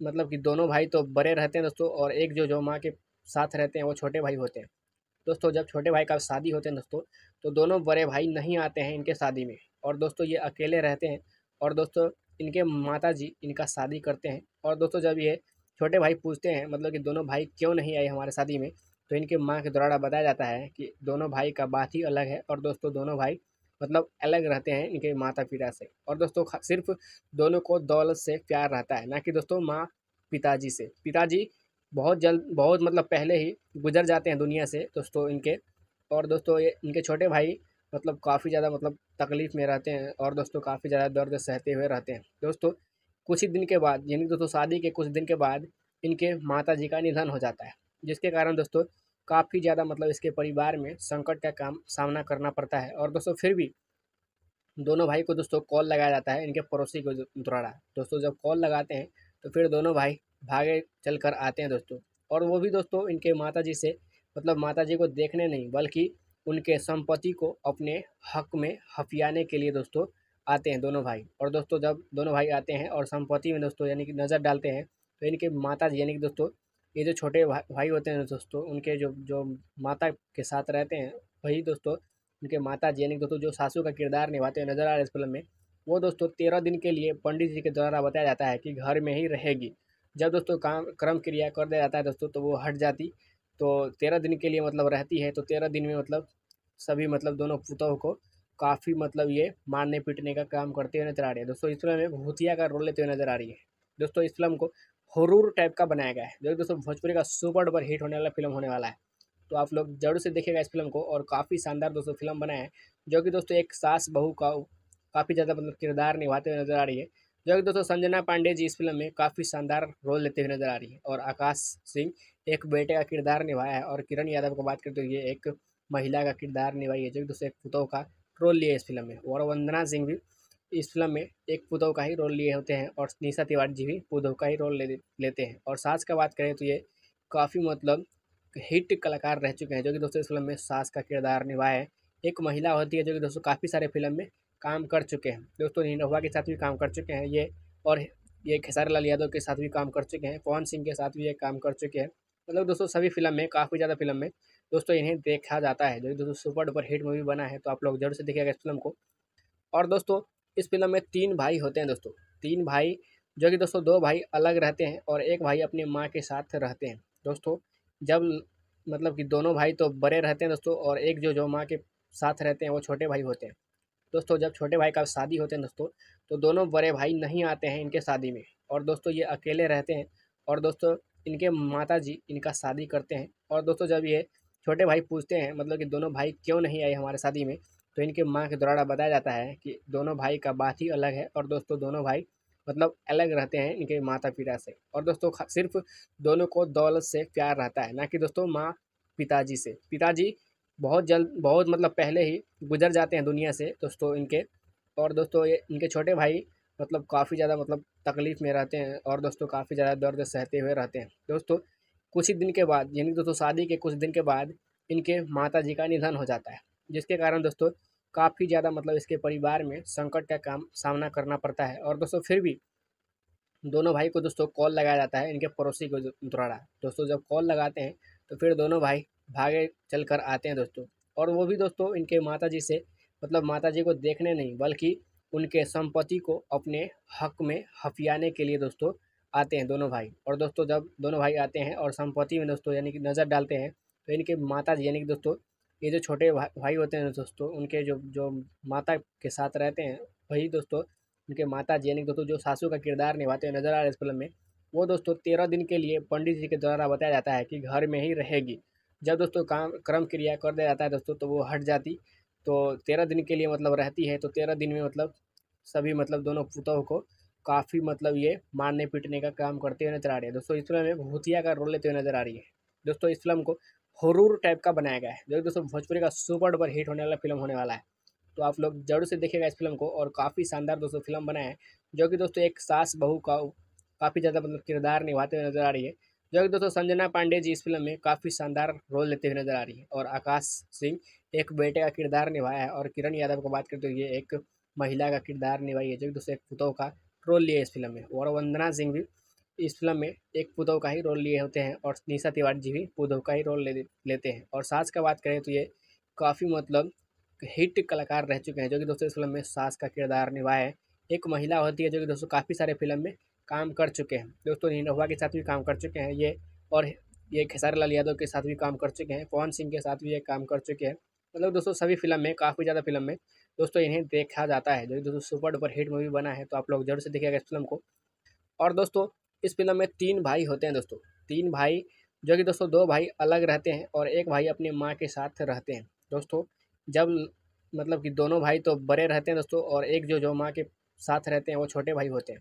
मतलब कि दोनों भाई तो बड़े रहते हैं दोस्तों और एक जो जो माँ के साथ रहते हैं, वो छोटे भाई होते हैं। दोस्तों, जब छोटे भाई का शादी होते हैं दोस्तों तो दोनों बड़े भाई नहीं आते हैं इनके शादी में और दोस्तों ये अकेले रहते हैं और दोस्तों इनके माता जी इनका शादी करते हैं। और दोस्तों जब ये छोटे भाई पूछते हैं मतलब कि दोनों भाई क्यों नहीं आए हमारे शादी में तो इनके माँ के द्वारा बताया जाता है कि दोनों भाई का बात ही अलग है और दोस्तों दोनों भाई मतलब अलग रहते हैं इनके माता पिता से। और दोस्तों सिर्फ़ दोनों को दौलत से प्यार रहता है, ना कि दोस्तों माँ पिताजी से। पिताजी बहुत जल्द, बहुत मतलब पहले ही गुजर जाते हैं दुनिया से दोस्तों इनके। और दोस्तों ये, इनके छोटे भाई मतलब काफ़ी ज़्यादा मतलब तकलीफ़ में रहते हैं और दोस्तों काफ़ी ज़्यादा दर्द सहते हुए रहते हैं। दोस्तों कुछ ही दिन के बाद, यानी दोस्तों शादी के कुछ दिन के बाद इनके माता जी का निधन हो जाता है। जिसके कारण दोस्तों, काफ़ी ज़्यादा मतलब इसके परिवार में संकट का काम सामना करना पड़ता है। और दोस्तों, फिर भी दोनों भाई को दोस्तों कॉल लगाया जाता है इनके पड़ोसी को द्वारा। दोस्तों, जब कॉल लगाते हैं तो फिर दोनों भाई भागे चल कर आते हैं दोस्तों। और वो भी दोस्तों इनके माता जी से मतलब माता जी को देखने नहीं, बल्कि उनके संपत्ति को अपने हक में हफियाने के लिए दोस्तों आते हैं दोनों भाई। और दोस्तों, जब दोनों भाई आते हैं और संपत्ति में दोस्तों यानी कि नज़र डालते हैं तो इनके माता जी यानी कि दोस्तों ये जो छोटे भाई होते हैं दोस्तों, उनके जो जो माता के साथ रहते हैं, वही दोस्तों, उनके माता जी यानी दोस्तों जो सासू का किरदार निभाते हुए नज़र आ रहे इस फ़िल्म में, वो दोस्तों तेरह दिन के लिए पंडित जी के द्वारा बताया जाता है कि घर में ही रहेगी। जब दोस्तों काम, क्रम क्रिया कर दिया जाता है दोस्तों तो वो हट जाती तो तेरह दिन के लिए मतलब रहती है तो तेरह दिन में मतलब सभी मतलब दोनों पुतों को काफ़ी मतलब ये मारने पीटने का काम करते हुए नज़र आ रही है। दोस्तों इस फ़िल्म में भूतिया का रोल लेते हुए नज़र आ रही है। दोस्तों इस फ़िल्म को हरूर टाइप का बनाया गया है, जो दोस्तों भोजपुरी का सुपर डुपर हिट होने वाला फ़िल्म होने वाला है। तो आप लोग ज़रूर से देखिएगा इस फ़िल्म को और काफ़ी शानदार दोस्तों फ़िल्म बना है, जो कि दोस्तों एक सास बहू का काफ़ी ज़्यादा मतलब किरदार निभाते हुए नज़र आ रही है, जो कि दोस्तों संजना पांडे जी इस फ़िल्म में काफ़ी शानदार रोल लेते हुए नज़र आ रही है और आकाश सिंह एक बेटे का किरदार निभाया है और किरण यादव को बात करते हुए एक महिला का किरदार निभाई है, जो कि दोस्तों एक पुतों का रोल लिया है इस फ़िल्म में। और वंदना सिंह भी इस फ़िल्म में एक पुतों का ही रोल लिए होते हैं और निशा तिवारी जी भी पुतों का ही रोल ले लेते हैं। और सास का बात करें तो ये काफ़ी मतलब हिट कलाकार रह चुके हैं, जो कि दोस्तों इस फ़िल्म में सास का किरदार निभाया है। एक महिला होती है, जो कि दोस्तों काफ़ी सारे फ़िल्म में काम कर चुके हैं। दोस्तों निनोवा के साथ भी काम कर चुके हैं, ये और ये खेसारी लाल यादव के साथ भी काम कर चुके हैं, पवन सिंह के साथ भी ये काम कर चुके हैं। मतलब दोस्तों सभी फ़िल्म में, काफ़ी ज़्यादा फ़िल्म में दोस्तों इन्हें देखा जाता है, जो कि दोस्तों सुपर डुपर हिट मूवी बना है तो आप लोग ज़रूर से देखिएगा इस फ़िल्म को। और दोस्तों इस फ़िल्म में तीन भाई होते हैं दोस्तों। तीन भाई, जो कि दोस्तों दो भाई अलग रहते हैं और एक भाई अपनी माँ के साथ रहते हैं। दोस्तों, जब मतलब कि दोनों भाई तो बड़े रहते हैं दोस्तों और एक जो जो माँ के साथ रहते हैं वो छोटे भाई होते हैं। दोस्तों, जब छोटे भाई का शादी होते हैं दोस्तों तो दोनों बड़े भाई नहीं आते हैं इनके शादी में और दोस्तों ये अकेले रहते हैं और दोस्तों इनके माता जी इनका शादी करते हैं। और दोस्तों जब ये छोटे भाई पूछते हैं मतलब कि दोनों भाई क्यों नहीं आए हमारे शादी में तो इनके माँ के द्वारा बताया जाता है कि दोनों भाई का बात ही अलग है और दोस्तों दोनों भाई मतलब अलग रहते हैं इनके माता पिता से। और दोस्तों सिर्फ़ दोनों को दौलत से प्यार रहता है, ना कि दोस्तों माँ पिताजी से। पिताजी बहुत जल्द बहुत मतलब पहले ही गुजर जाते हैं दुनिया से दोस्तों इनके। और दोस्तों ये इनके छोटे भाई मतलब काफ़ी ज़्यादा मतलब तकलीफ़ में रहते हैं और दोस्तों काफ़ी ज़्यादा दर्द सहते हुए रहते हैं। दोस्तों कुछ ही दिन के बाद, यानी दोस्तों शादी के कुछ दिन के बाद इनके माता जी का निधन हो जाता है। जिसके कारण दोस्तों, काफ़ी ज़्यादा मतलब इसके परिवार में संकट का काम सामना करना पड़ता है। और दोस्तों, फिर भी दोनों भाई को दोस्तों कॉल लगाया जाता है इनके पड़ोसी को द्वारा। दोस्तों, जब कॉल लगाते हैं तो फिर दोनों भाई भागे चल कर आते हैं दोस्तों। और वो भी दोस्तों इनके माता जी से मतलब माता जी को देखने नहीं, बल्कि उनके संपत्ति को अपने हक में हफियाने के लिए दोस्तों आते हैं दोनों भाई। और दोस्तों, जब दोनों भाई आते हैं और संपत्ति में दोस्तों यानी कि नज़र डालते हैं तो इनके माता जी यानी कि दोस्तों ये जो छोटे भाई होते हैं दोस्तों, उनके जो जो माता के साथ रहते हैं, वही दोस्तों, उनके माता जी यानी दोस्तों, जो सासू का किरदार निभाते हुए नज़र आ रहे इस फ़िल्म में, वो दोस्तों तेरह दिन के लिए पंडित जी के द्वारा बताया जाता है कि घर में ही रहेगी। जब दोस्तों काम, क्रम क्रिया कर दिया जाता है दोस्तों तो वो हट जाती। तो तेरह दिन के लिए मतलब रहती है तो तेरह दिन में मतलब सभी मतलब दोनों पुतों को काफ़ी मतलब ये मारने पीटने का काम करते हुए नज़र आ रही है। दोस्तों, इस फ़िल्म में भूतिया का रोल लेते हुए नज़र आ रही है। दोस्तों, इस फ़िल्म को हरूर टाइप का बनाया गया है। जो दोस्तों भोजपुरी का सुपर डुपर हिट होने वाला फ़िल्म होने वाला है। तो आप लोग ज़रूर से देखेगा इस फ़िल्म को और काफ़ी शानदार दोस्तों फ़िल्म बना है। जो कि दोस्तों एक सास बहू का काफ़ी ज़्यादा मतलब किरदार निभाते हुए नज़र आ रही है। जो कि दोस्तों संजना पांडे जी इस फ़िल्म में काफ़ी शानदार रोल लेते हुए नज़र आ रही है और आकाश सिंह एक बेटे का किरदार निभाया है और किरण यादव को बात करते हुए एक महिला का किरदार निभाई है। जो कि दोस्तों एक पुतों का रोल लिया है इस फ़िल्म में। और वंदना सिंह भी इस फ़िल्म में एक पुदव का ही रोल लिए होते हैं और निशा तिवारी जी भी पुदव का ही रोल ले लेते हैं। और सास का बात करें तो ये काफ़ी मतलब हिट कलाकार रह चुके हैं, जो कि दोस्तों इस फ़िल्म में सास का किरदार निभाया है। एक महिला होती है, जो कि दोस्तों काफ़ी सारे फ़िल्म में काम कर चुके हैं। दोस्तों निरहुआ के साथ भी काम कर चुके हैं, ये और ये खेसारी लाल यादव के साथ भी काम कर चुके हैं, पवन सिंह के साथ भी ये काम कर चुके हैं। मतलब दोस्तों, सभी फ़िल्म में, काफ़ी ज़्यादा फ़िल्म में दोस्तों इन्हें देखा जाता है, जो कि दोस्तों सुपर डुपर हिट मूवी बना है तो आप लोग ज़रूर से देखिएगा इस फ़िल्म को। और दोस्तों इस फ़िल्म में तीन भाई होते हैं दोस्तों। तीन भाई, जो कि दोस्तों दो भाई अलग रहते हैं और एक भाई अपनी माँ के साथ रहते हैं। दोस्तों, जब मतलब कि दोनों भाई तो बड़े रहते हैं दोस्तों और एक जो जो माँ के साथ रहते हैं, वो छोटे भाई होते हैं।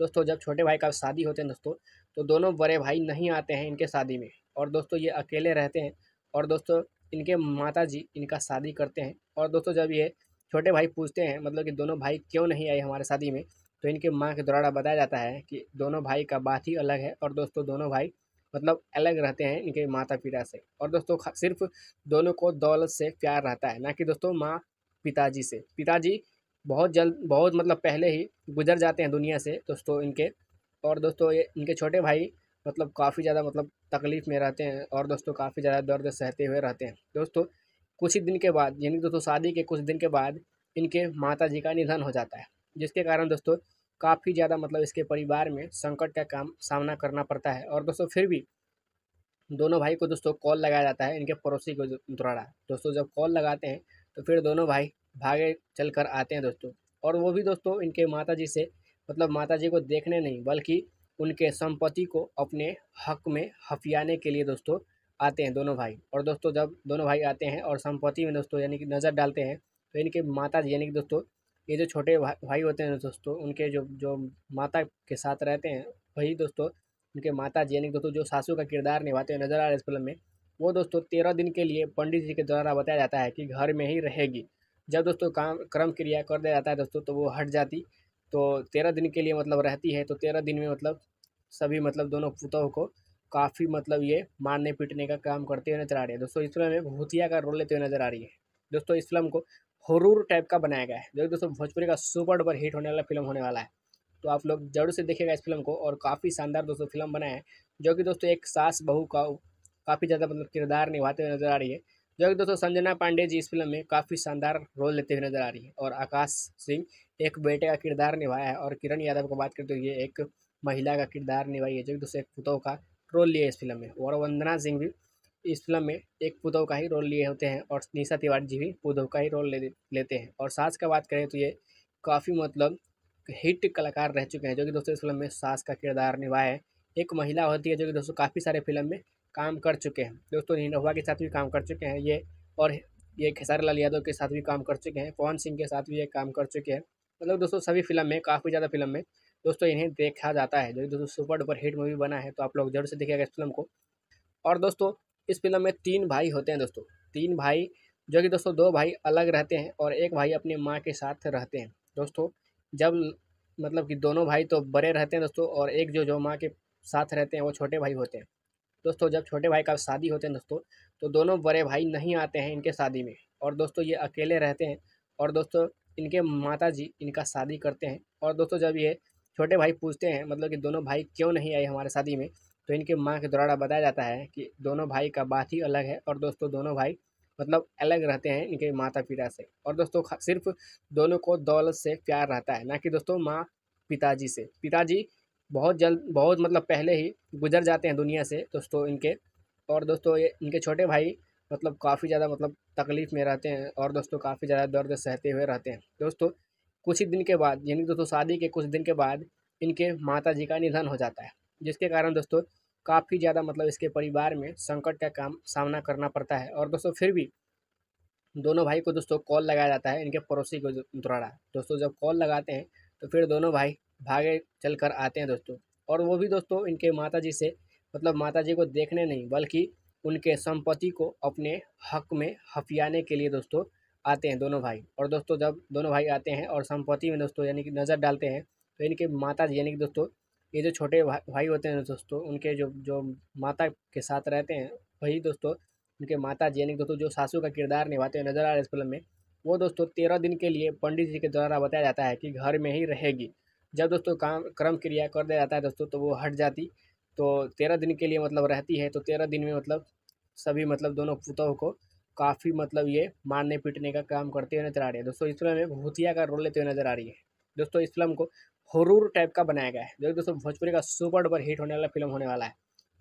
दोस्तों, जब छोटे भाई का शादी होते हैं दोस्तों तो दोनों बड़े भाई नहीं आते हैं इनके शादी में और दोस्तों ये अकेले रहते हैं और दोस्तों इनके माता जी इनका शादी करते हैं। और दोस्तों जब ये छोटे भाई पूछते हैं मतलब कि दोनों भाई क्यों नहीं आए हमारे शादी में तो इनके माँ के द्वारा बताया जाता है कि दोनों भाई का बात ही अलग है और दोस्तों दोनों भाई मतलब अलग रहते हैं इनके माता पिता से। और दोस्तों सिर्फ़ दोनों को दौलत से प्यार रहता है, ना कि दोस्तों माँ पिताजी से। पिताजी बहुत जल्द, बहुत मतलब पहले ही गुजर जाते हैं दुनिया से दोस्तों इनके। और दोस्तों ये, इनके छोटे भाई मतलब काफ़ी ज़्यादा मतलब तकलीफ़ में रहते हैं और दोस्तों काफ़ी ज़्यादा दर्द सहते हुए रहते हैं। दोस्तों कुछ ही दिन के बाद, यानी दोस्तों शादी के कुछ दिन के बाद इनके माता जी का निधन हो जाता है। जिसके कारण दोस्तों, काफ़ी ज़्यादा मतलब इसके परिवार में संकट का काम सामना करना पड़ता है। और दोस्तों, फिर भी दोनों भाई को दोस्तों कॉल लगाया जाता है इनके पड़ोसी को द्वारा। दोस्तों, जब कॉल लगाते हैं तो फिर दोनों भाई भागे चल कर आते हैं दोस्तों। और वो भी दोस्तों इनके माता जी से मतलब माता जी को देखने नहीं, बल्कि उनके संपत्ति को अपने हक में हफियाने के लिए दोस्तों आते हैं दोनों भाई। और दोस्तों, जब दोनों भाई आते हैं और संपत्ति में दोस्तों यानी कि नज़र डालते हैं तो इनके माता जी यानी कि दोस्तों ये जो छोटे भा, भाई होते हैं दोस्तों उनके जो जो माता के साथ रहते हैं वही दोस्तों उनके माता जी यानी दोस्तों जो सासू का किरदार निभाते हुए नज़र आ रहे हैं इस फ़िल्म में वो दोस्तों तेरह दिन के लिए पंडित जी के द्वारा बताया जाता है कि घर में ही रहेगी। जब दोस्तों काम क्रम क्रिया कर दिया जाता है दोस्तों तो वो हट जाती तो तेरह दिन के लिए मतलब रहती है तो तेरह दिन में मतलब सभी मतलब दोनों पुतों को काफ़ी मतलब ये मारने पीटने का काम करते हुए नज़र आ रही है। दोस्तों इस फ़िल्म में भूतिया का रोल लेते हुए नज़र आ रही है। दोस्तों इस फ़िल्म को हरूर टाइप का बनाया गया है, जो दोस्तों भोजपुरी का सुपर डुपर हिट होने वाला फ़िल्म होने वाला है। तो आप लोग ज़रूर से देखेगा इस फ़िल्म को और काफ़ी शानदार दोस्तों फ़िल्म बना है, जो कि दोस्तों एक सास बहू का काफ़ी ज़्यादा मतलब किरदार निभाते हुए नज़र आ रही है, जो कि दोस्तों संजना पांडे जी इस फ़िल्म में काफ़ी शानदार रोल लेते हुए नज़र आ रही है और आकाश सिंह एक बेटे का किरदार निभाया है और किरण यादव को बात करते हुए एक महिला का किरदार निभाई है, जो कि दोस्तों एक पुतों का रोल लिया है इस फ़िल्म में। और वंदना सिंह भी इस फ़िल्म में एक पुदव का ही रोल लिए होते हैं और निशा तिवारी जी भी पुदव का ही रोल ले लेते हैं। और सास का बात करें तो ये काफ़ी मतलब हिट कलाकार रह चुके हैं, जो कि दोस्तों इस फ़िल्म में सास का किरदार निभाया है। एक महिला होती है जो कि दोस्तों काफ़ी सारे फ़िल्म में काम कर चुके हैं। दोस्तों निरहुआ के साथ भी काम कर चुके हैं, ये और ये खेसारी लाल यादव के साथ भी काम कर चुके हैं, पवन सिंह के साथ भी ये काम कर चुके हैं। मतलब दोस्तों सभी फ़िल्म में, काफ़ी ज़्यादा फ़िल्म में दोस्तों इन्हें देखा जाता है, जो कि दोस्तों सुपर डुपर हिट मूवी बना है तो आप लोग ज़रूर से देखिएगा इस फ़िल्म को। और दोस्तों इस फ़िल्म में तीन भाई होते हैं दोस्तों। तीन भाई, जो कि दोस्तों दो भाई अलग रहते हैं और एक भाई अपनी माँ के साथ रहते हैं। दोस्तों, जब मतलब कि दोनों भाई तो बड़े रहते हैं दोस्तों और एक जो जो माँ के साथ रहते हैं वो छोटे भाई होते हैं। दोस्तों, जब छोटे भाई का शादी होते हैं दोस्तों तो दोनों बड़े भाई नहीं आते हैं इनके शादी में और दोस्तों ये अकेले रहते हैं और दोस्तों इनके माता जी इनका शादी करते हैं। और दोस्तों जब ये छोटे भाई पूछते हैं मतलब कि दोनों भाई क्यों नहीं आए हमारे शादी में तो इनके माँ के द्वारा बताया जाता है कि दोनों भाई का बात ही अलग है और दोस्तों दोनों भाई मतलब अलग रहते हैं इनके माता पिता से। और दोस्तों सिर्फ़ दोनों को दौलत से प्यार रहता है, ना कि दोस्तों माँ पिताजी से। पिताजी बहुत जल्द, बहुत मतलब पहले ही गुजर जाते हैं दुनिया से दोस्तों इनके। और दोस्तों ये इनके छोटे भाई मतलब काफ़ी ज़्यादा मतलब तकलीफ़ में रहते हैं और दोस्तों काफ़ी ज़्यादा दर्द सहते हुए रहते हैं। दोस्तों कुछ ही दिन के बाद, यानी दोस्तों शादी के कुछ दिन के बाद इनके माता जी का निधन हो जाता है। जिसके कारण दोस्तों, काफ़ी ज़्यादा मतलब इसके परिवार में संकट का काम सामना करना पड़ता है। और दोस्तों, फिर भी दोनों भाई को दोस्तों कॉल लगाया जाता है इनके पड़ोसी को द्वारा। दोस्तों, जब कॉल लगाते हैं तो फिर दोनों भाई भागे चल कर आते हैं दोस्तों। और वो भी दोस्तों, इनके माता जी से मतलब माता जी को देखने नहीं, बल्कि उनके संपत्ति को अपने हक में हफियाने के लिए दोस्तों आते हैं दोनों भाई। और दोस्तों, जब दोनों भाई आते हैं और संपत्ति में दोस्तों यानी कि नज़र डालते हैं तो इनके माता जी यानी कि दोस्तों ये जो छोटे भाई होते हैं दोस्तों, उनके जो जो माता के साथ रहते हैं, वही दोस्तों, उनके माता जी यानी दोस्तों जो सासू का किरदार निभाते हुए नज़र आ रहे हैं इस फ़िल्म में, वो दोस्तों तेरह दिन के लिए पंडित जी के द्वारा बताया जाता है कि घर में ही रहेगी। जब दोस्तों काम, क्रम क्रिया कर दिया जाता है दोस्तों तो वो हट जाती तो तेरह दिन के लिए मतलब रहती है तो तेरह दिन में मतलब सभी मतलब दोनों पुतों को काफ़ी मतलब ये मारने पीटने का काम करते हुए नज़र आ रही है। दोस्तों, इस फ़िल्म में भूतिया का रोल लेते हुए नज़र आ रही है। दोस्तों, इस फ़िल्म को हरूर टाइप का बनाया गया है। जो दोस्तों भोजपुरी का सुपर डुपर हिट होने वाला फ़िल्म होने वाला है।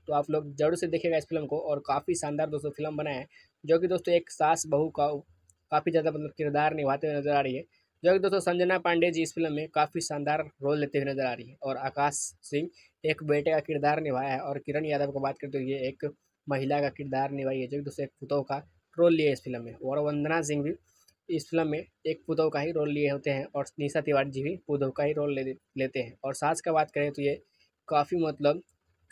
तो आप लोग ज़रूर से देखेगा इस फ़िल्म को और काफ़ी शानदार दोस्तों फ़िल्म बना है, जो कि दोस्तों एक सास बहू का काफ़ी ज़्यादा मतलब किरदार निभाते हुए नज़र आ रही है। जो कि दोस्तों संजना पांडे जी इस फ़िल्म में काफ़ी शानदार रोल लेते हुए नज़र आ रही है और आकाश सिंह एक बेटे का किरदार निभाया है और किरण यादव को बात करते हुए एक महिला का किरदार निभाई है, जो कि दोस्तों एक पुतों का रोल लिया है इस फ़िल्म में। और वंदना सिंह भी इस फ़िल्म में एक पुतों का ही रोल लिए होते हैं और निशा तिवारी जी भी पुतों का ही रोल ले लेते हैं। और सास का बात करें तो ये काफ़ी मतलब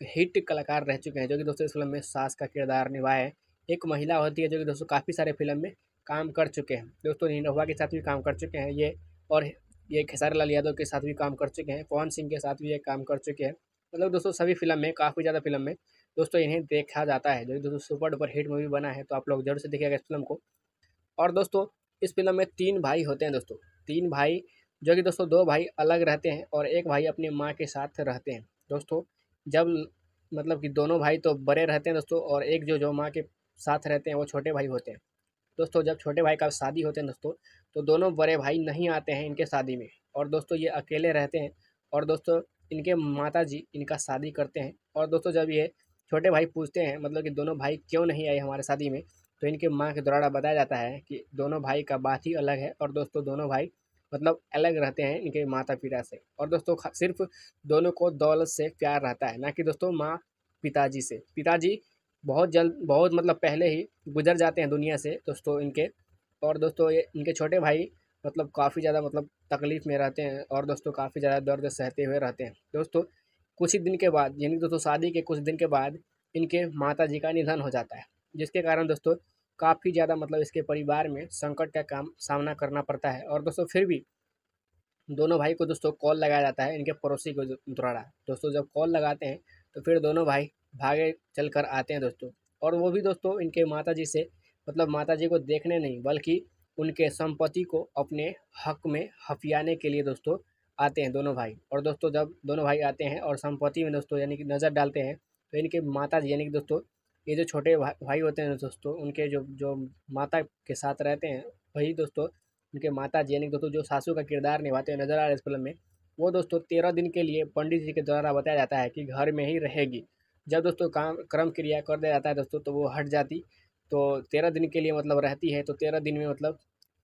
हिट कलाकार रह चुके हैं, जो कि दोस्तों इस फ़िल्म में सास का किरदार निभाए एक महिला होती है जो कि दोस्तों काफ़ी सारे फ़िल्म में काम कर चुके हैं। दोस्तों निरहुआ के साथ भी काम कर चुके हैं, ये और ये खेसारी लाल यादव के साथ भी काम कर चुके हैं, पवन सिंह के साथ भी ये काम कर चुके हैं। मतलब दोस्तों सभी फ़िल्म में, काफ़ी ज़्यादा फ़िल्म में दोस्तों इन्हें देखा जाता है, जो कि दोस्तों सुपर डुपर हिट मूवी बना है तो आप लोग ज़रूर से देखिएगा इस फ़िल्म को। और दोस्तों इस फ़िल्म में तीन भाई होते हैं दोस्तों। तीन भाई, जो कि दोस्तों दो भाई अलग रहते हैं और एक भाई अपनी माँ के साथ रहते हैं। दोस्तों, जब मतलब कि दोनों भाई तो बड़े रहते हैं दोस्तों और एक जो जो माँ के साथ रहते हैं, वो छोटे भाई होते हैं। दोस्तों, जब छोटे भाई का शादी होते हैं दोस्तों तो दोनों बड़े भाई नहीं आते हैं इनके शादी में और दोस्तों ये अकेले रहते हैं और दोस्तों इनके माता जी इनका शादी करते हैं। और दोस्तों जब ये छोटे भाई पूछते हैं मतलब कि दोनों भाई क्यों नहीं आए हमारे शादी में तो इनके माँ के द्वारा बताया जाता है कि दोनों भाई का बात ही अलग है और दोस्तों दोनों भाई मतलब अलग रहते हैं इनके माता पिता से। और दोस्तों सिर्फ़ दोनों को दौलत से प्यार रहता है, ना कि दोस्तों माँ पिताजी से। पिताजी बहुत जल्द, बहुत मतलब पहले ही गुजर जाते हैं दुनिया से दोस्तों इनके। और दोस्तों ये इनके छोटे भाई मतलब काफ़ी ज़्यादा मतलब तकलीफ़ में रहते हैं और दोस्तों काफ़ी ज़्यादा दर्द सहते हुए रहते हैं। दोस्तों कुछ ही दिन के बाद, यानी दोस्तों शादी के कुछ दिन के बाद इनके माता जी का निधन हो जाता है, जिसके कारण दोस्तों काफ़ी ज़्यादा मतलब इसके परिवार में संकट का काम सामना करना पड़ता है। और दोस्तों, फिर भी दोनों भाई को दोस्तों कॉल लगाया जाता है इनके पड़ोसी को द्वारा। दोस्तों, जब कॉल लगाते हैं तो फिर दोनों भाई भागे चल कर आते हैं दोस्तों। और वो भी दोस्तों इनके माता जी से मतलब माता जी को देखने नहीं, बल्कि उनके संपत्ति को अपने हक में हफियाने के लिए दोस्तों आते हैं दोनों भाई। और दोस्तों, जब दोनों भाई आते हैं और संपत्ति में दोस्तों यानी कि नज़र डालते हैं तो इनके माता जी यानी कि दोस्तों ये जो छोटे भाई होते हैं दोस्तों, उनके जो जो माता के साथ रहते हैं, वही दोस्तों, उनके माता जी यानी दोस्तों जो सासू का किरदार निभाते हुए नज़र आ रहे हैं इस फ़िल्म में, वो दोस्तों तेरह दिन के लिए पंडित जी के द्वारा बताया जाता है कि घर में ही रहेगी। जब दोस्तों काम, क्रम क्रिया कर दिया जाता है दोस्तों तो वो हट जाती तो तेरह दिन के लिए मतलब रहती है तो तेरह दिन में मतलब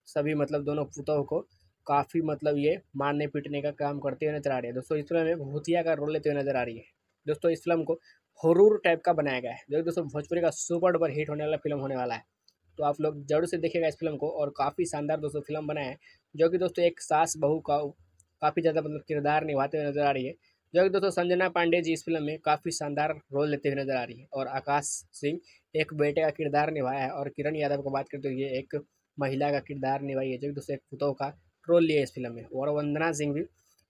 सभी मतलब दोनों पुतों को काफ़ी मतलब ये मारने पीटने का काम करते हुए नज़र आ रही है। दोस्तों, इस फ़िल्म में भूतिया का रोल लेते हुए नज़र आ रही है। दोस्तों, इस फ़िल्म को हरूर टाइप का बनाया गया है। जो दोस्तों, भोजपुरी का सुपर डुपर हिट होने वाला फ़िल्म होने वाला है। तो आप लोग ज़रूर से देखेगा इस फ़िल्म को और काफ़ी शानदार दोस्तों फ़िल्म बना है, जो कि दोस्तों एक सास बहू का काफ़ी ज़्यादा मतलब किरदार निभाते हुए नज़र आ रही है, जो कि दोस्तों संजना पांडे जी इस फ़िल्म में काफ़ी शानदार रोल लेते हुए नज़र आ रही है और आकाश सिंह एक बेटे का किरदार निभाया है और किरण यादव को बात करते हुए एक महिला का किरदार निभाई है, जो कि दोस्तों एक पुतों का रोल लिया है इस फ़िल्म में। और वंदना सिंह भी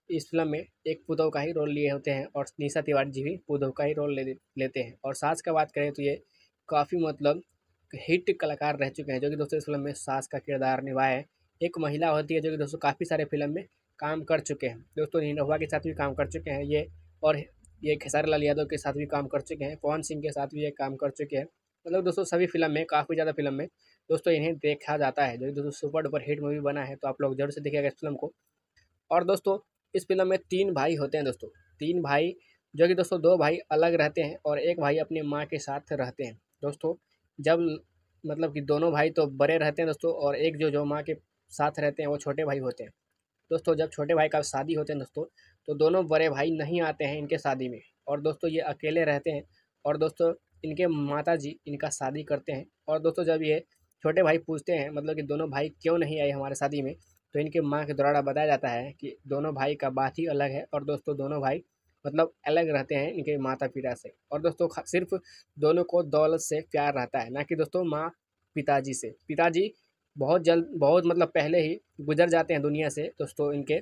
इस फ़िल्म में एक पुतों का ही रोल लिए होते हैं और निशा तिवारी जी भी पुतों का ही रोल ले, लेते हैं। और सास का बात करें तो ये काफ़ी मतलब हिट कलाकार रह चुके हैं, जो कि दोस्तों इस फ़िल्म में सास का किरदार निभाए एक महिला होती है जो कि दोस्तों काफ़ी सारे फ़िल्म में काम कर चुके हैं। दोस्तों निरहुआ के साथ भी काम कर चुके हैं, ये और ये खेसारी लाल यादव के साथ भी काम कर चुके हैं, पवन सिंह के साथ भी ये काम कर चुके हैं। मतलब दोस्तों सभी फ़िल्म में, काफ़ी ज़्यादा फ़िल्म में दोस्तों इन्हें देखा जाता है, जो दोस्तों सुपर डुपर हिट मूवी बना है तो आप लोग ज़रूर से देखिएगा इस फ़िल्म को। और दोस्तों इस फ़िल्म में तीन भाई होते हैं दोस्तों। तीन भाई, जो कि दोस्तों दो भाई अलग रहते हैं और एक भाई अपनी माँ के साथ रहते हैं। दोस्तों, जब मतलब कि दोनों भाई तो बड़े रहते हैं दोस्तों और एक जो जो माँ के साथ रहते हैं, वो छोटे भाई होते हैं। दोस्तों, जब छोटे भाई का शादी होते हैं दोस्तों तो दोनों बड़े भाई नहीं आते हैं इनके शादी में और दोस्तों ये अकेले रहते हैं और दोस्तों इनके माता जी इनका शादी करते हैं। और दोस्तों जब ये छोटे भाई पूछते हैं मतलब कि दोनों भाई क्यों नहीं आए हमारे शादी में तो इनके माँ के द्वारा बताया जाता है कि दोनों भाई का बात ही अलग है और दोस्तों दोनों भाई मतलब अलग रहते हैं इनके माता पिता से। और दोस्तों सिर्फ़ दोनों को दौलत से प्यार रहता है, ना कि दोस्तों माँ पिताजी से। पिताजी बहुत जल्द, बहुत मतलब पहले ही गुजर जाते हैं दुनिया से दोस्तों इनके।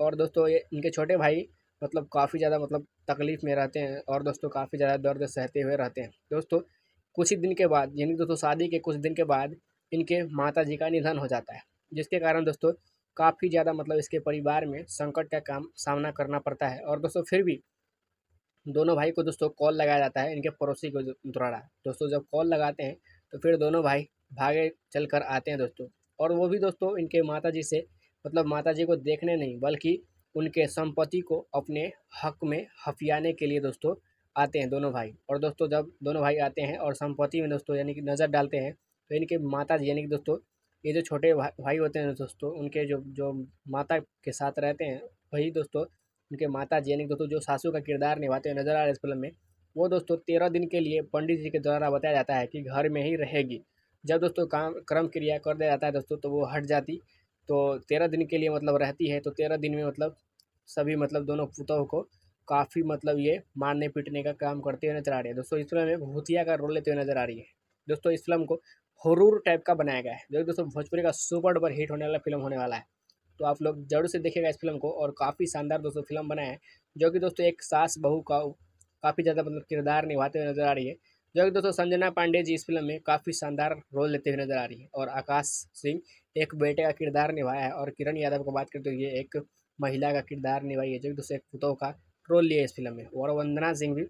और दोस्तों ये, इनके छोटे भाई मतलब काफ़ी ज़्यादा मतलब तकलीफ़ में रहते हैं और दोस्तों काफ़ी ज़्यादा दर्द सहते हुए रहते हैं। दोस्तों कुछ ही दिन के बाद, यानी दोस्तों शादी के कुछ दिन के बाद इनके माता जी का निधन हो जाता है। जिसके कारण दोस्तों, काफ़ी ज़्यादा मतलब इसके परिवार में संकट का काम सामना करना पड़ता है। और दोस्तों, फिर भी दोनों भाई को दोस्तों कॉल लगाया जाता है इनके पड़ोसी को द्वारा। दोस्तों, जब कॉल लगाते हैं तो फिर दोनों भाई भागे चल कर आते हैं दोस्तों। और वो भी दोस्तों इनके माता जी से मतलब माता जी को देखने नहीं, बल्कि उनके संपत्ति को अपने हक में हफियाने के लिए दोस्तों आते हैं दोनों भाई। और दोस्तों, जब दोनों भाई आते हैं और संपत्ति में दोस्तों यानी कि नज़र डालते हैं तो इनके माता जी यानी कि दोस्तों ये जो छोटे भाई होते हैं दोस्तों, उनके जो जो माता के साथ रहते हैं, वही दोस्तों, उनके माता जी यानी दोस्तों जो सासू का किरदार निभाते हैं नज़र आ रहे इस फ़िल्म में, वो दोस्तों तेरह दिन के लिए पंडित जी के द्वारा बताया जाता है कि घर में ही रहेगी। जब दोस्तों काम, क्रम क्रिया कर दिया जाता है दोस्तों तो वो हट जाती तो तेरह दिन के लिए मतलब रहती है तो तेरह दिन में मतलब सभी मतलब दोनों पुतों को काफ़ी मतलब ये मारने पीटने का काम करते हुए नज़र आ रही है। दोस्तों इस फ़िल्म में भूतिया का रोल लेते हुए नज़र आ रही है। दोस्तों इस फ़िल्म को हरूर टाइप का बनाया गया है। जो दोस्तों भोजपुरी का सुपर डुपर हिट होने वाला फ़िल्म होने वाला है। तो आप लोग ज़रूर से देखिएगा इस फ़िल्म को और काफ़ी शानदार दोस्तों फ़िल्म बनाया है, जो कि दोस्तों एक सास बहू का काफ़ी ज़्यादा मतलब किरदार निभाते हुए नज़र आ रही है। जो कि दोस्तों संजना पांडे जी इस फ़िल्म में काफ़ी शानदार रोल लेते हुए नज़र आ रही है और आकाश सिंह एक बेटे का किरदार निभाया है और किरण यादव को बात करते हुए एक महिला का किरदार निभाई है, जो कि दोस्तों एक पुतों का रोल लिया है इस फ़िल्म में। और वंदना सिंह भी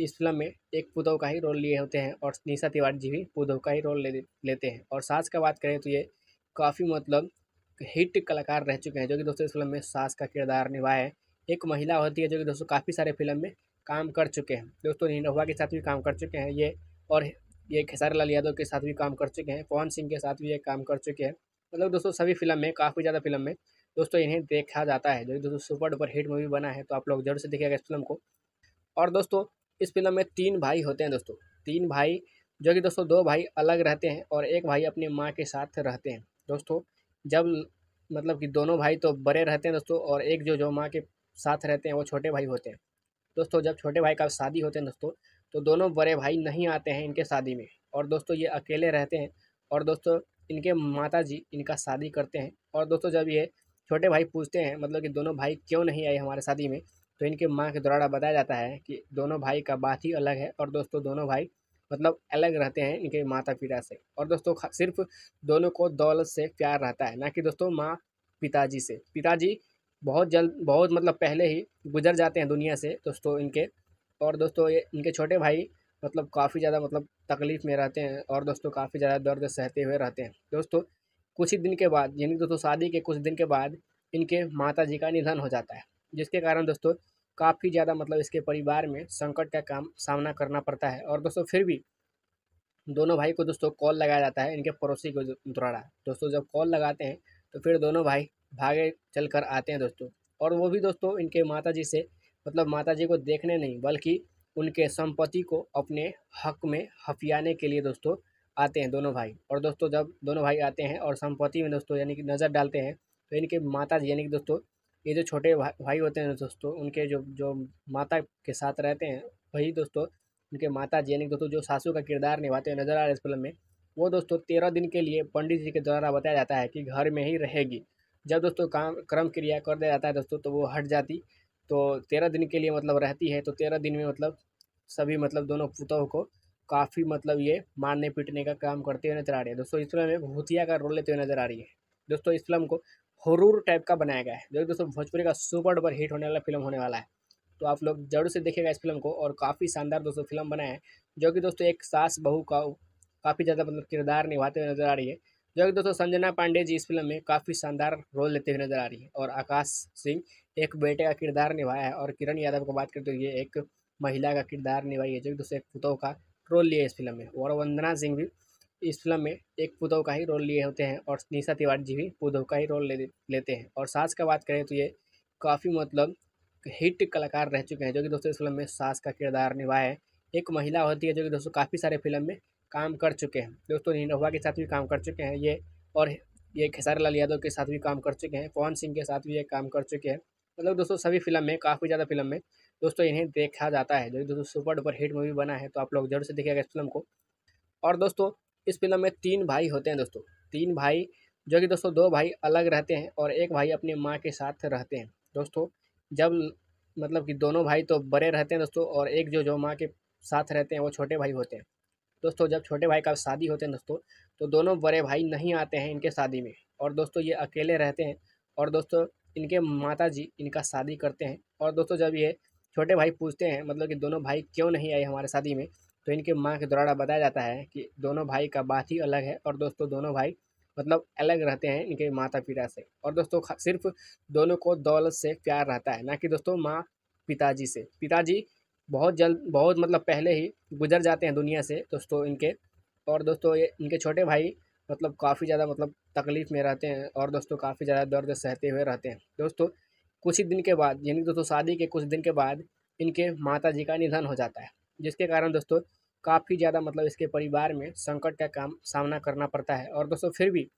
इस फ़िल्म में एक पुदव का ही रोल लिए होते हैं और निशा तिवारी जी भी पुदव का ही रोल ले लेते हैं। और सास का बात करें तो ये काफ़ी मतलब हिट कलाकार रह चुके हैं, जो कि दोस्तों इस फ़िल्म में सास का किरदार निभाए एक महिला होती है, जो कि दोस्तों काफ़ी सारे फ़िल्म में काम कर चुके हैं। दोस्तों निरहुआ के साथ भी काम कर चुके हैं, ये और ये खेसारी लाल यादव के साथ भी काम कर चुके हैं, पवन सिंह के साथ भी ये काम कर चुके हैं। मतलब दोस्तों सभी फ़िल्म में, काफ़ी ज़्यादा फ़िल्म में दोस्तों इन्हें देखा जाता है, जो कि दोस्तों सुपर डुपर हिट मूवी बना है तो आप लोग ज़रूर से देखिएगा इस फ़िल्म को। और दोस्तों इस फ़िल्म में तीन भाई होते हैं दोस्तों। तीन भाई, जो कि दोस्तों दो भाई अलग रहते हैं और एक भाई अपनी माँ के साथ रहते हैं। दोस्तों, जब मतलब कि दोनों भाई तो बड़े रहते हैं दोस्तों और एक जो जो माँ के साथ रहते हैं, वो छोटे भाई होते हैं। दोस्तों, जब छोटे भाई का शादी होते हैं दोस्तों तो दोनों बड़े भाई नहीं आते हैं इनके शादी में और दोस्तों ये अकेले रहते हैं और दोस्तों इनके माता जी इनका शादी करते हैं। और दोस्तों जब ये छोटे भाई पूछते हैं मतलब कि दोनों भाई क्यों नहीं आए हमारे शादी में तो इनके माँ के द्वारा बताया जाता है कि दोनों भाई का बात ही अलग है और दोस्तों दोनों भाई मतलब अलग रहते हैं इनके माता पिता से। और दोस्तों सिर्फ़ दोनों को दौलत से प्यार रहता है, ना कि दोस्तों माँ पिताजी से। पिताजी बहुत जल्द बहुत मतलब पहले ही गुजर जाते हैं दुनिया से दोस्तों इनके। और दोस्तों ये इनके छोटे भाई मतलब काफ़ी ज़्यादा मतलब तकलीफ़ में रहते हैं और दोस्तों काफ़ी ज़्यादा दर्द सहते हुए रहते हैं। दोस्तों कुछ ही दिन के बाद, यानी दोस्तों शादी के कुछ दिन के बाद इनके माता जी का निधन हो जाता है। जिसके कारण दोस्तों, काफ़ी ज़्यादा मतलब इसके परिवार में संकट का काम सामना करना पड़ता है। और दोस्तों, फिर भी दोनों भाई को दोस्तों कॉल लगाया जाता है इनके पड़ोसी को द्वारा। दोस्तों, जब कॉल लगाते हैं तो फिर दोनों भाई भागे चल कर आते हैं दोस्तों। और वो भी दोस्तों इनके माता जी से मतलब माता जी को देखने नहीं, बल्कि उनके संपत्ति को अपने हक में हफियाने के लिए दोस्तों आते हैं दोनों भाई। और दोस्तों, जब दोनों भाई आते हैं और संपत्ति में दोस्तों यानी कि नज़र डालते हैं तो इनके माता जी यानी कि दोस्तों ये जो छोटे भाई होते हैं दोस्तों, उनके जो जो माता के साथ रहते हैं, वही दोस्तों, उनके माता जी यानी दोस्तों जो सासू का किरदार निभाते हुए नज़र आ रहे इस फ़िल्म में, वो दोस्तों तेरह दिन के लिए पंडित जी के द्वारा बताया जाता है कि घर में ही रहेगी। जब दोस्तों काम, क्रम क्रिया कर दिया जाता है दोस्तों तो वो हट जाती तो तेरह दिन के लिए मतलब रहती है तो तेरह दिन में मतलब सभी मतलब दोनों पुतों को काफ़ी मतलब ये मारने पीटने का काम करते हुए नज़र आ रही है। दोस्तों, इस फ़िल्म में भूतिया का रोल लेते हुए नज़र आ रही है। दोस्तों, इस फ़िल्म को हरूर टाइप का बनाया गया है। जो दोस्तों, भोजपुरी का सुपर डुपर हिट होने वाला फ़िल्म होने वाला है। तो आप लोग ज़रूर से देखेगा इस फ़िल्म को और काफ़ी शानदार दोस्तों फ़िल्म बनाया है। जो कि दोस्तों एक सास बहू का काफ़ी ज़्यादा मतलब किरदार निभाते हुए नज़र आ रही है। जो कि दोस्तों संजना पांडे जी इस फ़िल्म में काफ़ी शानदार रोल लेते हुए नज़र आ रही है और आकाश सिंह एक बेटे का किरदार निभाया है और किरण यादव को बात करते हुए एक महिला का किरदार निभाई है। जो कि दोस्तों एक पुतों का रोल लिया है इस फ़िल्म में। और वंदना सिंह भी इस फ़िल्म में एक पुतों का ही रोल लिए होते हैं और निशा तिवारी जी भी पुतों का ही रोल ले लेते हैं। और सास का बात करें तो ये काफ़ी मतलब हिट कलाकार रह चुके हैं, जो कि दोस्तों इस फ़िल्म में सास का किरदार निभाया है। एक महिला होती है, जो कि दोस्तों काफ़ी सारे फ़िल्म में काम कर चुके हैं। दोस्तों निरहुआ के साथ भी काम कर चुके हैं, ये और ये खेसारी लाल यादव के साथ भी काम कर चुके हैं, पवन सिंह के साथ भी ये काम कर चुके हैं। मतलब दोस्तों सभी फ़िल्म में, काफ़ी ज़्यादा फ़िल्म में दोस्तों इन्हें देखा जाता है, जो कि दोस्तों सुपर डुपर हिट मूवी बना है तो आप लोग ज़रूर से देखिएगा इस फ़िल्म को। और दोस्तों इस फ़िल्म में तीन भाई होते हैं दोस्तों। तीन भाई, जो कि दोस्तों दो भाई अलग रहते हैं और एक भाई अपनी माँ के साथ रहते हैं। दोस्तों, जब मतलब कि दोनों भाई तो बड़े रहते हैं दोस्तों और एक जो जो माँ के साथ रहते हैं, वो छोटे भाई होते हैं। दोस्तों, जब छोटे भाई का शादी होते हैं दोस्तों तो दोनों बड़े भाई नहीं आते हैं इनके शादी में और दोस्तों ये अकेले रहते हैं और दोस्तों इनके माता जी इनका शादी करते हैं। और दोस्तों जब ये छोटे भाई पूछते हैं मतलब कि दोनों भाई क्यों नहीं आए हमारे शादी में तो इनके माँ के द्वारा बताया जाता है कि दोनों भाई का बात ही अलग है और दोस्तों दोनों भाई मतलब अलग रहते हैं इनके माता पिता से। और दोस्तों सिर्फ़ दोनों को दौलत से प्यार रहता है, ना कि दोस्तों माँ पिताजी से। पिताजी बहुत जल्द, बहुत मतलब पहले ही गुजर जाते हैं दुनिया से दोस्तों इनके। और दोस्तों ये, इनके छोटे भाई मतलब काफ़ी ज़्यादा मतलब तकलीफ़ में रहते हैं और दोस्तों काफ़ी ज़्यादा दर्द सहते हुए रहते हैं। दोस्तों कुछ ही दिन के बाद, यानी दोस्तों शादी के कुछ दिन के बाद इनके माता जी का निधन हो जाता है। जिसके कारण दोस्तों, काफ़ी ज़्यादा मतलब इसके परिवार में संकट का काम सामना करना पड़ता है। और दोस्तों, फिर भी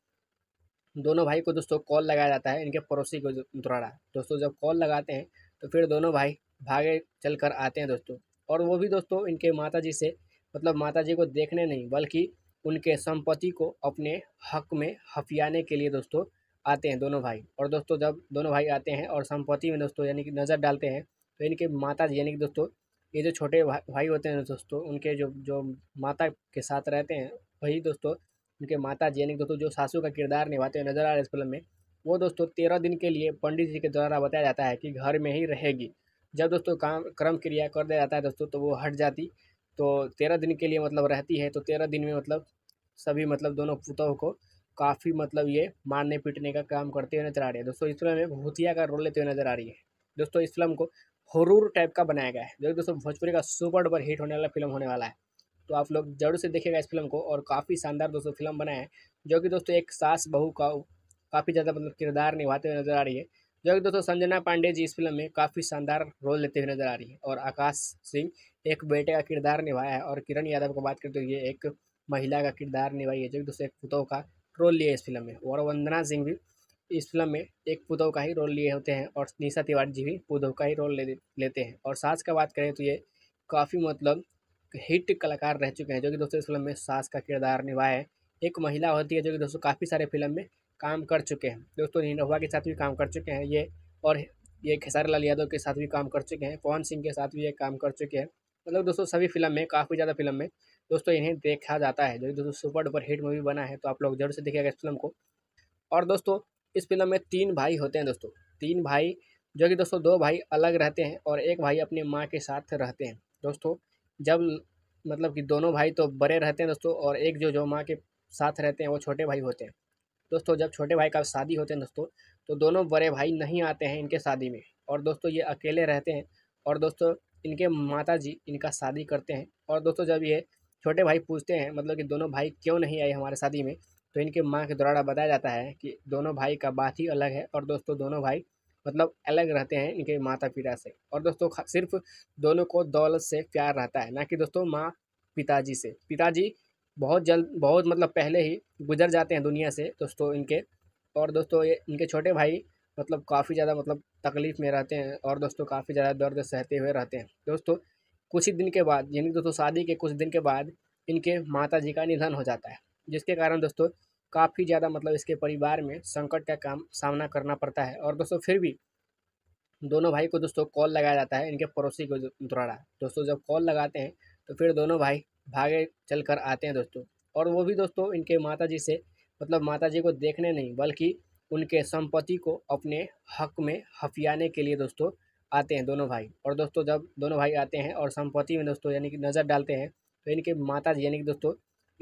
दोनों भाई को दोस्तों कॉल लगाया जाता है इनके पड़ोसी को द्वारा। दोस्तों, जब कॉल लगाते हैं तो फिर दोनों भाई भागे चल कर आते हैं दोस्तों। और वो भी दोस्तों इनके माता जी से मतलब माता जी को देखने नहीं, बल्कि उनके संपत्ति को अपने हक में हफियाने के लिए दोस्तों आते हैं दोनों भाई। और दोस्तों, जब दोनों भाई आते हैं और संपत्ति में दोस्तों यानी कि नज़र डालते हैं तो इनके माता जी यानी कि दोस्तों ये जो छोटे भाई होते हैं दोस्तों, उनके जो जो माता के साथ रहते हैं, वही दोस्तों, उनके माता जी यानी दोस्तों जो सासू का किरदार निभाते हुए नज़र आ रहे इस फ़िल्म में, वो दोस्तों तेरह दिन के लिए पंडित जी के द्वारा बताया जाता है कि घर में ही रहेगी। जब दोस्तों काम, क्रम क्रिया कर दिया जाता है दोस्तों तो वो हट जाती तो तेरह दिन के लिए मतलब रहती है तो तेरह दिन में मतलब सभी मतलब दोनों पुतों को काफ़ी मतलब ये मारने पीटने का काम करते हुए नज़र आ रही है। दोस्तों इस फ़िल्म में भूतिया का रोल लेते हुए नज़र आ रही है। दोस्तों इस फ़िल्म को हरूर टाइप का बनाया गया है, जो दोस्तों भोजपुरी का सुपर डुपर हिट होने वाला फ़िल्म होने वाला है। तो आप लोग ज़रूर से देखिएगा इस फ़िल्म को और काफ़ी शानदार दोस्तों फ़िल्म बना है, जो कि दोस्तों एक सास बहू का काफ़ी ज़्यादा मतलब किरदार निभाते हुए नज़र आ रही है, जो कि दोस्तों संजना पांडे जी इस फ़िल्म में काफ़ी शानदार रोल लेते हुए नज़र आ रही है और आकाश सिंह एक बेटे का किरदार निभाया है और किरण यादव को बात करते हुए एक महिला का किरदार निभाई है, जो कि दोस्तों एक पुतों का रोल लिया है इस फ़िल्म में। और वंदना सिंह भी इस फ़िल्म में एक पुतों का ही रोल लिए होते हैं और निशा तिवारी जी भी पुतों का ही रोल ले लेते हैं। और सास का बात करें तो ये काफ़ी मतलब हिट कलाकार रह चुके हैं, जो कि दोस्तों इस फ़िल्म में सास का किरदार निभाया है। एक महिला होती है, जो कि दोस्तों काफ़ी सारे फ़िल्म में काम कर चुके हैं। दोस्तों निरहुआ के साथ भी काम कर चुके हैं, ये और ये खेसारी लाल यादव के साथ भी काम कर चुके हैं, पवन सिंह के साथ भी ये काम कर चुके हैं। मतलब दोस्तों, सभी फ़िल्म में, काफ़ी ज़्यादा फ़िल्म में दोस्तों इन्हें देखा जाता है, जो कि दोस्तों सुपर डुपर हिट मूवी बना है तो आप लोग ज़रूर से देखिएगा इस फ़िल्म को। और दोस्तों इस फ़िल्म में तीन भाई होते हैं दोस्तों। तीन भाई, जो कि दोस्तों दो भाई अलग रहते हैं और एक भाई अपनी माँ के साथ रहते हैं। दोस्तों, जब मतलब कि दोनों भाई तो बड़े रहते हैं दोस्तों और एक जो जो माँ के साथ रहते हैं, वो छोटे भाई होते हैं। दोस्तों, जब छोटे भाई का शादी होते हैं दोस्तों तो दोनों बड़े भाई नहीं आते हैं इनके शादी में और दोस्तों ये अकेले रहते हैं और दोस्तों इनके माता जी इनका शादी करते हैं। और दोस्तों जब ये छोटे भाई पूछते हैं मतलब कि दोनों भाई क्यों नहीं आए हमारे शादी में तो इनके माँ के द्वारा बताया जाता है कि दोनों भाई का बात ही अलग है और दोस्तों दोनों भाई मतलब अलग रहते हैं इनके माता पिता से। और दोस्तों सिर्फ़ दोनों को दौलत से प्यार रहता है, ना कि दोस्तों माँ पिताजी से। पिताजी बहुत जल्द, बहुत मतलब पहले ही गुजर जाते हैं दुनिया से दोस्तों इनके। और दोस्तों ये, इनके छोटे भाई मतलब काफ़ी ज़्यादा मतलब तकलीफ़ में रहते हैं और दोस्तों काफ़ी ज़्यादा दर्द सहते हुए रहते हैं। दोस्तों कुछ ही दिन के बाद, यानी दोस्तों शादी के कुछ दिन के बाद इनके माता जी का निधन हो जाता है। जिसके कारण दोस्तों, काफ़ी ज़्यादा मतलब इसके परिवार में संकट का काम सामना करना पड़ता है। और दोस्तों, फिर भी दोनों भाई को दोस्तों कॉल लगाया जाता है इनके पड़ोसी को द्वारा। दोस्तों, जब कॉल लगाते हैं तो फिर दोनों भाई भागे चल कर आते हैं दोस्तों। और वो भी दोस्तों, इनके माता जी से मतलब माता जी को देखने नहीं, बल्कि उनके संपत्ति को अपने हक में हफियाने के लिए दोस्तों आते हैं दोनों भाई। और दोस्तों, जब दोनों भाई आते हैं और संपत्ति में दोस्तों यानी कि नज़र डालते हैं तो इनके माता जी यानी कि दोस्तों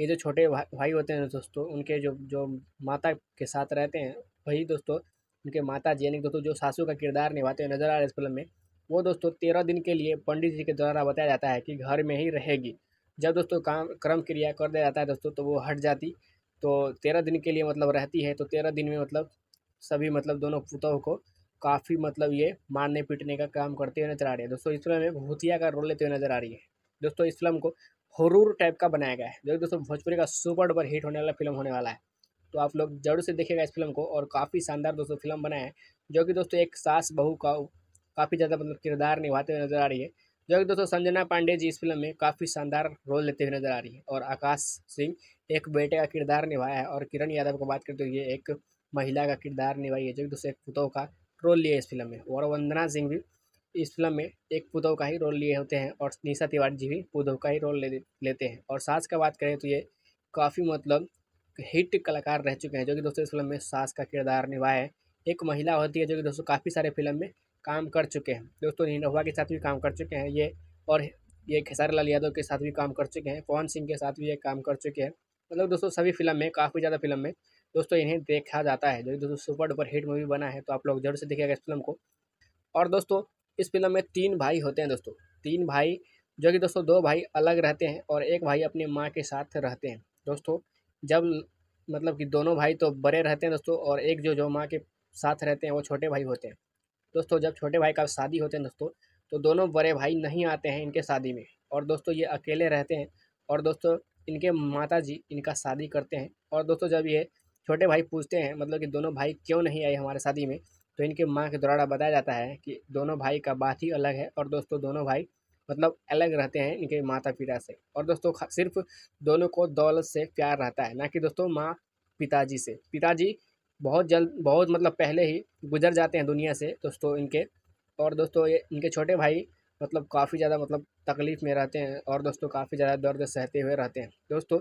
ये जो छोटे भाई होते हैं दोस्तों, उनके जो जो माता के साथ रहते हैं, वही दोस्तों, उनके माता जी यानी दोस्तों जो सासू का किरदार निभाते हुए नज़र आ रहे इस फ़िल्म में, वो दोस्तों तेरह दिन के लिए पंडित जी के द्वारा बताया जाता है कि घर में ही रहेगी। जब दोस्तों काम, क्रम क्रिया कर दिया जाता है दोस्तों तो वो हट जाती तो तेरह दिन के लिए मतलब रहती है तो तेरह दिन में मतलब सभी मतलब दोनों पुतों को काफ़ी मतलब ये मारने पीटने का काम करते हुए नज़र आ रही है। दोस्तों, इस फ़िल्म में भूतिया का रोल लेते हुए नज़र आ रही है। दोस्तों, इस फ़िल्म को हरूर टाइप का बनाया गया है। जो दोस्तों भोजपुरी का सुपर डुपर हिट होने वाला फ़िल्म होने वाला है। तो आप लोग ज़रूर से देखेगा इस फ़िल्म को और काफ़ी शानदार दोस्तों फ़िल्म बनाया है। जो कि दोस्तों एक सास बहू का काफ़ी ज़्यादा मतलब किरदार निभाते हुए नज़र आ रही है। जो कि दोस्तों संजना पांडे जी इस फ़िल्म में काफ़ी शानदार रोल लेते हुए नज़र आ रही है और आकाश सिंह एक बेटे का किरदार निभाया है और किरण यादव को बात करते हुए एक महिला का किरदार निभाई है। जो कि दोस्तों एक पुतों का रोल लिया है इस फ़िल्म में। और वंदना सिंह भी इस फ़िल्म में एक पुतों का ही रोल लिए होते हैं और निशा तिवारी जी भी पुतों का ही रोल ले लेते हैं। और सास का बात करें तो ये काफ़ी मतलब हिट कलाकार रह चुके हैं, जो कि दोस्तों इस फ़िल्म में सास का किरदार निभाए है। एक महिला होती है जो कि दोस्तों काफ़ी सारे फ़िल्म में काम कर चुके हैं। दोस्तों निरहुआ के साथ भी काम कर चुके हैं, ये और ये खेसारी लाल यादव के साथ भी काम कर चुके हैं, पवन सिंह के साथ भी ये काम कर चुके हैं। मतलब दोस्तों सभी फ़िल्म में, काफ़ी ज़्यादा फ़िल्म में दोस्तों इन्हें देखा जाता है, जो कि दोस्तों सुपर डुपर हिट मूवी बना है तो आप लोग ज़रूर से देखिएगा इस फ़िल्म को। और दोस्तों इस फ़िल्म में तीन भाई होते हैं दोस्तों। तीन भाई, जो कि दोस्तों दो भाई अलग रहते हैं और एक भाई अपनी माँ के साथ रहते हैं। दोस्तों, जब मतलब कि दोनों भाई तो बड़े रहते हैं दोस्तों और एक जो जो माँ के साथ रहते हैं, वो छोटे भाई होते हैं। दोस्तों, जब छोटे भाई का शादी होते हैं दोस्तों तो दोनों बड़े भाई नहीं आते हैं इनके शादी में और दोस्तों ये अकेले रहते हैं और दोस्तों इनके माता जी इनका शादी करते हैं। और दोस्तों जब ये छोटे भाई पूछते हैं मतलब कि दोनों भाई क्यों नहीं आए हमारे शादी में तो इनके माँ के द्वारा बताया जाता है कि दोनों भाई का बात ही अलग है और दोस्तों दोनों भाई मतलब अलग रहते हैं इनके माता पिता से। और दोस्तों सिर्फ़ दोनों को दौलत से प्यार रहता है, ना कि दोस्तों माँ पिताजी से। पिताजी बहुत जल्द, बहुत मतलब पहले ही गुजर जाते हैं दुनिया से दोस्तों इनके। और दोस्तों ये, इनके छोटे भाई मतलब काफ़ी ज़्यादा मतलब तकलीफ़ में रहते हैं और दोस्तों काफ़ी ज़्यादा दर्द सहते हुए रहते हैं। दोस्तों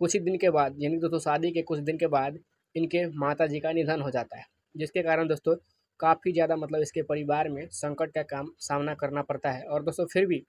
कुछ ही दिन के बाद, यानी दोस्तों शादी के कुछ दिन के बाद इनके माता जी का निधन हो जाता है, जिसके कारण दोस्तों काफ़ी ज़्यादा मतलब इसके परिवार में संकट का काम सामना करना पड़ता है। और दोस्तों, फिर भी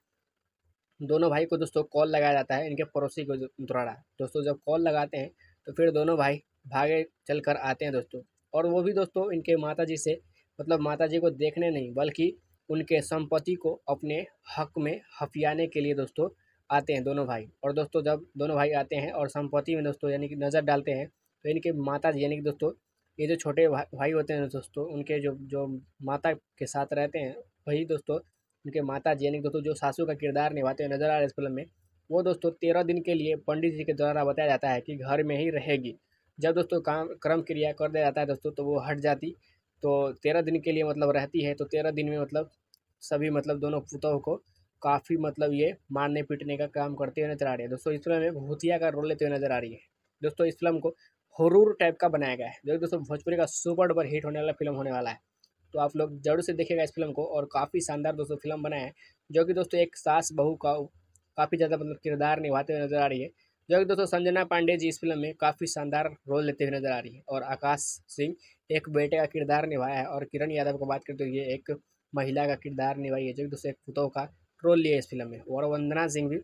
दोनों भाई को दोस्तों कॉल लगाया जाता है इनके पड़ोसी को द्वारा। दोस्तों, जब कॉल लगाते हैं तो फिर दोनों भाई भागे चल कर आते हैं दोस्तों। और वो भी दोस्तों इनके माता जी से मतलब माता जी को देखने नहीं, बल्कि उनके संपत्ति को अपने हक में हफियाने के लिए दोस्तों आते हैं दोनों भाई। और दोस्तों, जब दोनों भाई आते हैं और संपत्ति में दोस्तों यानी कि नज़र डालते हैं तो इनके माता जी यानी कि दोस्तों ये जो छोटे भा, भाई होते हैं दोस्तों उनके जो जो माता के साथ रहते हैं वही दोस्तों उनके माता जी यानी दोस्तों जो सासू का किरदार निभाते हुए नज़र आ रहे हैं इस फ़िल्म में वो दोस्तों तेरह दिन के लिए पंडित जी के द्वारा बताया जाता है कि घर में ही रहेगी। जब दोस्तों काम क्रम क्रिया कर दिया जाता है दोस्तों तो वो हट जाती तो तेरह दिन के लिए मतलब रहती है तो तेरह दिन में मतलब सभी मतलब दोनों पुतों को काफ़ी मतलब ये मारने पीटने का काम करते हुए नज़र आ रही है। दोस्तों इस फ़िल्म में भूतिया का रोल लेते हुए नज़र आ रही है। दोस्तों इस फ़िल्म को हरूर टाइप का बनाया गया है। जो दोस्तों, भोजपुरी का सुपर डुपर हिट होने वाला फ़िल्म होने वाला है। तो आप लोग ज़रूर से देखेगा इस फ़िल्म को और काफ़ी शानदार दोस्तों फ़िल्म बनाया है, जो कि दोस्तों एक सास बहू का काफ़ी ज़्यादा मतलब किरदार निभाते हुए नज़र आ रही है। जो कि दोस्तों संजना पांडे जी इस फ़िल्म में काफ़ी शानदार रोल लेते हुए नज़र आ रही है और आकाश सिंह एक बेटे का किरदार निभाया है और किरण यादव को बात करते हुए एक महिला का किरदार निभाई है। जो कि दोस्तों एक पुतों का रोल लिया है इस फ़िल्म में। और वंदना सिंह भी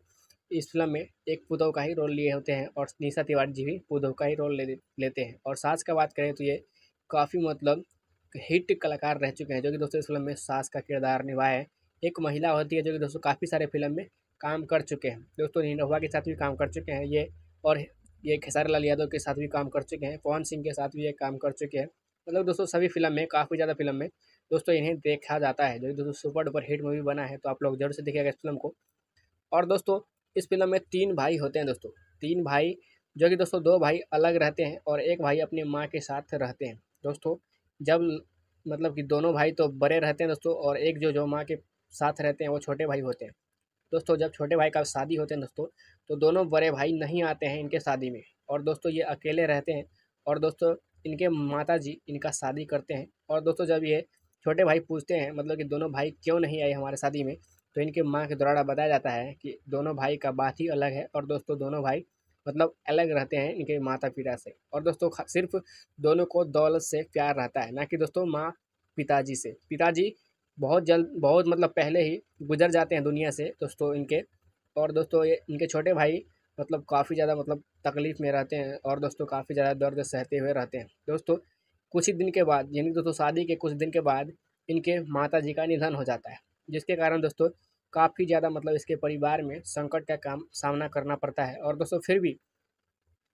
इस फ़िल्म में एक पुतों का ही रोल लिए होते हैं और निशा तिवारी जी भी पुतों का ही रोल ले, लेते हैं। और सास का बात करें तो ये काफ़ी मतलब हिट कलाकार रह चुके हैं, जो कि दोस्तों इस फ़िल्म में सास का किरदार निभाया है। एक महिला होती है जो कि दोस्तों काफ़ी सारे फ़िल्म में काम कर चुके हैं। दोस्तों निरहुआ के साथ भी काम कर चुके हैं, ये और ये खेसारी लाल यादव के साथ भी काम कर चुके हैं, पवन सिंह के साथ भी ये काम कर चुके हैं। मतलब दोस्तों सभी फ़िल्म में, काफ़ी ज़्यादा फ़िल्म में दोस्तों इन्हें देखा जाता है, जो कि दोस्तों सुपर डुपर हिट मूवी बना है तो आप लोग ज़रूर से देखिएगा इस फ़िल्म को। और दोस्तों इस फ़िल्म में तीन भाई होते हैं दोस्तों। तीन भाई, जो कि दोस्तों दो भाई अलग रहते हैं और एक भाई अपनी माँ के साथ रहते हैं। दोस्तों, जब मतलब कि दोनों भाई तो बड़े रहते हैं दोस्तों और एक जो जो माँ के साथ रहते हैं, वो छोटे भाई होते हैं। दोस्तों, जब छोटे भाई का शादी होते हैं दोस्तों तो दोनों बड़े भाई नहीं आते हैं इनके शादी में और दोस्तों ये अकेले रहते हैं और दोस्तों इनके माता जी इनका शादी करते हैं। और दोस्तों जब ये छोटे भाई पूछते हैं मतलब कि दोनों भाई क्यों नहीं आए हमारे शादी में तो इनके माँ के द्वारा बताया जाता है कि दोनों भाई का बात ही अलग है और दोस्तों दोनों भाई मतलब अलग रहते हैं इनके माता पिता से। और दोस्तों सिर्फ़ दोनों को दौलत से प्यार रहता है, ना कि दोस्तों माँ पिताजी से। पिताजी बहुत जल्द, बहुत मतलब पहले ही गुजर जाते हैं दुनिया से दोस्तों इनके। और दोस्तों ये, इनके छोटे भाई मतलब काफ़ी ज़्यादा मतलब तकलीफ़ में रहते हैं और दोस्तों काफ़ी ज़्यादा दर्द सहते हुए रहते हैं। दोस्तों कुछ ही दिन के बाद, यानी दोस्तों शादी के कुछ दिन के बाद इनके माता जी का निधन हो जाता है। जिसके कारण दोस्तों, काफ़ी ज़्यादा मतलब इसके परिवार में संकट का काम सामना करना पड़ता है। और दोस्तों, फिर भी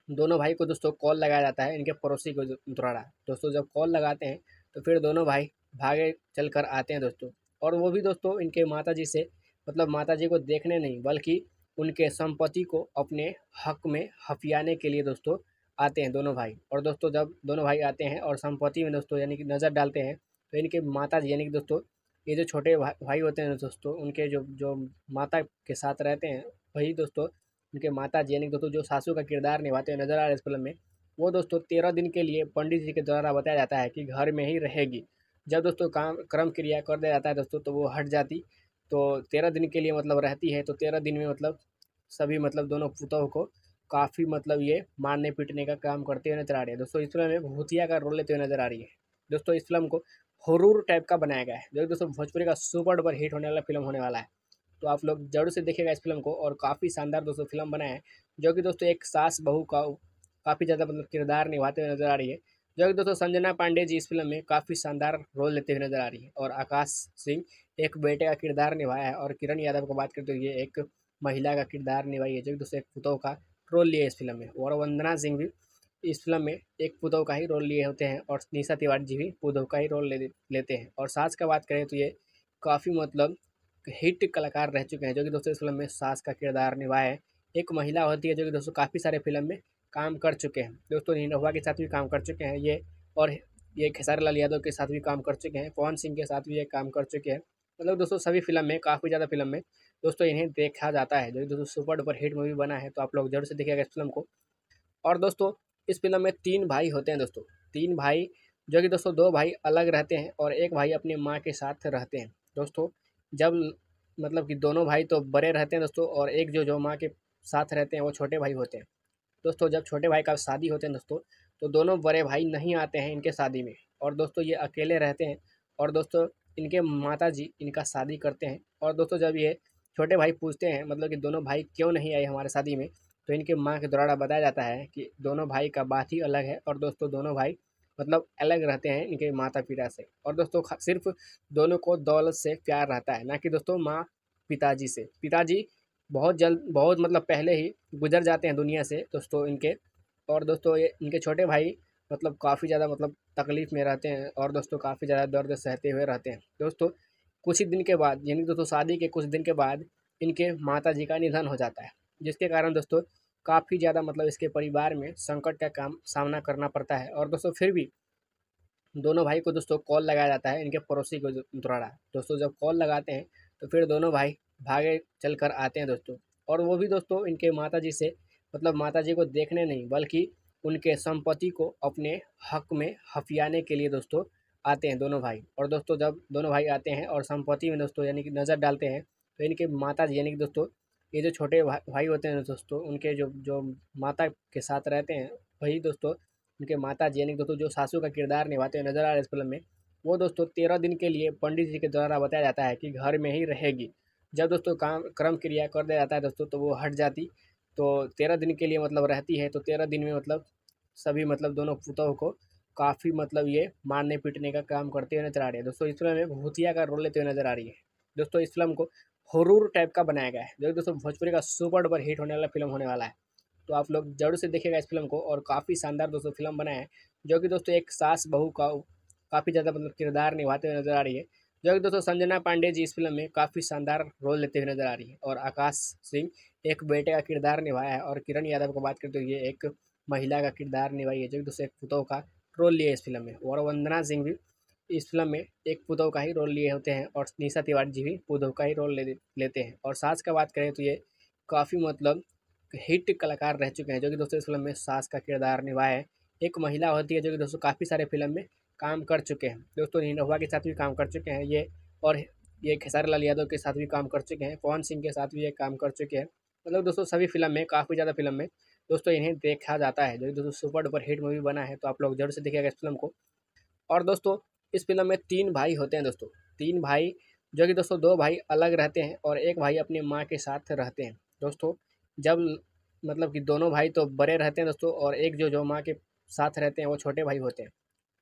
दोनों भाई को दोस्तों कॉल लगाया जाता है इनके पड़ोसी को द्वारा। दोस्तों, जब कॉल लगाते हैं तो फिर दोनों भाई भागे चल कर आते हैं दोस्तों। और वो भी दोस्तों इनके माता जी से मतलब माता जी को देखने नहीं, बल्कि उनके संपत्ति को अपने हक में हफियाने के लिए दोस्तों आते हैं दोनों भाई। और दोस्तों, जब दोनों भाई आते हैं और संपत्ति में दोस्तों यानी कि नज़र डालते हैं तो इनके माता जी यानी कि दोस्तों ये जो छोटे भाई होते हैं दोस्तों, उनके जो जो माता के साथ रहते हैं, वही दोस्तों, उनके माता जी यानी दोस्तों जो सासू का किरदार निभाते हुए नज़र आ रहे इस फ़िल्म में, वो दोस्तों तेरह दिन के लिए पंडित जी के द्वारा बताया जाता है कि घर में ही रहेगी। जब दोस्तों काम, क्रम क्रिया कर दिया जाता है दोस्तों तो वो हट जाती तो तेरह दिन के लिए मतलब रहती है तो तेरह दिन में मतलब सभी मतलब दोनों पुतों को काफ़ी मतलब ये मारने पीटने का काम करते हुए नज़र आ रही है। दोस्तों इस फ़िल्म में भूतिया का रोल लेते हुए नज़र आ रही है। दोस्तों इस फ़िल्म को हरूर टाइप का बनाया गया है, जो दोस्तों भोजपुरी का सुपर डुपर हिट होने वाला फ़िल्म होने वाला है। तो आप लोग ज़रूर से देखिएगा इस फ़िल्म को और काफ़ी शानदार दोस्तों फ़िल्म बना है, जो कि दोस्तों एक सास बहू का काफ़ी ज़्यादा मतलब किरदार निभाते हुए नज़र आ रही है, जो कि दोस्तों संजना पांडे जी इस फ़िल्म में काफ़ी शानदार रोल लेते हुए नज़र आ रही है और आकाश सिंह एक बेटे का किरदार निभाया है और किरण यादव को बात करते हुए एक महिला का किरदार निभाई है, जो कि दोस्तों एक पुतों का रोल लिया है इस फ़िल्म में। और वंदना सिंह भी इस फ़िल्म में एक पुदव का ही रोल लिए होते हैं और निशा तिवारी जी भी पुदव का ही रोल ले लेते हैं। और सास का बात करें तो ये काफ़ी मतलब हिट कलाकार रह चुके हैं, जो कि दोस्तों इस फ़िल्म में सास का किरदार निभाए एक महिला होती है, जो कि दोस्तों काफ़ी सारे फ़िल्म में काम कर चुके हैं। दोस्तों निरहुआ के साथ भी काम कर चुके हैं, ये और ये खेसारी लाल यादव के साथ भी काम कर चुके हैं, पवन सिंह के साथ भी ये काम कर चुके हैं। मतलब दोस्तों सभी फ़िल्म में, काफ़ी ज़्यादा फ़िल्म में दोस्तों इन्हें देखा जाता है, जो कि दोस्तों सुपर डुपर हिट मूवी बना है तो आप लोग ज़रूर से देखिएगा इस फ़िल्म को। और दोस्तों इस फ़िल्म में तीन भाई होते हैं दोस्तों। तीन भाई, जो कि दोस्तों दो भाई अलग रहते हैं और एक भाई अपनी माँ के साथ रहते हैं। दोस्तों, जब मतलब कि दोनों भाई तो बड़े रहते हैं दोस्तों और एक जो जो माँ के साथ रहते हैं वो छोटे भाई होते हैं। दोस्तों, जब छोटे भाई का शादी होते हैं दोस्तों तो दोनों बड़े भाई नहीं आते हैं इनके शादी में और दोस्तों ये अकेले रहते हैं और दोस्तों इनके माता जी इनका शादी करते हैं। और दोस्तों जब ये छोटे भाई पूछते हैं मतलब कि दोनों भाई क्यों नहीं आए हमारे शादी में तो इनके माँ के द्वारा बताया जाता है कि दोनों भाई का बात ही अलग है और दोस्तों दोनों भाई मतलब अलग रहते हैं इनके माता पिता से। और दोस्तों सिर्फ़ दोनों को दौलत से प्यार रहता है, ना कि दोस्तों माँ पिताजी से। पिताजी बहुत जल्द बहुत मतलब पहले ही गुजर जाते हैं दुनिया से दोस्तों इनके। और दोस्तों ये इनके छोटे भाई मतलब काफ़ी ज़्यादा मतलब तकलीफ़ में रहते हैं और दोस्तों काफ़ी ज़्यादा दर्द सहते हुए रहते हैं। दोस्तों कुछ ही दिन के बाद, यानी दोस्तों शादी के कुछ दिन के बाद इनके माता जी का निधन हो जाता है। जिसके कारण दोस्तों, काफ़ी ज़्यादा मतलब इसके परिवार में संकट का काम सामना करना पड़ता है। और दोस्तों, फिर भी दोनों भाई को दोस्तों कॉल लगाया जाता है इनके पड़ोसी को द्वारा। दोस्तों, जब कॉल लगाते हैं तो फिर दोनों भाई भागे चल कर आते हैं दोस्तों। और वो भी दोस्तों इनके माता जी से मतलब माता जी को देखने नहीं, बल्कि उनके संपत्ति को अपने हक में हफियाने के लिए दोस्तों आते हैं दोनों भाई। और दोस्तों, जब दोनों भाई आते हैं और संपत्ति में दोस्तों यानी कि नज़र डालते हैं तो इनके माता जी यानी कि दोस्तों ये जो छोटे भाई होते हैं दोस्तों, उनके जो जो माता के साथ रहते हैं, वही दोस्तों, उनके माता जी यानी दोस्तों जो सासू का किरदार निभाते हुए नज़र आ रहे इस फ़िल्म में, वो दोस्तों तेरह दिन के लिए पंडित जी के द्वारा बताया जाता है कि घर में ही रहेगी। जब दोस्तों काम, क्रम क्रिया कर दिया जाता है दोस्तों तो वो हट जाती तो तेरह दिन के लिए मतलब रहती है तो तेरह दिन में मतलब सभी मतलब दोनों पुतों को काफ़ी मतलब ये मारने पीटने का काम करते हुए नज़र आ रही है। दोस्तों, इस फ़िल्म में भूतिया का रोल लेते हुए नज़र आ रही है। दोस्तों, इस फ़िल्म को हरूर टाइप का बनाया गया है। जो दोस्तों, भोजपुरी का सुपर डुपर हिट होने वाला फ़िल्म होने वाला है। तो आप लोग ज़रूर से देखिएगा इस फ़िल्म को और काफ़ी शानदार दोस्तों फ़िल्म बना है, जो कि दोस्तों एक सास बहू का काफ़ी ज़्यादा मतलब किरदार निभाते हुए नज़र आ रही है। जो कि दोस्तों संजना पांडे जी इस फ़िल्म में काफ़ी शानदार रोल लेते हुए नज़र आ रही है और आकाश सिंह एक बेटे का किरदार निभाया है और किरण यादव को बात करते हुए एक महिला का किरदार निभाई है, जो कि दोस्तों एक पुतों का रोल लिया है इस फ़िल्म में। और वंदना सिंह भी इस फ़िल्म में एक पुदव का ही रोल लिए होते हैं और निशा तिवारी जी भी पुदव का ही रोल ले लेते हैं। और सास का बात करें तो ये काफ़ी मतलब हिट कलाकार रह चुके हैं, जो कि दोस्तों इस फ़िल्म में सास का किरदार निभाए हैं। एक महिला होती है जो कि दोस्तों काफ़ी सारे फ़िल्म में काम कर चुके हैं। दोस्तों निरहुआ के साथ भी काम कर चुके हैं, ये और ये खेसारी लाल यादव के साथ भी काम कर चुके हैं, पवन सिंह के साथ भी ये काम कर चुके हैं। मतलब दोस्तों सभी फ़िल्म में, काफ़ी ज़्यादा फ़िल्म में दोस्तों इन्हें देखा जाता है, जो कि दोस्तों सुपर डुपर हिट मूवी बना है तो आप लोग ज़रूर से देखिएगा इस फ़िल्म को। और दोस्तों इस फ़िल्म में तीन भाई होते हैं दोस्तों। तीन भाई, जो कि दोस्तों दो भाई अलग रहते हैं और एक भाई अपनी माँ के साथ रहते हैं। दोस्तों, जब मतलब कि दोनों भाई तो बड़े रहते हैं दोस्तों और एक जो जो माँ के साथ रहते हैं वो छोटे भाई होते हैं।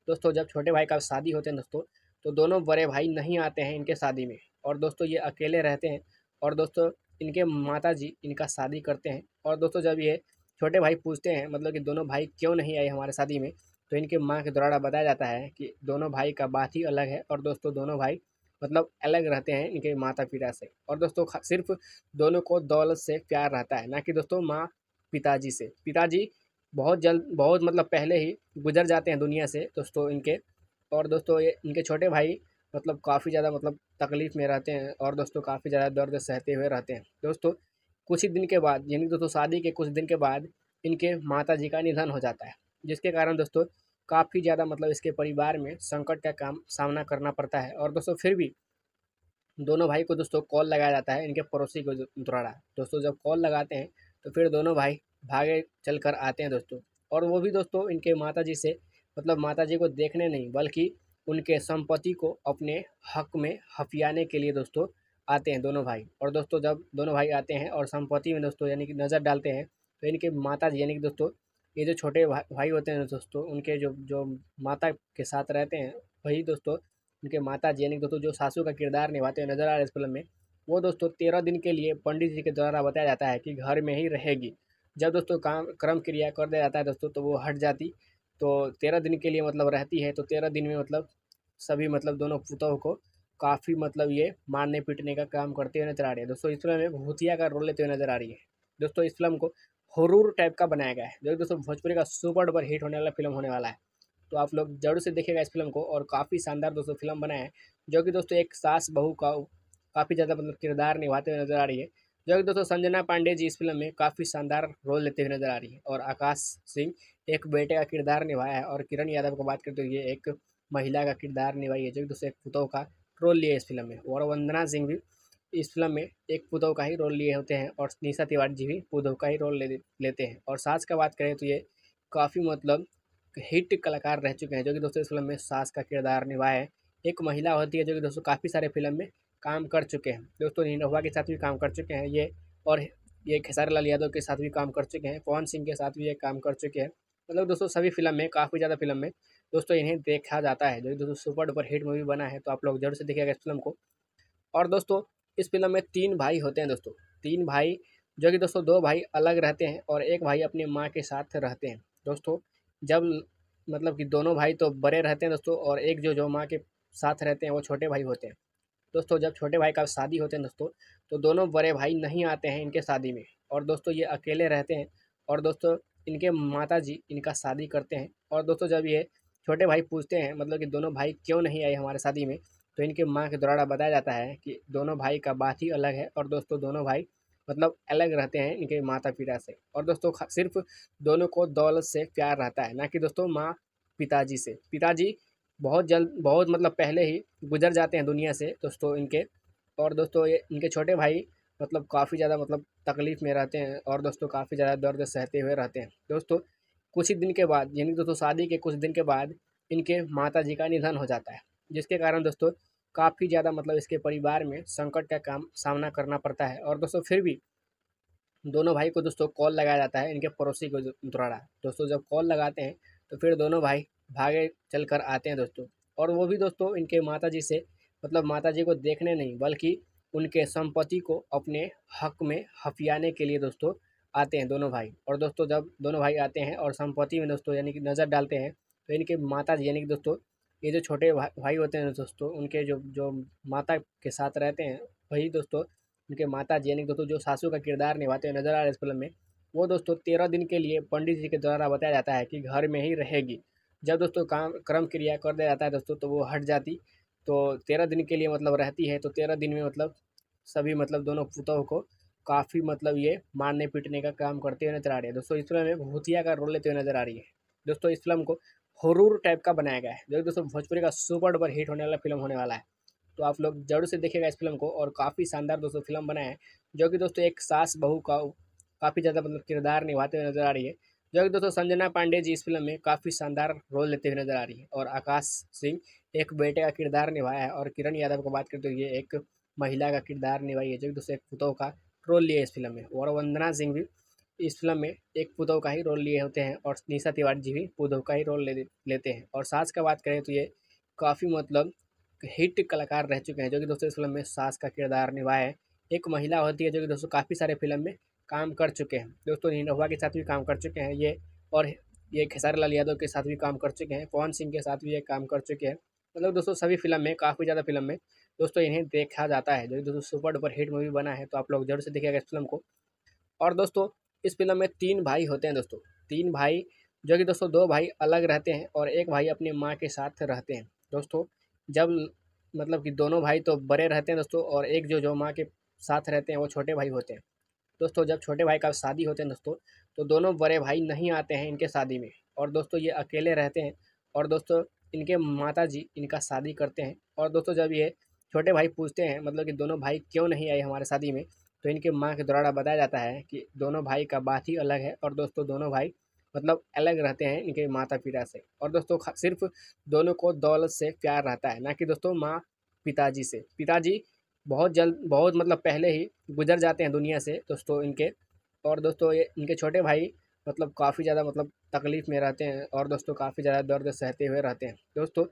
दोस्तों, जब छोटे भाई का शादी होते हैं दोस्तों तो दोनों बड़े भाई नहीं आते हैं इनके शादी में और दोस्तों ये अकेले रहते हैं और दोस्तों इनके माता जी इनका शादी करते हैं। और दोस्तों जब ये छोटे भाई पूछते हैं मतलब कि दोनों भाई क्यों नहीं आए हमारे शादी में तो इनके माँ के द्वारा बताया जाता है कि दोनों भाई का बात ही अलग है और दोस्तों दोनों भाई मतलब अलग रहते हैं इनके माता पिता से। और दोस्तों सिर्फ़ दोनों को दौलत से प्यार रहता है, ना कि दोस्तों माँ पिताजी से। पिताजी बहुत जल्द, बहुत मतलब पहले ही गुजर जाते हैं दुनिया से दोस्तों इनके। और दोस्तों ये इनके छोटे भाई मतलब काफ़ी ज़्यादा मतलब तकलीफ़ में रहते हैं और दोस्तों काफ़ी ज़्यादा दर्द सहते हुए रहते हैं। दोस्तों कुछ ही दिन के बाद, यानी दोस्तों शादी के कुछ दिन के बाद इनके माता जी का निधन हो जाता है। जिसके कारण दोस्तों, काफ़ी ज़्यादा मतलब इसके परिवार में संकट का काम सामना करना पड़ता है। और दोस्तों, फिर भी दोनों भाई को दोस्तों कॉल लगाया जाता है इनके पड़ोसी को द्वारा। दोस्तों, जब कॉल लगाते हैं तो फिर दोनों भाई भागे चल कर आते हैं दोस्तों। और वो भी दोस्तों इनके माता जी से मतलब माता जी को देखने नहीं, बल्कि उनके संपत्ति को अपने हक में हफियाने के लिए दोस्तों आते हैं दोनों भाई। और दोस्तों, जब दोनों भाई आते हैं और संपत्ति में दोस्तों यानी कि नज़र डालते हैं तो इनके माता जी यानी कि दोस्तों ये जो छोटे भाई होते हैं दोस्तों, उनके जो जो माता के साथ रहते हैं, वही दोस्तों, उनके माता जी यानी दोस्तों जो सासू का किरदार निभाते हुए नज़र आ रहे इस फ़िल्म में, वो दोस्तों तेरह दिन के लिए पंडित जी के द्वारा बताया जाता है कि घर में ही रहेगी। जब दोस्तों काम, क्रम क्रिया कर दिया जाता है दोस्तों तो वो हट जाती तो तेरह दिन के लिए मतलब रहती है तो तेरह दिन में मतलब सभी मतलब दोनों पुतों को काफ़ी मतलब ये मारने पीटने का काम करते हुए नज़र आ रही है। दोस्तों इस फ़िल्म में भूतिया का रोल लेते हुए नज़र आ रही है। दोस्तों इस फ़िल्म को हरूर टाइप का बनाया गया है, जो दोस्तों भोजपुरी का सुपर डुपर हिट होने वाला फ़िल्म होने वाला है। तो आप लोग ज़रूर से देखेगा इस फ़िल्म को और काफ़ी शानदार दोस्तों फ़िल्म बना है, जो कि दोस्तों एक सास बहू का काफ़ी ज़्यादा मतलब किरदार निभाते हुए नज़र आ रही है, जो कि दोस्तों संजना पांडे जी इस फ़िल्म में काफ़ी शानदार रोल लेते हुए नज़र आ रही है और आकाश सिंह एक बेटे का किरदार निभाया है और किरण यादव को बात करते हुए एक महिला का किरदार निभाई है, जो कि दोस्तों एक पुतों का रोल लिया है इस फ़िल्म में। और वंदना सिंह भी इस फ़िल्म में एक पुतों का ही रोल लिए होते हैं और निशा तिवारी जी भी पुतों का ही रोल ले, लेते हैं। और सास का बात करें तो ये काफ़ी मतलब हिट कलाकार रह चुके हैं, जो कि दोस्तों इस फ़िल्म में सास का किरदार निभाए एक महिला होती है, जो कि दोस्तों काफ़ी सारे फ़िल्म में काम कर चुके हैं। दोस्तों निरहुआ के साथ भी काम कर चुके हैं, ये और ये खेसारी लाल यादव के साथ भी काम कर चुके हैं, पवन सिंह के साथ भी ये काम कर चुके हैं। मतलब दोस्तों सभी फ़िल्म में, काफ़ी ज़्यादा फ़िल्म में दोस्तों इन्हें देखा जाता है, जो कि दोस्तों सुपर डुपर हिट मूवी बना है तो आप लोग ज़रूर से देखिएगा इस फ़िल्म को। और दोस्तों इस फ़िल्म में तीन भाई होते हैं दोस्तों। तीन भाई, जो कि दोस्तों दो भाई अलग रहते हैं और एक भाई अपनी माँ के साथ रहते हैं। दोस्तों, जब मतलब कि दोनों भाई तो बड़े रहते हैं दोस्तों और एक जो जो माँ के साथ रहते हैं, वो छोटे भाई होते हैं। दोस्तों, जब छोटे भाई का शादी होते हैं दोस्तों तो दोनों बड़े भाई नहीं आते हैं इनके शादी में और दोस्तों ये अकेले रहते हैं और दोस्तों इनके माता जी इनका शादी करते हैं। और दोस्तों जब ये छोटे भाई पूछते हैं मतलब कि दोनों भाई क्यों नहीं आए हमारे शादी में तो इनके माँ के द्वारा बताया जाता है कि दोनों भाई का बात ही अलग है और दोस्तों दोनों भाई मतलब अलग रहते हैं इनके माता पिता से। और दोस्तों सिर्फ़ दोनों को दौलत से प्यार रहता है, ना कि दोस्तों माँ पिताजी से। पिताजी बहुत जल्द, बहुत मतलब पहले ही गुजर जाते हैं दुनिया से दोस्तों इनके। और दोस्तों ये इनके छोटे भाई मतलब काफ़ी ज़्यादा मतलब तकलीफ़ में रहते हैं और दोस्तों काफ़ी ज़्यादा दर्द सहते हुए रहते हैं। दोस्तों कुछ ही दिन के बाद, यानी दोस्तों शादी के कुछ दिन के बाद इनके माता जी का निधन हो जाता है। जिसके कारण दोस्तों, काफ़ी ज़्यादा मतलब इसके परिवार में संकट का काम सामना करना पड़ता है। और दोस्तों, फिर भी दोनों भाई को दोस्तों कॉल लगाया जाता है इनके पड़ोसी को द्वारा। दोस्तों, जब कॉल लगाते हैं तो फिर दोनों भाई भागे चल कर आते हैं दोस्तों। और वो भी दोस्तों, इनके माता जी से मतलब माता जी को देखने नहीं, बल्कि उनके संपत्ति को अपने हक में हफियाने के लिए दोस्तों आते हैं दोनों भाई। और दोस्तों, जब दोनों भाई आते हैं और संपत्ति में दोस्तों यानी कि नज़र डालते हैं तो इनके माता जी यानी कि दोस्तों ये जो छोटे भाई होते हैं दोस्तों, उनके जो जो माता के साथ रहते हैं, वही दोस्तों, उनके माता जी यानी दोस्तों जो सासू का किरदार निभाते हुए नज़र आ रहे इस फ़िल्म में, वो दोस्तों तेरह दिन के लिए पंडित जी के द्वारा बताया जाता है कि घर में ही रहेगी। जब दोस्तों काम, क्रम क्रिया कर दिया जाता है दोस्तों तो वो हट जाती तो तेरह दिन के लिए मतलब रहती है तो तेरह दिन में मतलब सभी मतलब दोनों पुतों को काफ़ी मतलब ये मारने पीटने का काम करते हुए नज़र आ रही है। दोस्तों, इस फ़िल्म में भूतिया का रोल लेते हुए नज़र आ रही है। दोस्तों, इस फ़िल्म को हरूर टाइप का बनाया गया है। जो दोस्तों भोजपुरी का सुपर डुपर हिट होने वाला फ़िल्म होने वाला है। तो आप लोग ज़रूर से देखेगा इस फ़िल्म को और काफ़ी शानदार दोस्तों फ़िल्म बना है। जो कि दोस्तों एक सास बहू का काफ़ी ज़्यादा मतलब किरदार निभाते हुए नज़र आ रही है। जो कि दोस्तों संजना पांडे जी इस फ़िल्म में काफ़ी शानदार रोल लेते हुए नज़र आ रही है और आकाश सिंह एक बेटे का किरदार निभाया है और किरण यादव को बात करते हुए एक महिला का किरदार निभाई है। जो कि दोस्तों एक पुतों का रोल लिया इस फ़िल्म में। और वंदना सिंह भी इस फ़िल्म में एक पुदव का ही रोल लिए होते हैं और निशा तिवारी जी भी पुदव का ही रोल ले, लेते हैं। और सास का बात करें तो ये काफ़ी मतलब हिट कलाकार रह चुके हैं, जो कि दोस्तों इस फ़िल्म में सास का किरदार निभाए हैं। एक महिला होती है जो कि दोस्तों काफ़ी सारे फ़िल्म में काम कर चुके हैं। दोस्तों निरहुआ के साथ भी काम कर चुके हैं, ये और ये खेसारी लाल यादव के साथ भी काम कर चुके हैं, पवन सिंह के साथ भी ये काम कर चुके हैं। मतलब दोस्तों सभी फ़िल्म में, काफ़ी ज़्यादा फ़िल्म में दोस्तों इन्हें देखा जाता है, जो कि दोस्तों सुपर डुपर हिट मूवी बना है तो आप लोग ज़रूर से देखिएगा इस फ़िल्म को। और दोस्तों इस फ़िल्म में तीन भाई होते हैं दोस्तों। तीन भाई, जो कि दोस्तों दो भाई अलग रहते हैं और एक भाई अपनी माँ के साथ रहते हैं। दोस्तों, जब मतलब कि दोनों भाई तो बड़े रहते हैं दोस्तों और एक जो जो माँ के साथ रहते हैं, वो छोटे भाई होते हैं। दोस्तों, जब छोटे भाई का शादी होते हैं दोस्तों तो दोनों बड़े भाई नहीं आते हैं इनके शादी में और दोस्तों ये अकेले रहते हैं और दोस्तों इनके माता जी इनका शादी करते हैं। और दोस्तों जब ये छोटे भाई पूछते हैं मतलब कि दोनों भाई क्यों नहीं आए हमारे शादी में तो इनके माँ के द्वारा बताया जाता है कि दोनों भाई का बात ही अलग है और दोस्तों दोनों भाई मतलब अलग रहते हैं इनके माता पिता से। और दोस्तों सिर्फ़ दोनों को दौलत से प्यार रहता है, ना कि दोस्तों माँ पिताजी से। पिताजी बहुत जल्द, बहुत मतलब पहले ही गुजर जाते हैं दुनिया से दोस्तों इनके। और दोस्तों ये, इनके छोटे भाई मतलब काफ़ी ज़्यादा मतलब तकलीफ़ में रहते हैं और दोस्तों काफ़ी ज़्यादा दर्द सहते हुए रहते हैं। दोस्तों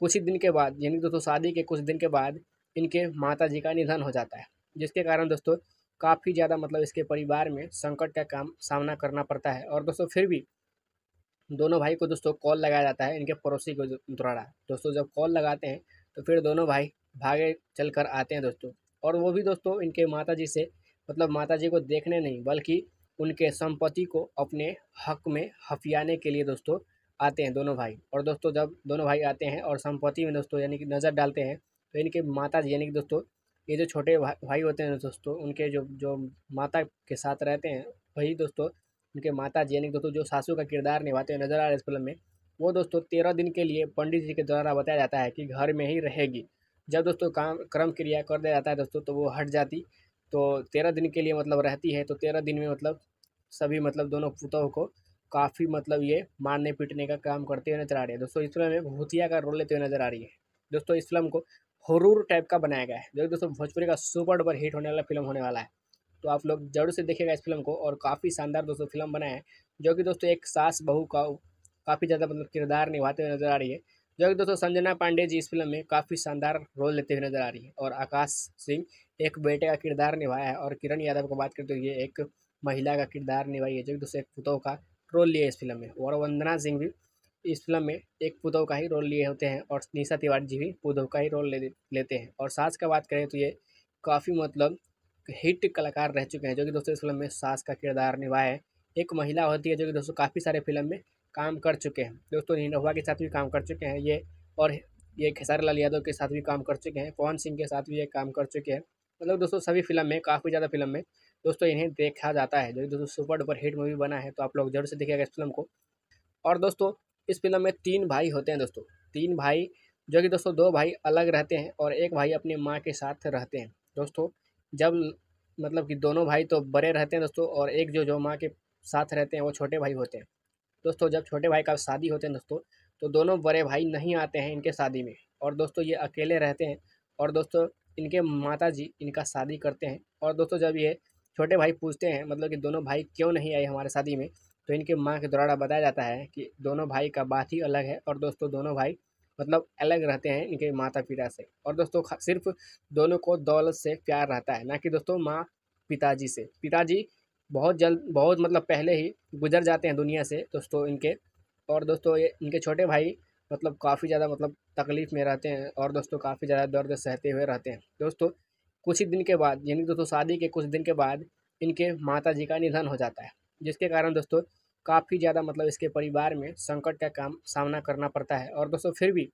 कुछ ही दिन के बाद, यानी दोस्तों शादी के कुछ दिन के बाद इनके माता जी का निधन हो जाता है, जिसके कारण दोस्तों काफ़ी ज़्यादा मतलब इसके परिवार में संकट का काम सामना करना पड़ता है। और दोस्तों, फिर भी दोनों भाई को दोस्तों कॉल लगाया जाता है इनके पड़ोसी को द्वारा दोस्तों, जब कॉल लगाते हैं तो फिर दोनों भाई भागे चल कर आते हैं दोस्तों। और वो भी दोस्तों इनके माता जी से मतलब माता जी को देखने नहीं, बल्कि उनके संपत्ति को अपने हक में हफियाने के लिए दोस्तों आते हैं दोनों भाई। और दोस्तों, जब दोनों भाई आते हैं और संपत्ति में दोस्तों यानी कि नज़र डालते हैं तो इनके माता जी यानी कि दोस्तों ये जो छोटे भाई होते हैं दोस्तों, उनके जो जो माता के साथ रहते हैं, वही दोस्तों, उनके माता जी यानी दोस्तों जो सासू का किरदार निभाते हुए नज़र आ रहे हैं इस फ़िल्म में, वो दोस्तों तेरह दिन के लिए पंडित जी के द्वारा बताया जाता है कि घर में ही रहेगी। जब दोस्तों काम, क्रम क्रिया कर दिया जाता है दोस्तों तो वो हट जाती तो तेरह दिन के लिए मतलब रहती है तो तेरह दिन में मतलब सभी मतलब दोनों पुतों को काफ़ी मतलब ये मारने पीटने का काम करते हुए नज़र आ रही है। दोस्तों इस फ़िल्म में भूतिया का रोल लेते हुए नज़र आ रही है। दोस्तों इस फ़िल्म को हरूर टाइप का बनाया गया है। जो दोस्तों, भोजपुरी का सुपर डुपर हिट होने वाला फ़िल्म होने वाला है। तो आप लोग ज़रूर से देखिएगा इस फ़िल्म को और काफ़ी शानदार दोस्तों फ़िल्म बना है, जो कि दोस्तों एक सास बहू का काफ़ी ज़्यादा मतलब किरदार निभाते हुए नज़र आ रही है। जो कि दोस्तों संजना पांडे जी इस फ़िल्म में काफ़ी शानदार रोल लेते हुए नज़र आ रही है और आकाश सिंह एक बेटे का किरदार निभाया है और किरण यादव को बात करते हुए एक महिला का किरदार निभाई है, जो कि दोस्तों एक पुतों का रोल लिया है इस फ़िल्म में। और वंदना सिंह भी इस फ़िल्म में एक पुदव का ही रोल लिए होते हैं और निशा तिवारी जी भी पुदव का ही रोल ले, लेते हैं। और सास का बात करें तो ये काफ़ी मतलब हिट कलाकार रह चुके हैं, जो कि दोस्तों इस फ़िल्म में सास का किरदार निभाए हैं। एक महिला होती है जो कि दोस्तों काफ़ी सारे फ़िल्म में काम कर चुके हैं। दोस्तों निरहुआ के साथ भी काम कर चुके हैं, ये और ये खेसारी लाल यादव के साथ भी काम कर चुके हैं, पवन सिंह के साथ भी ये काम कर चुके हैं। मतलब दोस्तों सभी फ़िल्म में, काफ़ी ज़्यादा फ़िल्म में दोस्तों इन्हें देखा जाता है, जो कि दोस्तों सुपर डुपर हिट मूवी बना है तो आप लोग ज़रूर से देखिएगा इस फ़िल्म को। और दोस्तों इस फ़िल्म में तीन भाई होते हैं दोस्तों। तीन भाई, जो कि दोस्तों दो भाई अलग रहते हैं और एक भाई अपनी माँ के साथ रहते हैं। दोस्तों, जब मतलब कि दोनों भाई तो बड़े रहते हैं दोस्तों और एक जो जो माँ के साथ रहते हैं, वो छोटे भाई होते हैं। दोस्तों, जब छोटे भाई का शादी होते हैं दोस्तों तो दोनों बड़े भाई नहीं आते हैं इनके शादी में और दोस्तों ये अकेले रहते हैं और दोस्तों इनके माता जी इनका शादी करते हैं। और दोस्तों जब ये छोटे भाई पूछते हैं मतलब कि दोनों भाई क्यों नहीं आए हमारे शादी में तो इनके माँ के द्वारा बताया जाता है कि दोनों भाई का बात ही अलग है और दोस्तों दोनों भाई मतलब अलग रहते हैं इनके माता पिता से। और दोस्तों सिर्फ़ दोनों को दौलत से प्यार रहता है, ना कि दोस्तों माँ पिताजी से। पिताजी बहुत जल्द, बहुत मतलब पहले ही गुजर जाते हैं दुनिया से दोस्तों इनके। और दोस्तों ये, इनके छोटे भाई मतलब काफ़ी ज़्यादा मतलब तकलीफ़ में रहते हैं और दोस्तों काफ़ी ज़्यादा दर्द सहते हुए रहते हैं। दोस्तों कुछ ही दिन के बाद, यानी दोस्तों शादी के कुछ दिन के बाद इनके माता जी का निधन हो जाता है। जिसके कारण दोस्तों, काफ़ी ज़्यादा मतलब इसके परिवार में संकट का काम सामना करना पड़ता है। और दोस्तों, फिर भी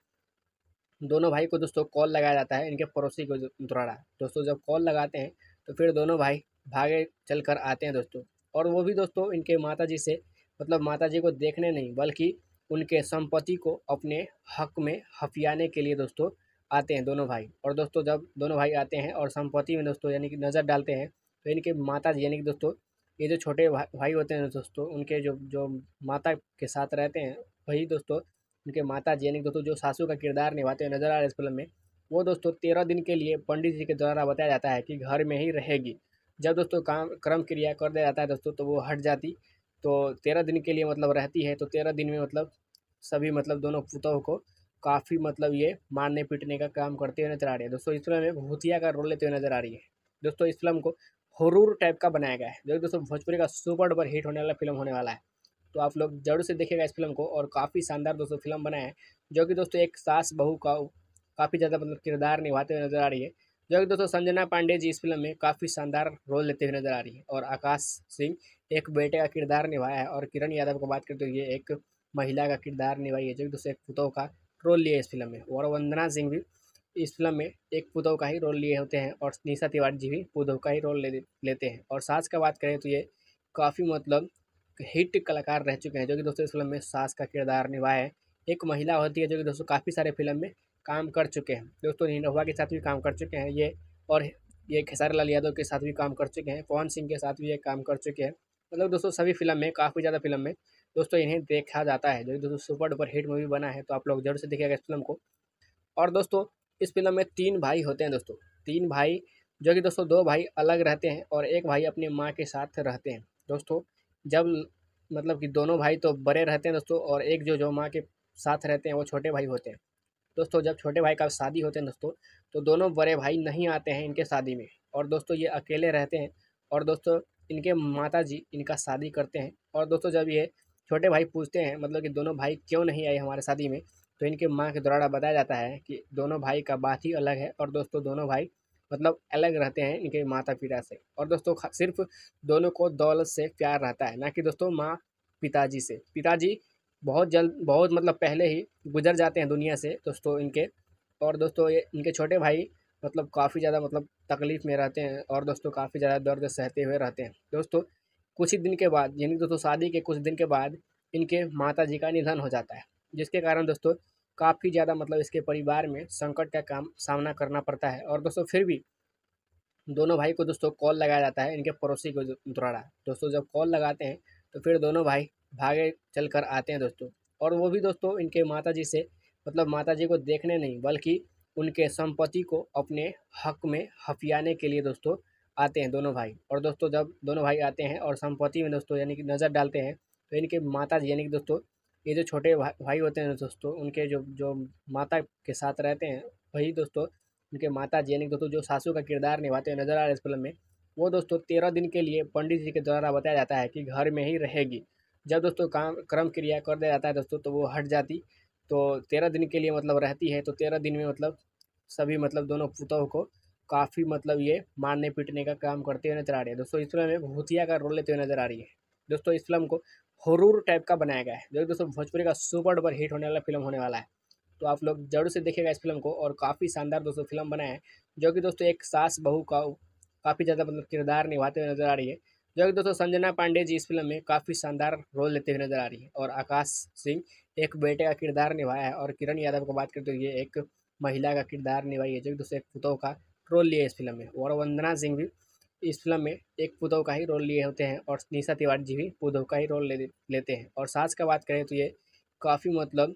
दोनों भाई को दोस्तों कॉल लगाया जाता है इनके पड़ोसी को द्वारा। दोस्तों, जब कॉल लगाते हैं तो फिर दोनों भाई भागे चल कर आते हैं दोस्तों। और वो भी दोस्तों इनके माता जी से मतलब माता जी को देखने नहीं, बल्कि उनके संपत्ति को अपने हक में हफियाने के लिए दोस्तों आते हैं दोनों भाई। और दोस्तों, जब दोनों भाई आते हैं और संपत्ति में दोस्तों यानी कि नज़र डालते हैं तो इनके माता जी यानी कि दोस्तों ये जो छोटे भाई होते हैं दोस्तों, उनके जो जो माता के साथ रहते हैं, वही दोस्तों, उनके माता जी यानी दोस्तों जो सासू का किरदार निभाते हुए नज़र आ रहे इस फ़िल्म में, वो दोस्तों तेरह दिन के लिए पंडित जी के द्वारा बताया जाता है कि घर में ही रहेगी। जब दोस्तों काम, क्रम क्रिया कर दिया जाता है दोस्तों तो वो हट जाती तो तेरह दिन के लिए मतलब रहती है तो तेरह दिन में मतलब सभी मतलब दोनों पुतों को काफ़ी मतलब ये मारने पीटने का काम करते हुए नज़र आ रही है। दोस्तों इस फ़िल्म में भूतिया का रोल लेते हुए नज़र आ रही है। दोस्तों इस फ़िल्म को हरूर टाइप का बनाया गया है, जो दोस्तों भोजपुरी का सुपर डुपर हिट होने वाला फ़िल्म होने वाला है। तो आप लोग ज़रूर से देखिएगा इस फ़िल्म को और काफ़ी शानदार दोस्तों फ़िल्म बना है, जो कि दोस्तों एक सास बहू का काफ़ी ज़्यादा मतलब किरदार निभाते हुए नज़र आ रही है, जो कि दोस्तों संजना पांडे जी इस फ़िल्म में काफ़ी शानदार रोल लेते हुए नज़र आ रही है और आकाश सिंह एक बेटे का किरदार निभाया है और किरण यादव को बात करते हुए एक महिला का किरदार निभाई है, जो कि दोस्तों एक पुतों का रोल लिया है इस फ़िल्म में। और वंदना सिंह भी इस फ़िल्म में एक पुतों का ही रोल लिए होते हैं और निशा तिवारी जी भी पुतों का ही रोल ले लेते हैं। और सास का बात करें तो ये काफ़ी मतलब हिट कलाकार रह चुके हैं, जो कि दोस्तों इस फ़िल्म में सास का किरदार निभाया है। एक महिला होती है, जो कि दोस्तों काफ़ी सारे फ़िल्म में काम कर चुके हैं। दोस्तों निरहुआ के साथ भी काम कर चुके हैं, ये और ये खेसारी लाल यादव के साथ भी काम कर चुके हैं, पवन सिंह के साथ भी ये काम कर चुके हैं। मतलब दोस्तों सभी फ़िल्म में, काफ़ी ज़्यादा फ़िल्म में दोस्तों इन्हें देखा जाता है, जो कि दोस्तों सुपर डुपर हिट मूवी बना है तो आप लोग ज़रूर से देखिएगा इस फ़िल्म को। और दोस्तों इस फ़िल्म में तीन भाई होते हैं दोस्तों। तीन भाई, जो कि दोस्तों दो भाई अलग रहते हैं और एक भाई अपनी माँ के साथ रहते हैं। दोस्तों, जब मतलब कि दोनों भाई तो बड़े रहते हैं दोस्तों और एक जो जो माँ के साथ रहते हैं वो छोटे भाई होते हैं। दोस्तों, जब छोटे भाई का शादी होते हैं दोस्तों तो दोनों बड़े भाई नहीं आते हैं इनके शादी में और दोस्तों ये अकेले रहते हैं और दोस्तों इनके माता जी इनका शादी करते हैं। और दोस्तों जब ये छोटे भाई पूछते हैं मतलब कि दोनों भाई क्यों नहीं आए हमारे शादी में तो इनके माँ के द्वारा बताया जाता है कि दोनों भाई का बात ही अलग है और दोस्तों दोनों भाई मतलब अलग रहते हैं इनके माता पिता से। और दोस्तों सिर्फ़ दोनों को दौलत से प्यार रहता है, ना कि दोस्तों माँ पिताजी से। पिताजी बहुत जल्द बहुत मतलब पहले ही गुजर जाते हैं दुनिया से दोस्तों इनके। और दोस्तों ये इनके छोटे भाई मतलब काफ़ी ज़्यादा मतलब तकलीफ़ में रहते हैं और दोस्तों काफ़ी ज़्यादा दर्द सहते हुए रहते हैं। दोस्तों कुछ ही दिन के बाद, यानी दोस्तों शादी के कुछ दिन के बाद इनके माता जी का निधन हो जाता है। जिसके कारण दोस्तों, काफ़ी ज़्यादा मतलब इसके परिवार में संकट का काम सामना करना पड़ता है। और दोस्तों, फिर भी दोनों भाई को दोस्तों कॉल लगाया जाता है इनके पड़ोसी को द्वारा। दोस्तों, जब कॉल लगाते हैं तो फिर दोनों भाई भागे चल कर आते हैं दोस्तों। और वो भी दोस्तों इनके माता जी से मतलब माता जी को देखने नहीं, बल्कि उनके संपत्ति को अपने हक में हफियाने के लिए दोस्तों आते हैं दोनों भाई। और दोस्तों, जब दोनों भाई आते हैं और संपत्ति में दोस्तों यानी कि नज़र डालते हैं तो इनके माता जी यानी कि दोस्तों ये जो छोटे भाई होते हैं दोस्तों, उनके जो जो माता के साथ रहते हैं, वही दोस्तों, उनके माता जी यानी दोस्तों जो सासू का किरदार निभाते हुए नज़र आ रहे इस फ़िल्म में, वो दोस्तों तेरह दिन के लिए पंडित जी के द्वारा बताया जाता है कि घर में ही रहेगी। जब दोस्तों काम, क्रम क्रिया कर दिया जाता है दोस्तों तो वो हट जाती तो तेरह दिन के लिए मतलब रहती है तो तेरह दिन में मतलब सभी मतलब दोनों पुतों को काफ़ी मतलब ये मारने पीटने का काम करते हुए नज़र आ रही है। दोस्तों इस फ़िल्म में भूतिया का रोल लेते हुए नज़र आ रही है। दोस्तों इस फ़िल्म को हरूर टाइप का बनाया गया है। जो दोस्तों भोजपुरी का सुपर डुपर हिट होने वाला फ़िल्म होने वाला है। तो आप लोग ज़रूर से देखिएगा इस फ़िल्म को और काफ़ी शानदार दोस्तों फ़िल्म बना है। जो कि दोस्तों एक सास बहू का काफ़ी ज़्यादा मतलब किरदार निभाते हुए नज़र आ रही है। जो कि दोस्तों संजना पांडे जी इस फ़िल्म में काफ़ी शानदार रोल लेते हुए नज़र आ रही है और आकाश सिंह एक बेटे का किरदार निभाया है और किरण यादव को बात करते हुए एक महिला का किरदार निभाई है। जो कि दोस्तों एक पुतों का रोल लिया है इस फ़िल्म में। और वंदना सिंह भी इस फ़िल्म में एक पुतों का ही रोल लिए होते हैं और निशा तिवारी जी भी पुतों का ही रोल ले लेते हैं। और सास का बात करें तो ये काफ़ी मतलब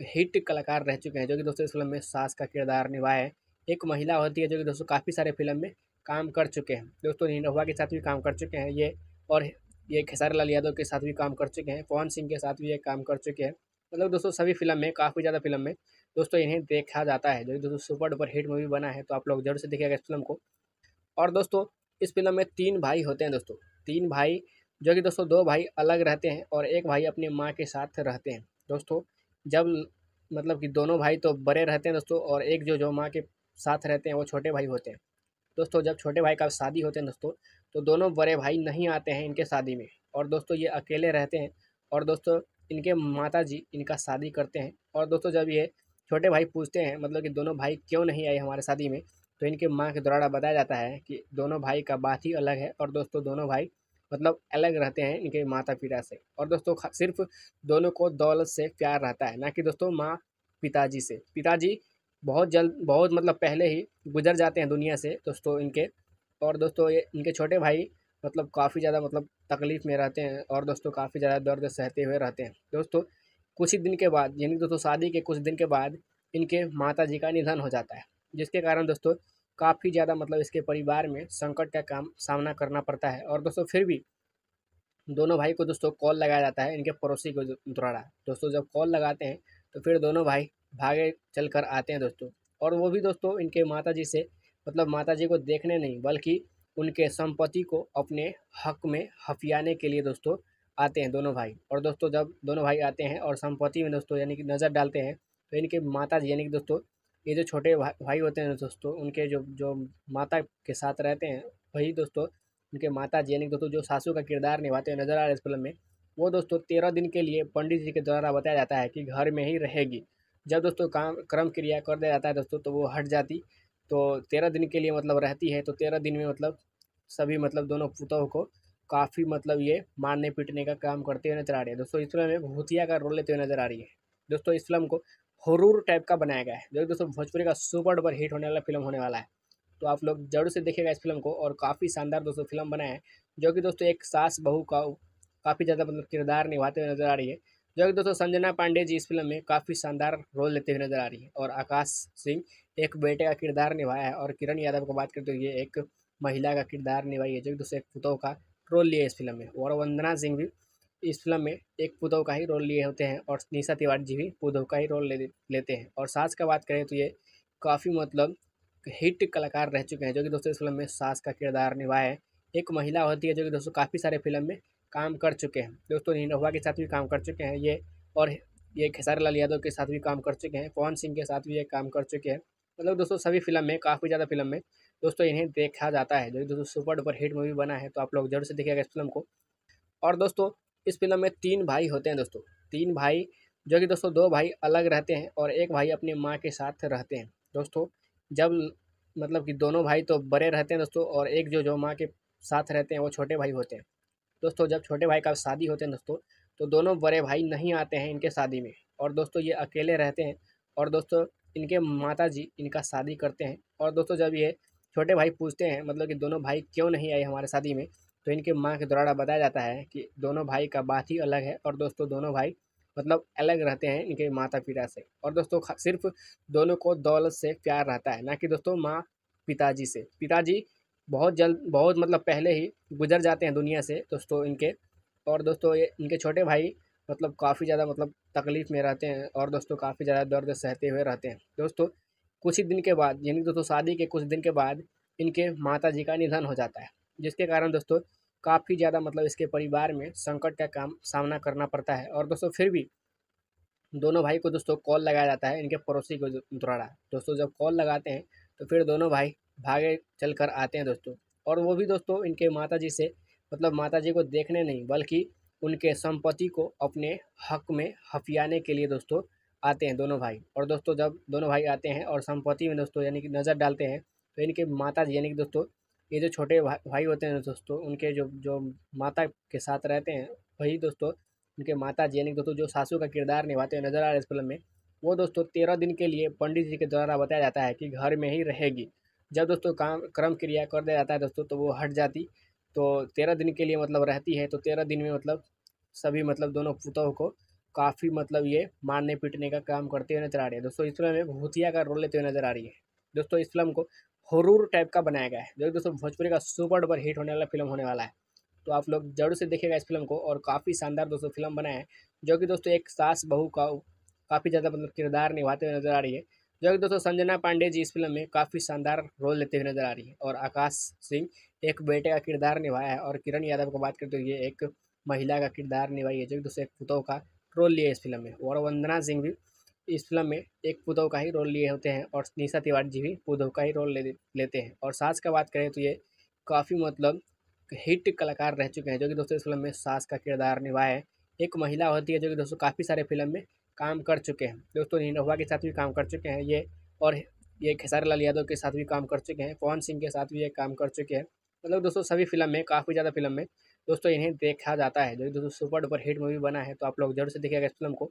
हिट कलाकार रह चुके हैं, जो कि दोस्तों इस फ़िल्म में सास का किरदार निभाया है। एक महिला होती है, जो कि दोस्तों काफ़ी सारे फ़िल्म में काम कर चुके हैं। दोस्तों निरहुआ के साथ भी काम कर चुके हैं, ये और ये खेसारी लाल यादव के साथ भी काम कर चुके हैं, पवन सिंह के साथ भी ये काम कर चुके हैं। मतलब दोस्तों, सभी फ़िल्म में, काफ़ी ज़्यादा फ़िल्म में दोस्तों इन्हें देखा जाता है। जो कि दोस्तों सुपर डुपर हिट मूवी बना है तो आप लोग ज़रूर से देखिएगा इस फ़िल्म को। और दोस्तों इस फ़िल्म में तीन भाई होते हैं दोस्तों। तीन भाई, जो कि दोस्तों दो भाई अलग रहते हैं और एक भाई अपनी माँ के साथ रहते हैं। दोस्तों, जब मतलब कि दोनों भाई तो बड़े रहते हैं दोस्तों और एक जो जो माँ के साथ रहते हैं, वो छोटे भाई होते हैं। दोस्तों, जब छोटे भाई का शादी होते हैं दोस्तों तो दोनों बड़े भाई नहीं आते हैं इनके शादी में और दोस्तों ये अकेले रहते हैं और दोस्तों इनके माता जी इनका शादी करते हैं। और दोस्तों जब ये छोटे भाई पूछते हैं मतलब कि दोनों भाई क्यों नहीं आए हमारे शादी में तो इनके माँ के द्वारा बताया जाता है कि दोनों भाई का बात ही अलग है और दोस्तों दोनों भाई मतलब अलग रहते हैं इनके माता पिता से। और दोस्तों सिर्फ़ दोनों को दौलत से प्यार रहता है, ना कि दोस्तों माँ पिताजी से। पिताजी बहुत जल्द, बहुत मतलब पहले ही गुजर जाते हैं दुनिया से दोस्तों इनके। और दोस्तों ये, इनके छोटे भाई मतलब काफ़ी ज़्यादा मतलब तकलीफ़ में रहते हैं और दोस्तों काफ़ी ज़्यादा दर्द सहते हुए रहते हैं। दोस्तों कुछ ही दिन के बाद, यानी दोस्तों शादी के कुछ दिन के बाद इनके माता जी का निधन हो जाता है। जिसके कारण दोस्तों, काफ़ी ज़्यादा मतलब इसके परिवार में संकट का काम सामना करना पड़ता है। और दोस्तों, फिर भी दोनों भाई को दोस्तों कॉल लगाया जाता है इनके पड़ोसी को द्वारा। दोस्तों, जब कॉल लगाते हैं तो फिर दोनों भाई भागे चल कर आते हैं दोस्तों। और वो भी दोस्तों इनके माता जी से मतलब माता जी को देखने नहीं, बल्कि उनके संपत्ति को अपने हक में हफियाने के लिए दोस्तों आते हैं दोनों भाई। और दोस्तों, जब दोनों भाई आते हैं और संपत्ति में दोस्तों यानी कि नज़र डालते हैं तो इनके माता जी यानी कि दोस्तों ये जो छोटे भा, भाई होते हैं दोस्तों उनके जो जो माता के साथ रहते हैं वही दोस्तों उनके माता जी यानी दोस्तों जो सासू का किरदार निभाते हुए नज़र आ रहे इस फ़िल्म में वो दोस्तों तेरह दिन के लिए पंडित जी के द्वारा बताया जाता है कि घर में ही रहेगी। जब दोस्तों काम क्रम क्रिया कर दिया जाता है दोस्तों तो वो हट जाती तो तेरह दिन के लिए मतलब रहती है तो तेरह दिन में मतलब सभी मतलब दोनों पुतों को काफ़ी मतलब ये मारने पीटने का काम करते हुए नज़र आ रही है। दोस्तों इस फ़िल्म में भूतिया का रोल लेते हुए नज़र आ रही है। दोस्तों इस फ़िल्म को हरूर टाइप का बनाया गया है, जो दोस्तों भोजपुरी का सुपर डुपर हिट होने वाला फ़िल्म होने वाला है। तो आप लोग ज़रूर से देखिएगा इस फ़िल्म को और काफ़ी शानदार दोस्तों फ़िल्म बना है, जो कि दोस्तों एक सास बहू का काफ़ी ज़्यादा मतलब किरदार निभाते हुए नज़र आ रही है, जो कि दोस्तों संजना पांडे जी इस फ़िल्म में काफ़ी शानदार रोल लेते हुए नज़र आ रही है और आकाश सिंह एक बेटे का किरदार निभाया है और किरण यादव को बात करते हुए एक महिला का किरदार निभाई है, जो कि दोस्तों एक पुतों का रोल लिया इस फ़िल्म में। और वंदना सिंह भी इस फ़िल्म में एक पुतों का ही रोल लिए होते हैं और निशा तिवारी जी भी पुतों का ही रोल ले, लेते हैं। और सास का बात करें तो ये काफ़ी मतलब हिट कलाकार रह चुके हैं, जो कि दोस्तों इस फ़िल्म में सास का किरदार निभाए एक महिला होती है, जो कि दोस्तों काफ़ी सारे फ़िल्म में काम कर चुके हैं। दोस्तों निरहुआ के साथ भी काम कर चुके हैं, ये और ये खेसारी लाल यादव के साथ भी काम कर चुके हैं, पवन सिंह के साथ भी ये काम कर चुके हैं। मतलब दोस्तों सभी फ़िल्म में, काफ़ी ज़्यादा फ़िल्म में दोस्तों इन्हें देखा जाता है, जो कि दोस्तों सुपर डुपर हिट मूवी बना है तो आप लोग ज़रूर से देखिएगा इस फ़िल्म को। और दोस्तों इस फ़िल्म में तीन भाई होते हैं दोस्तों। तीन भाई, जो कि दोस्तों दो भाई अलग रहते हैं और एक भाई अपनी माँ के साथ रहते हैं। दोस्तों, जब मतलब कि दोनों भाई तो बड़े रहते हैं दोस्तों और एक जो जो माँ के साथ रहते हैं वो छोटे भाई होते हैं। दोस्तों, जब छोटे भाई का शादी होते हैं दोस्तों तो दोनों बड़े भाई नहीं आते हैं इनके शादी में और दोस्तों ये अकेले रहते हैं और दोस्तों इनके माता जी इनका शादी करते हैं। और दोस्तों जब ये छोटे भाई पूछते हैं मतलब कि दोनों भाई क्यों नहीं आए हमारे शादी में तो इनके माँ के द्वारा बताया जाता है कि दोनों भाई का बात ही अलग है और दोस्तों दोनों भाई मतलब अलग रहते हैं इनके माता पिता से। और दोस्तों सिर्फ़ दोनों को दौलत से प्यार रहता है, ना कि दोस्तों माँ पिताजी से। पिताजी बहुत जल्द, बहुत मतलब पहले ही गुजर जाते हैं दुनिया से दोस्तों इनके। और दोस्तों ये इनके छोटे भाई मतलब काफ़ी ज़्यादा मतलब तकलीफ़ में रहते हैं और दोस्तों काफ़ी ज़्यादा दर्द सहते हुए रहते हैं। दोस्तों कुछ ही दिन के बाद, यानी दोस्तों शादी के कुछ दिन के बाद इनके माता जी का निधन हो जाता है। जिसके कारण दोस्तों, काफ़ी ज़्यादा मतलब इसके परिवार में संकट का काम सामना करना पड़ता है। और दोस्तों, फिर भी दोनों भाई को दोस्तों कॉल लगाया जाता है इनके पड़ोसी को द्वारा। दोस्तों, जब कॉल लगाते हैं तो फिर दोनों भाई भागे चल कर आते हैं दोस्तों। और वो भी दोस्तों, इनके माता जी से मतलब माता जी को देखने नहीं, बल्कि उनके संपत्ति को अपने हक में हफियाने के लिए दोस्तों आते हैं दोनों भाई। और दोस्तों, जब दोनों भाई आते हैं और संपत्ति में दोस्तों यानी कि नज़र डालते हैं तो इनके माता जी यानी कि दोस्तों ये जो छोटे भाई होते हैं दोस्तों, उनके जो जो माता के साथ रहते हैं, वही दोस्तों, उनके माता जी यानी दोस्तों, जो सासू का किरदार निभाते हुए नज़र आ रहे इस फ़िल्म में, वो दोस्तों तेरह दिन के लिए पंडित जी के द्वारा बताया जाता है कि घर में ही रहेगी। जब दोस्तों काम, क्रम क्रिया कर दिया जाता है दोस्तों तो वो हट जाती तो तेरह दिन के लिए मतलब रहती है तो तेरह दिन में मतलब सभी मतलब दोनों पुतों को काफ़ी मतलब ये मारने पीटने का काम करते हुए नज़र आ रही है। दोस्तों, इस फ़िल्म में भूतिया का रोल लेते हुए नज़र आ रही है। दोस्तों, इस फ़िल्म को हरूर टाइप का बनाया गया है। जो दोस्तों भोजपुरी का सुपर डुपर हिट होने वाला फ़िल्म होने वाला है। तो आप लोग ज़रूर से देखेगा इस फ़िल्म को और काफ़ी शानदार दोस्तों फ़िल्म बना है। जो कि दोस्तों एक सास बहू का काफ़ी ज़्यादा मतलब किरदार निभाते हुए नज़र आ रही है। जो कि दोस्तों संजना पांडे जी इस फ़िल्म में काफ़ी शानदार रोल लेते हुए नज़र आ रही है और आकाश सिंह एक बेटे का किरदार निभाया है और किरण यादव को बात करते हुए एक महिला का किरदार निभाई है। जो कि दोस्तों एक पुतों का रोल लिया इस फ़िल्म में और वंदना सिंह भी इस फ़िल्म में एक पुतों का ही रोल लिए होते हैं और निशा तिवारी जी भी पुतों का ही रोल ले, लेते हैं। और सास का बात करें तो ये काफ़ी मतलब हिट कलाकार रह चुके हैं, जो कि दोस्तों इस फ़िल्म में सास का किरदार निभाए है। एक महिला होती है जो कि दोस्तों काफ़ी सारे फ़िल्म में काम कर चुके हैं। दोस्तों निरहुआ के साथ भी काम कर चुके हैं, ये और ये खेसारी लाल यादव के साथ भी काम कर चुके हैं, पवन सिंह के साथ भी ये काम कर चुके हैं। मतलब दोस्तों सभी फ़िल्म में, काफ़ी ज़्यादा फ़िल्म में दोस्तों इन्हें देखा जाता है, जो कि दोस्तों सुपर डुपर हिट मूवी बना है तो आप लोग ज़रूर से देखिएगा इस फ़िल्म को।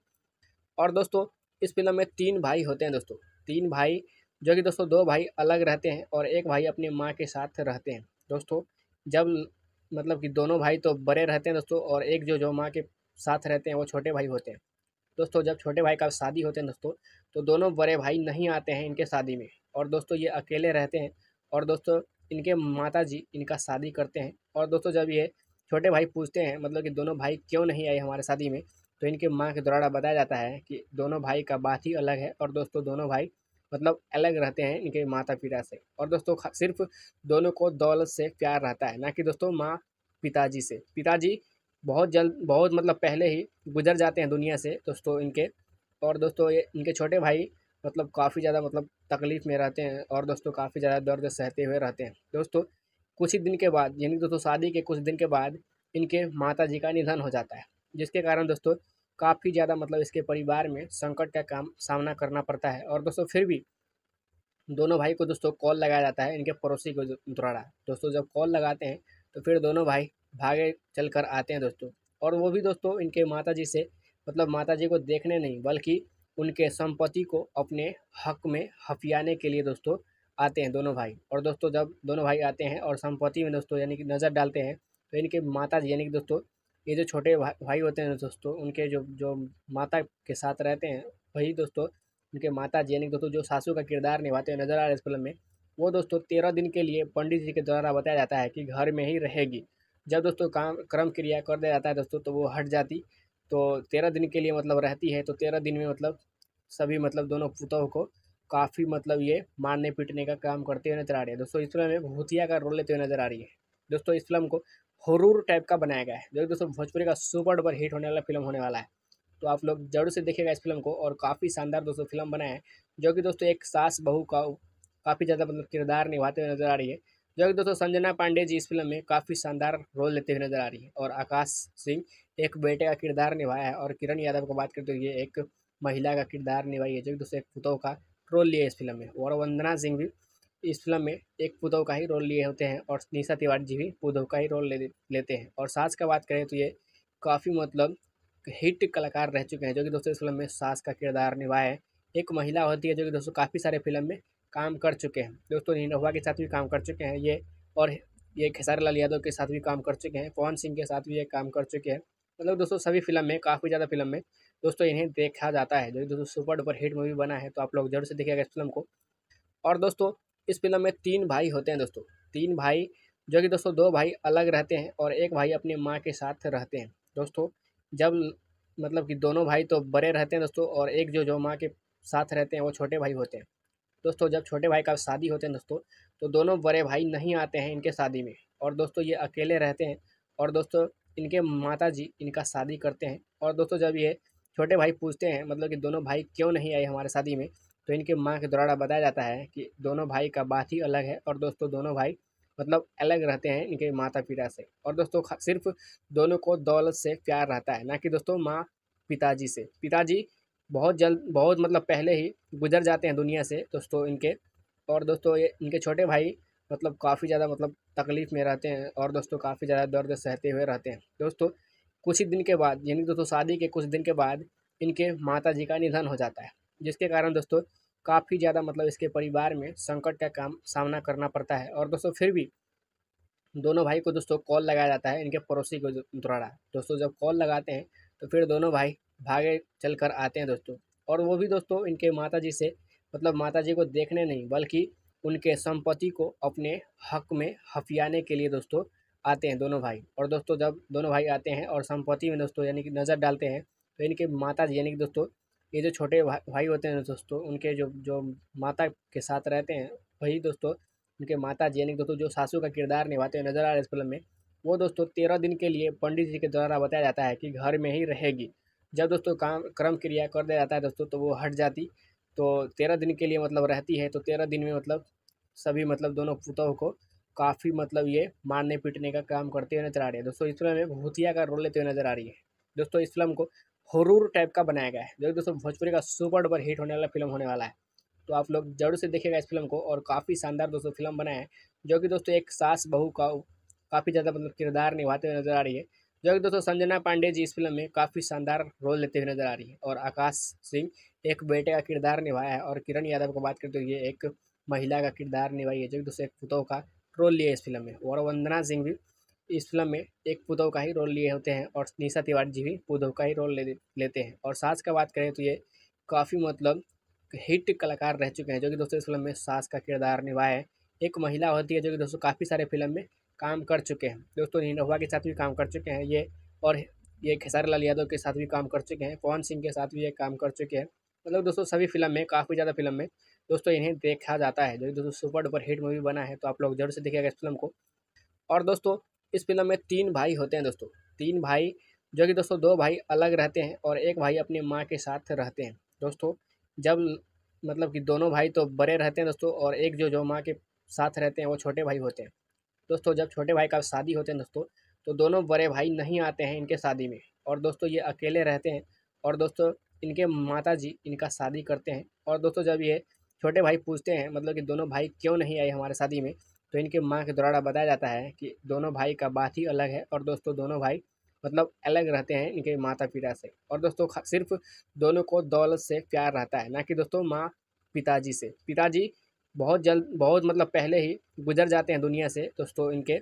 और दोस्तों इस फ़िल्म में तीन भाई होते हैं दोस्तों। तीन भाई, जो कि दोस्तों दो भाई अलग रहते हैं और एक भाई अपनी माँ के साथ रहते हैं। दोस्तों, जब मतलब कि दोनों भाई तो बड़े रहते हैं दोस्तों और एक जो जो माँ के साथ रहते हैं, वो छोटे भाई होते हैं। दोस्तों, जब छोटे भाई का शादी होते हैं दोस्तों तो दोनों बड़े भाई नहीं आते हैं इनके शादी में और दोस्तों ये अकेले रहते हैं और दोस्तों इनके माता जी इनका शादी करते हैं। और दोस्तों जब ये छोटे भाई पूछते हैं मतलब कि दोनों भाई क्यों नहीं आए हमारे शादी में तो इनके माँ के द्वारा बताया जाता है कि दोनों भाई का बात ही अलग है और दोस्तों दोनों भाई मतलब अलग रहते हैं इनके माता पिता से। और दोस्तों सिर्फ़ दोनों को दौलत से प्यार रहता है, ना कि दोस्तों माँ पिताजी से। पिताजी बहुत जल्द, बहुत मतलब पहले ही गुजर जाते हैं दुनिया से दोस्तों इनके। और दोस्तों ये इनके छोटे भाई मतलब काफ़ी ज़्यादा मतलब तकलीफ़ में रहते हैं और दोस्तों काफ़ी ज़्यादा दर्द सहते हुए रहते हैं। दोस्तों कुछ ही दिन के बाद, यानी दोस्तों शादी के कुछ दिन के बाद इनके माता जी का निधन हो जाता है, जिसके कारण दोस्तों काफ़ी ज़्यादा मतलब इसके परिवार में संकट का काम सामना करना पड़ता है। और दोस्तों, फिर भी दोनों भाई को दोस्तों कॉल लगाया जाता है इनके पड़ोसी को द्वारा। दोस्तों, जब कॉल लगाते हैं तो फिर दोनों भाई भागे चल कर आते हैं दोस्तों। और वो भी दोस्तों इनके माता जी से मतलब माता जी को देखने नहीं, बल्कि उनके संपत्ति को अपने हक में हफियाने के लिए दोस्तों आते हैं दोनों भाई। और दोस्तों, जब दोनों भाई आते हैं और संपत्ति में दोस्तों यानी कि नज़र डालते हैं तो इनके माता जी यानी कि दोस्तों ये जो छोटे भाई होते हैं दोस्तों, उनके जो जो माता के साथ रहते हैं, वही दोस्तों, उनके माता जी यानी दोस्तों जो सासू का किरदार निभाते हुए नज़र आ रहे हैं इस फ़िल्म में, वो दोस्तों तेरह दिन के लिए पंडित जी के द्वारा बताया जाता है कि घर में ही रहेगी। जब दोस्तों काम, क्रम क्रिया कर दिया जाता है दोस्तों तो वो हट जाती तो तेरह दिन के लिए मतलब रहती है तो तेरह दिन में मतलब सभी मतलब दोनों पुतों को काफ़ी मतलब ये मारने पीटने का काम करते हुए नज़र आ रही है। दोस्तों इस फ़िल्म में भूतिया का रोल लेते हुए नज़र आ रही है। दोस्तों इस फ़िल्म को हरूर टाइप का बनाया गया है। जो दोस्तों, भोजपुरी का सुपर डुपर हिट होने वाला फ़िल्म होने वाला है। तो आप लोग ज़रूर से देखेगा इस फ़िल्म को और काफ़ी शानदार दोस्तों फ़िल्म बना है, जो कि दोस्तों एक सास बहू का काफ़ी ज़्यादा मतलब किरदार निभाते हुए नज़र आ रही है। जो कि दोस्तों संजना पांडे जी इस फ़िल्म में काफ़ी शानदार रोल लेते हुए नज़र आ रही है और आकाश सिंह एक बेटे का किरदार निभाया है और किरण यादव को बात करते हुए एक महिला का किरदार निभाई है, जो कि दोस्तों एक पुतों का रोल लिया है इस फ़िल्म में। और वंदना सिंह भी इस फ़िल्म में एक पुतों का ही रोल लिए होते हैं और निशा तिवारी जी भी पुतों का ही रोल ले लेते हैं। और सास का बात करें तो ये काफ़ी मतलब हिट कलाकार रह चुके हैं, जो कि दोस्तों इस फ़िल्म में सास का किरदार निभाए एक महिला होती है जो कि दोस्तों काफ़ी सारे फ़िल्म में काम कर चुके हैं। दोस्तों निनोवा के साथ भी काम कर चुके हैं, ये और ये खेसारी लाल यादव के साथ भी काम कर चुके हैं, पवन सिंह के साथ भी ये काम कर चुके हैं। मतलब दोस्तों सभी फ़िल्म में, काफ़ी ज़्यादा फ़िल्म में दोस्तों इन्हें देखा जाता है, जो कि दोस्तों सुपर डुपर हिट मूवी बना है तो आप लोग ज़रूर से देखिएगा इस फ़िल्म को। और दोस्तों इस फ़िल्म में तीन भाई होते हैं दोस्तों। तीन भाई, जो कि दोस्तों दो भाई अलग रहते हैं और एक भाई अपनी माँ के साथ रहते हैं। दोस्तों, जब मतलब कि दोनों भाई तो बड़े रहते हैं दोस्तों और एक जो जो माँ के साथ रहते हैं वो छोटे भाई होते हैं। दोस्तों, जब छोटे भाई का शादी होते हैं दोस्तों तो दोनों बड़े भाई नहीं आते हैं इनके शादी में और दोस्तों ये अकेले रहते हैं और दोस्तों इनके माता जी इनका शादी करते हैं। और दोस्तों जब ये छोटे भाई पूछते हैं मतलब कि दोनों भाई क्यों नहीं आए हमारे शादी में तो इनके माँ के द्वारा बताया जाता है कि दोनों भाई का बात ही अलग है और दोस्तों दोनों भाई मतलब अलग रहते हैं इनके माता पिता से। और दोस्तों सिर्फ़ दोनों को दौलत से प्यार रहता है, ना कि दोस्तों माँ पिताजी से। पिताजी बहुत जल्द, बहुत मतलब पहले ही गुजर जाते हैं दुनिया से दोस्तों इनके। और दोस्तों ये, इनके छोटे भाई मतलब काफ़ी ज़्यादा मतलब तकलीफ़ में रहते हैं और दोस्तों काफ़ी ज़्यादा दर्द सहते हुए रहते हैं। दोस्तों कुछ ही दिन के बाद, यानी दोस्तों शादी के कुछ दिन के बाद इनके माता जी का निधन हो जाता है। जिसके कारण दोस्तों, काफ़ी ज़्यादा मतलब इसके परिवार में संकट का काम सामना करना पड़ता है। और दोस्तों, फिर भी दोनों भाई को दोस्तों कॉल लगाया जाता है इनके पड़ोसी को द्वारा। दोस्तों, जब कॉल लगाते हैं तो फिर दोनों भाई भागे चल कर आते हैं दोस्तों। और वो भी दोस्तों इनके माता जी से मतलब माता जी को देखने नहीं, बल्कि उनके संपत्ति को अपने हक में हफियाने के लिए दोस्तों आते हैं दोनों भाई। और दोस्तों, जब दोनों भाई आते हैं और संपत्ति में दोस्तों यानी कि नज़र डालते हैं तो इनके माता जी यानी कि दोस्तों ये जो छोटे भाई होते हैं दोस्तों, उनके जो जो माता के साथ रहते हैं, वही दोस्तों, उनके माता जी यानी दोस्तों जो सासू का किरदार निभाते हुए नज़र आ रहे इस फ़िल्म में, वो दोस्तों तेरह दिन के लिए पंडित जी के द्वारा बताया जाता है कि घर में ही रहेगी। जब दोस्तों काम, क्रम क्रिया कर दिया जाता है दोस्तों तो वो हट जाती तो तेरह दिन के लिए मतलब रहती है तो तेरह दिन में मतलब सभी मतलब दोनों पुतों को काफ़ी मतलब ये मारने पीटने का काम करते हुए नज़र आ रही है। दोस्तों इस फ़िल्म में भूतिया का रोल लेते हुए नज़र आ रही है। दोस्तों इस फ़िल्म को हरूर टाइप का बनाया गया है, जो कि दोस्तों भोजपुरी का सुपर डुपर हिट होने वाला फ़िल्म होने वाला है। तो आप लोग ज़रूर से देखिएगा इस फ़िल्म को और काफ़ी शानदार दोस्तों फ़िल्म बना है, जो कि दोस्तों एक सास बहू का काफ़ी ज़्यादा मतलब किरदार निभाते हुए नज़र आ रही है, जो कि दोस्तों संजना पांडे जी इस फ़िल्म में काफ़ी शानदार रोल लेते हुए नज़र आ रही है और आकाश सिंह एक बेटे का किरदार निभाया है और किरण यादव को बात करते हुए एक महिला का किरदार निभाई है, जो कि दोस्तों एक पुतों का रोल लिया है इस फ़िल्म में। और वंदना सिंह भी इस फ़िल्म में एक पुदव का ही रोल लिए होते हैं और निशा तिवारी जी भी पुदव का ही रोल ले लेते हैं। और सास का बात करें तो ये काफ़ी मतलब हिट कलाकार रह चुके हैं, जो कि दोस्तों इस फ़िल्म में सास का किरदार निभाए एक महिला होती है, जो कि दोस्तों काफ़ी सारे फ़िल्म में काम कर चुके हैं। दोस्तों निरहुआ के साथ भी काम कर चुके हैं, ये और ये खेसारी लाल यादव के साथ भी काम कर चुके हैं, पवन सिंह के साथ भी ये काम कर चुके हैं। मतलब दोस्तों सभी फ़िल्म में, काफ़ी ज़्यादा फ़िल्म में दोस्तों इन्हें देखा जाता है, जो कि दोस्तों सुपर डुपर हिट मूवी बना है तो आप लोग ज़रूर से देखिएगा इस फ़िल्म को। और दोस्तों इस फ़िल्म में तीन भाई होते हैं दोस्तों। तीन भाई, जो कि दोस्तों दो भाई अलग रहते हैं और एक भाई अपनी माँ के साथ रहते हैं। दोस्तों, जब मतलब कि दोनों भाई तो बड़े रहते हैं दोस्तों और एक जो जो माँ के साथ रहते हैं, वो छोटे भाई होते हैं। दोस्तों, जब छोटे भाई का शादी होते हैं दोस्तों तो दोनों बड़े भाई नहीं आते हैं इनके शादी में और दोस्तों ये अकेले रहते हैं और दोस्तों इनके माता जी इनका शादी करते हैं। और दोस्तों जब ये छोटे भाई पूछते हैं मतलब कि दोनों भाई क्यों नहीं आए हमारे शादी में तो इनके माँ के द्वारा बताया जाता है कि दोनों भाई का बात ही अलग है और दोस्तों दोनों भाई मतलब अलग रहते हैं इनके माता पिता से। और दोस्तों सिर्फ़ दोनों को दौलत से प्यार रहता है, ना कि दोस्तों माँ पिताजी से। पिताजी बहुत जल्द बहुत मतलब पहले ही गुजर जाते हैं दुनिया से दोस्तों इनके।